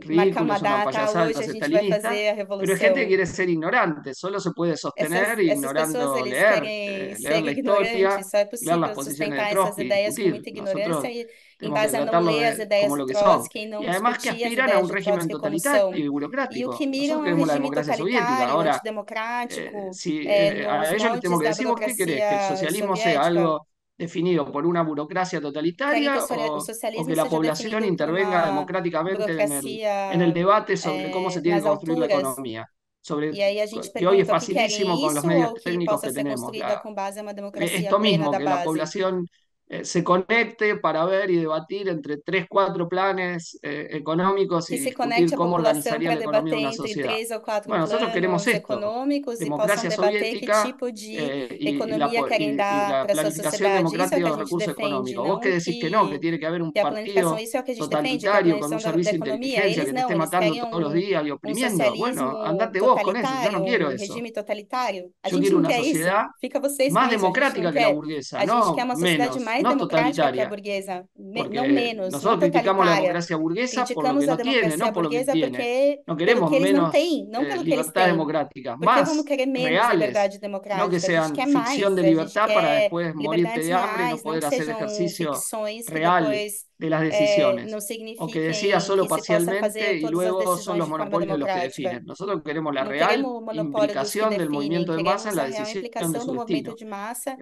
B: ridículo, es una payasada, entonces
C: está lista.
B: Pero hay gente que quiere ser ignorante, solo se puede sostener
C: esas,
B: ignorando
C: esas
B: leer,
C: querem,
B: leer la historia, leer las posiciones de Trotsky, discutir. Nosotros tenemos que tratarlo de, como lo que son. Y además que aspiran a un régimen totalitario y burocrático. Nosotros queremos la democracia soviética. Ahora, eh, si, eh, a ellos les tenemos que decir, ¿vos qué querés? ¿Que el socialismo no
C: sé,
B: algo definido por una burocracia totalitaria
C: o, o
B: que la población intervenga democráticamente en el, en el, debate sobre cómo se tiene que construir la economía. Sobre, que hoy es facilísimo con los medios técnicos que tenemos. Esto mismo, que la población eh, se conecte para ver y debatir entre tres, cuatro planes eh, económicos y, discutir cómo organizaría la economía de una sociedad. Bueno, nosotros queremos esto, democracia soviética eh, y, y, la, y, la, planificación democrática de los recursos económicos. Vos que decís que no, que tiene que haber un partido totalitario con un servicio de inteligencia que te esté matando todos los días y oprimiendo. Bueno, andate vos con eso, yo no quiero eso. Yo quiero una sociedad más democrática que la burguesa, no menos no
C: democrática burguesa, menos.
B: Nosotros criticamos la democracia burguesa
C: criticamos
B: no por lo que queremos menos eh,
C: libertad democrática,
B: más
C: querer menos
B: reales,
C: liberdade democrática. No que
B: sean ficción de libertad para después morirte de hambre no poder hacer ejercicio real de las decisiones,
C: eh,
B: o que decía solo parcialmente y luego son los monopolios los que definen. Nosotros queremos la real implicación del movimiento de masa en la decisión de su destino.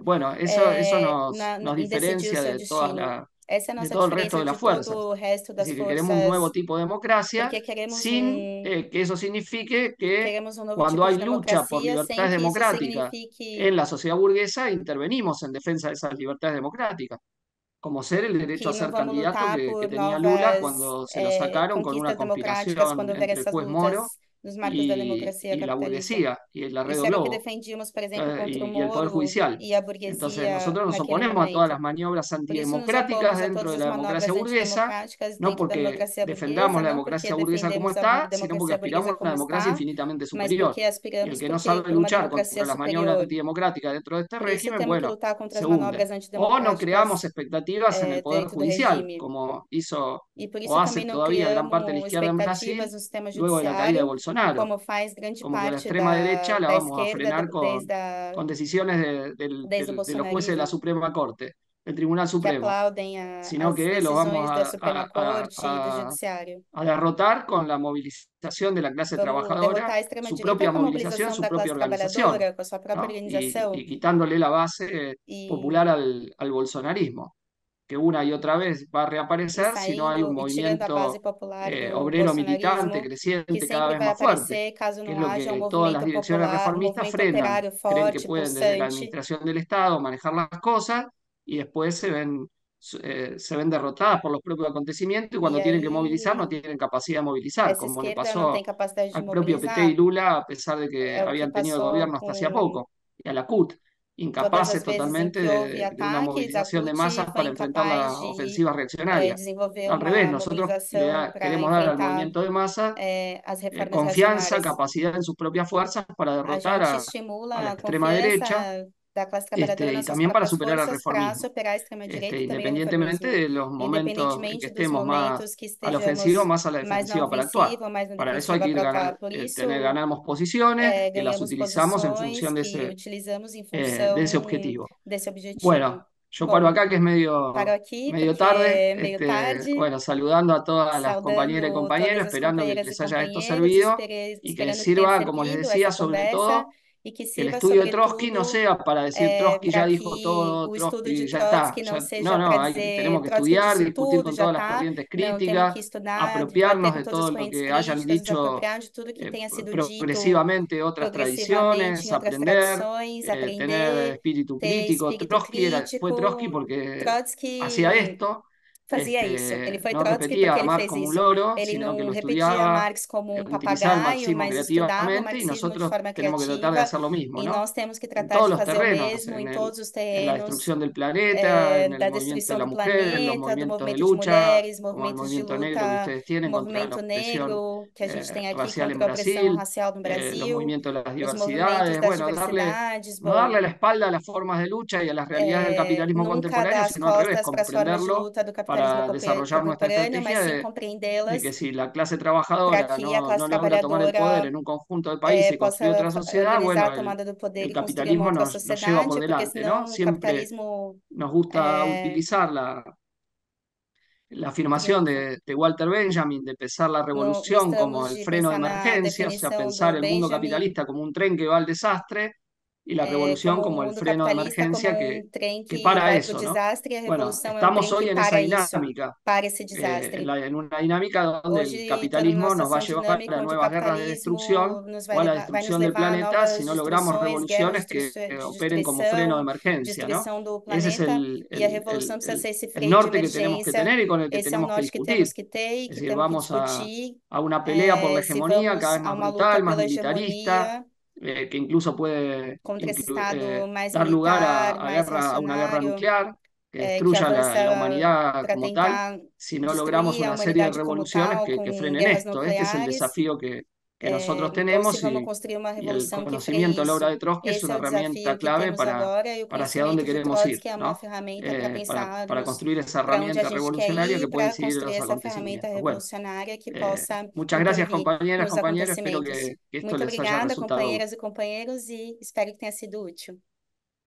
B: Bueno, eso, eso nos, diferencia de todo el resto de,
C: de
B: las Así queremos un nuevo tipo de democracia sin eh, que eso signifique que cuando hay lucha por libertades democráticas en la sociedad burguesa, intervenimos en defensa de esas libertades democráticas como ser el derecho a ser candidato que, que tenía Lula cuando se lo sacaron con una
C: complicación
B: entre juez Moro
C: nos marcos e,
B: da
C: democracia
B: e
C: capitalista.
B: la burguesía y la red Globo.
C: que por
B: eh,
C: contra
B: y, Moro, el poder judicial. Entonces nosotros nos oponemos a todas las maniobras antidemocráticas dentro de la democracia burguesa, no porque defendamos la democracia burguesa como está, sino porque aspiramos a una democracia infinitamente superior. Y el que no sabe luchar contra las maniobras antidemocráticas dentro de este régimen, bueno, se hunde. O no creamos expectativas en el poder judicial, como hizo o hace todavía gran parte de la izquierda en Brasil, luego de la caída de
C: Bolsonaro.
B: Bolsonaro.
C: Como faz grande
B: como parte la extrema
C: da,
B: derecha
C: la
B: vamos a frenar con, con decisiones de, de los jueces de la Suprema Corte, del Tribunal Supremo,
C: que a,
B: sino que lo vamos a, a, a, derrotar con la movilización de la clase trabajadora, su propia movilización, su propia organización, ¿no? y, y, quitándole la base
C: y,
B: popular al, al bolsonarismo que una y otra vez va a reaparecer, si no hay un movimiento
C: popular,
B: eh, obrero militante creciente cada vez más fuerte, que es lo que todas las direcciones
C: popular,
B: reformistas frenan, creen que pueden desde la administración del Estado manejar las cosas y después se ven, eh, se ven derrotadas por los propios acontecimientos y cuando y tienen ahí, que movilizar no tienen capacidad de movilizar, como le pasó
C: no
B: al propio PT y Lula, a pesar de que
C: habían que
B: tenido gobierno hasta hacía poco, y a la CUT incapaces totalmente de, una movilización de masas para enfrentar
C: la
B: ofensiva
C: reaccionaria.
B: Al revés, nosotros queremos dar al movimiento de masa eh, confianza, capacidad en sus propias fuerzas para derrotar a, a la extrema derecha este, y también para superar
C: para
B: reformismo. Este,
C: e o
B: independientemente de los momentos en que estemos más
C: momentos que
B: a la ofensiva,
C: estejamos
B: más a la defensiva para actuar. Para eso hay que ir ganar, eh, tener, ganamos posiciones
C: é,
B: y las utilizamos en función de
C: que
B: ese, eh, de ese objetivo. Bueno, Yo paro acá, que es medio, tarde. Este,
C: tarde,
B: bueno, saludando a todas las compañeras y compañeros, esperando que les haya esto servido y que les
C: que
B: sirva, como les decía, sobre todo,
C: que
B: el estudio de Trotsky no sea para decir
C: é,
B: Trotsky
C: para
B: ya dijo todo, Trotsky ya está. Ya- no, no, hay- tenemos que
C: Trotsky
B: estudiar, discutir con todas las corrientes críticas,
C: estudar,
B: apropiarnos de todo lo que hayan dicho eh, progresivamente otras tradiciones, aprender, eh, tener
C: aprender,
B: espíritu
C: ter
B: crítico. Trotsky era, fue Trotsky porque
C: Trotsky
B: hacía esto,
C: fazia isso. Ele
B: este,
C: foi
B: no
C: Trotsky porque ele fez isso.
B: loro,
C: Ele não repetia Marx como
B: eh,
C: um papagaio, mas estudava o marxismo de forma
B: de
C: criativa.
B: mismo,
C: E
B: ¿no?
C: nós temos que tratar de fazer o
B: terrenos,
C: mesmo
B: en
C: em todos os terrenos,
B: del planeta,
C: eh, da
B: de
C: destruição do
B: mujer,
C: planeta, do
B: movimientos de
C: movimento de
B: lucha,
C: mulheres,
B: como el
C: movimentos de luta, movimento negro que a gente
B: eh,
C: tem aqui contra a opressão
B: Brasil,
C: racial no
B: eh, los
C: Brasil,
B: de
C: os movimentos
B: diversidades,
C: das
B: bueno, darle,
C: diversidades.
B: no darle la espalda a las formas de lucha y a las realidades del
C: é,
B: capitalismo contemporáneo, sino al revés,
C: costas para
B: para desarrollar nuestra estrategia de, que si la clase trabajadora no, no logra tomar el poder en un conjunto de
C: eh,
B: países y construir otra sociedad, bueno, el, capitalismo nos, nos lleva por delante, ¿no? Siempre nos gusta utilizar la, la afirmación de, de Walter Benjamin de pensar la revolución como el freno de emergencia, o sea, pensar el mundo capitalista como un tren que va al desastre y la
C: é,
B: revolución
C: como
B: el freno de emergencia que,
C: trem
B: que
C: que
B: para eso, estamos hoy en esa dinámica,
C: esse
B: eh, en,
C: desastre.
B: la- en una dinámica donde el capitalismo nos va a llevar a nuevas guerras de destrucción o a la destrucción del planeta si no logramos revoluciones que eh, operen como freno de emergencia, ¿no? Ese es el, el- norte que tenemos que tener y con el que tenemos que discutir. Es decir, vamos a, a una pelea por la
C: eh, vamos
B: cada vez más brutal, más militarista,
C: hegemonia
B: eh, que incluso puede inclu- eh, dar lugar a, a guerra, a una guerra nuclear que
C: eh, que
B: destruya la, la humanidad como tal, si no logramos una serie de revoluciones
C: tal,
B: que, que frenen esto. Este es el desafío que, que nosotros
C: se
B: tenemos y, y el conocimiento la obra de Trotsky es una herramienta clave para, para hacia dónde queremos ir, ¿no? Eh, para, para construir esa herramienta revolucionaria que
C: e para
B: seguir los acontecimientos. Bueno, eh, muchas gracias compañeras, compañeros. Espero que, que esto
C: Muito
B: les haya resultado
C: companheiras e companheiros, e espero que tenha sido útil.